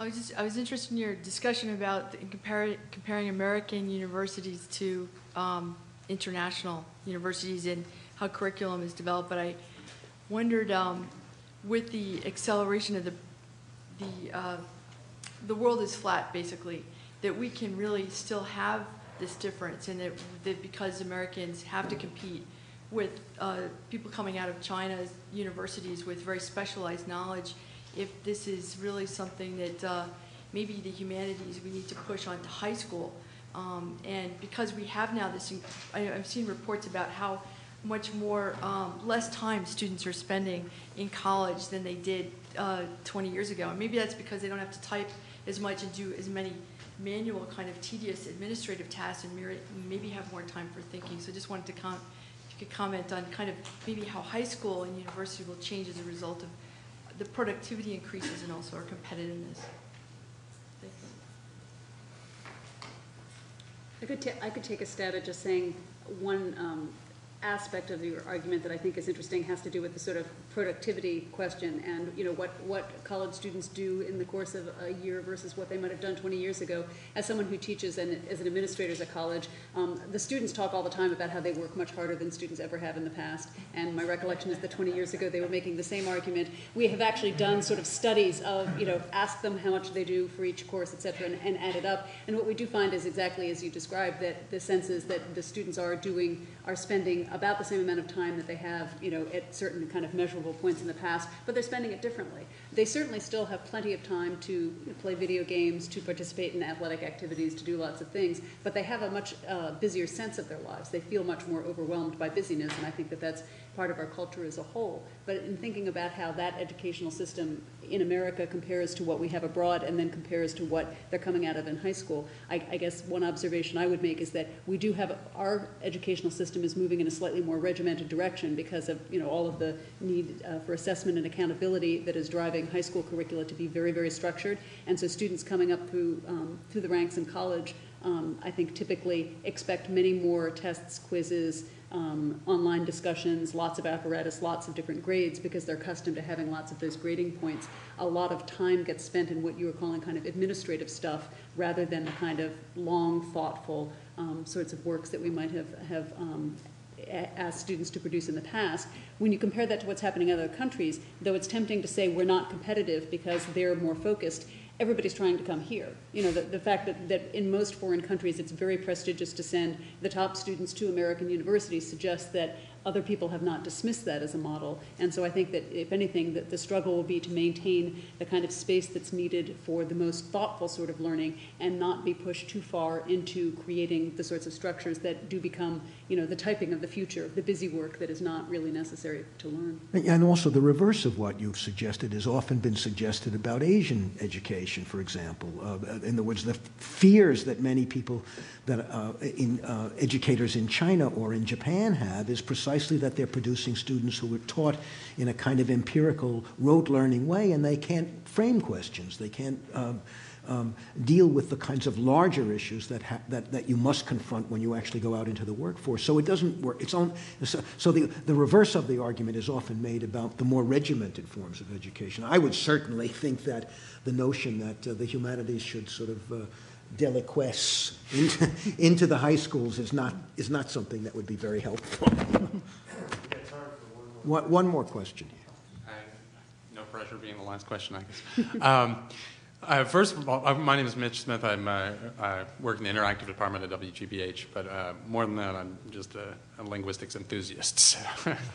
I was, just, I was interested in your discussion about the, compare, comparing American universities to um, international universities and how curriculum is developed, but I wondered um, with the acceleration of the the, uh, the world is flat, basically, that we can really still have this difference, and that, that because Americans have to compete with uh, people coming out of China's universities with very specialized knowledge, if this is really something that uh, maybe the humanities we need to push onto high school. Um, and because we have now this, I, I've seen reports about how much more, um, less time students are spending in college than they did uh, 20 years ago. And maybe that's because they don't have to type as much and do as many manual kind of tedious administrative tasks and maybe have more time for thinking. So I just wanted to comment, if you could comment on kind of maybe how high school and university will change as a result of the productivity increases and also our competitiveness. I could, I could take a stab at just saying one um, aspect of your argument that I think is interesting has to do with the sort of productivity question and you know what what college students do in the course of a year versus what they might have done 20 years ago. As someone who teaches and as an administrator at college, um, the students talk all the time about how they work much harder than students ever have in the past. And my recollection is that 20 years ago they were making the same argument. We have actually done sort of studies of you know ask them how much they do for each course, et cetera, and, and add it up. And what we do find is exactly as you described that the sense is that the students are doing are spending about the same amount of time that they have you know at certain kind of measurable points in the past, but they're spending it differently. They certainly still have plenty of time to play video games, to participate in athletic activities, to do lots of things, but they have a much uh, busier sense of their lives. They feel much more overwhelmed by busyness, and I think that that's part of our culture as a whole. But in thinking about how that educational system in America compares to what we have abroad and then compares to what they're coming out of in high school, I, I, guess one observation I would make is that we do have our educational system is moving in a slightly more regimented direction because of you know all of the need uh, for assessment and accountability that is driving high school curricula to be very very structured, and so students coming up through um, through the ranks in college. Um, I think typically expect many more tests, quizzes, um, online discussions, lots of apparatus, lots of different grades because they're accustomed to having lots of those grading points. A lot of time gets spent in what you were calling kind of administrative stuff rather than the kind of long, thoughtful um, sorts of works that we might have, have um, asked students to produce in the past. When you compare that to what's happening in other countries, though it's tempting to say we're not competitive because they're more focused, everybody's trying to come here. You know, the, the fact that, that in most foreign countries it's very prestigious to send the top students to American universities suggests that other people have not dismissed that as a model. And so I think that, if anything, that the struggle will be to maintain the kind of space that's needed for the most thoughtful sort of learning and not be pushed too far into creating the sorts of structures that do become, you know, the typing of the future, the busy work that is not really necessary to learn. And also the reverse of what you've suggested has often been suggested about Asian education, for example. Uh, in other words, the fears that many people that uh, in, uh, educators in China or in Japan have is precisely that they're producing students who are taught in a kind of empirical, rote learning way, and they can't frame questions. They can't um, um, deal with the kinds of larger issues that, that, that you must confront when you actually go out into the workforce. So it doesn't work. It's on, so, so the, the reverse of the argument is often made about the more regimented forms of education. I would certainly think that the notion that uh, the humanities should sort of uh, deliquesce into, into the high schools is not, is not something that would be very helpful. one, one more question. I, no pressure being the last question, I guess. Um, uh, first of all, uh, my name is Mitch Smith. I'm, uh, I work in the interactive department at WGBH, but uh, more than that, I'm just a, a linguistics enthusiast, so,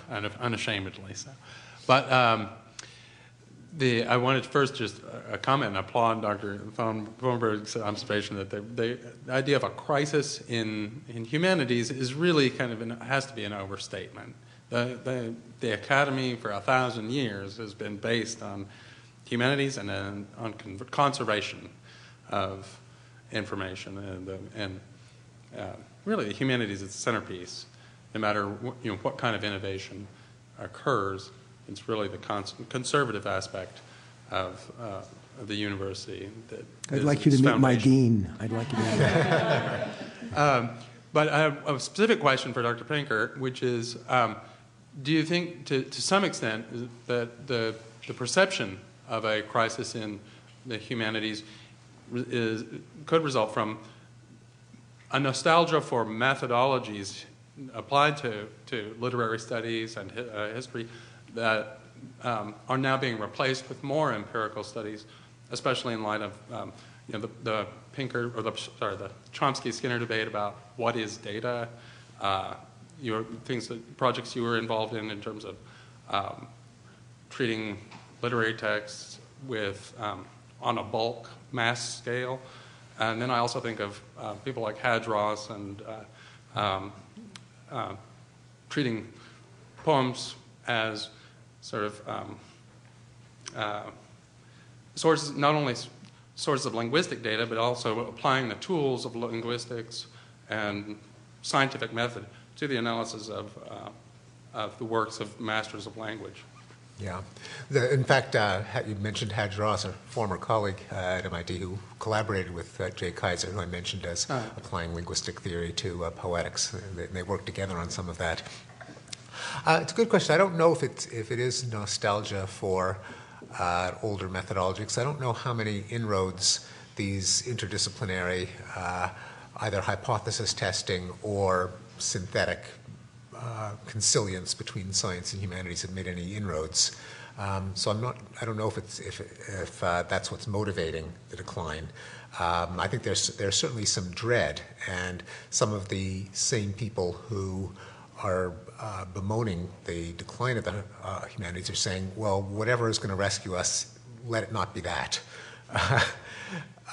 unashamedly so. But um, the, I wanted first just uh, comment and applaud Dr. Thorburn's observation that the, the, idea of a crisis in, in humanities is really kind of an, has to be an overstatement. The, the, the academy for a thousand years has been based on humanities and on, on conservation of information and, and uh, really humanities is the centerpiece. No matter you know, what kind of innovation occurs, it's really the cons- conservative aspect of, uh, of the university. That I'd like you to meet my dean. I'd like you to meet um, But I have a specific question for Dr. Pinker, which is um, do you think, to, to some extent, that the, the perception of a crisis in the humanities is, could result from a nostalgia for methodologies applied to, to literary studies and uh, history that um, are now being replaced with more empirical studies, especially in light of um, you know, the, the, Pinker or the sorry the Chomsky Skinner debate about what is data, uh, your things that projects you were involved in in terms of um, treating literary texts with um, on a bulk mass scale. And then I also think of uh, people like Haj Ross and uh, um, uh, treating poems as sort of um, uh, sources, not only sources of linguistic data, but also applying the tools of linguistics and scientific method to the analysis of, uh, of the works of masters of language. Yeah. The, in fact, uh, you mentioned Haj Ross, a former colleague uh, at MIT who collaborated with uh, Jay Keyser, who I mentioned as Ah. applying linguistic theory to uh, poetics. They, they worked together on some of that. Uh, it's a good question. I don't know if, it's, if it is nostalgia for uh, older methodology, because I don't know how many inroads these interdisciplinary, uh, either hypothesis testing or synthetic uh, consilience between science and humanities have made any inroads. Um, so I'm not. I don't know if it's if if uh, that's what's motivating the decline. Um, I think there's there's certainly some dread, and some of the same people who are uh, bemoaning the decline of the uh, humanities are saying, well, whatever is going to rescue us, let it not be that.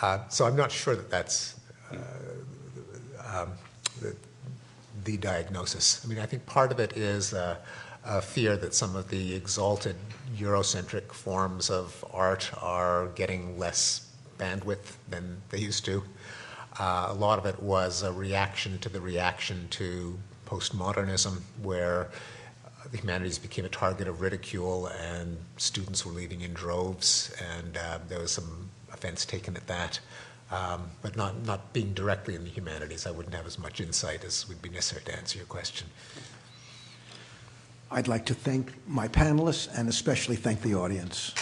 uh, so I'm not sure that that's uh, um, the, the diagnosis. I mean, I think part of it is uh, a fear that some of the exalted Eurocentric forms of art are getting less bandwidth than they used to. Uh, a lot of it was a reaction to the reaction to postmodernism, where uh, the humanities became a target of ridicule and students were leaving in droves, and uh, there was some offense taken at that. Um, but not, not being directly in the humanities, I wouldn't have as much insight as would be necessary to answer your question. I'd like to thank my panelists and especially thank the audience.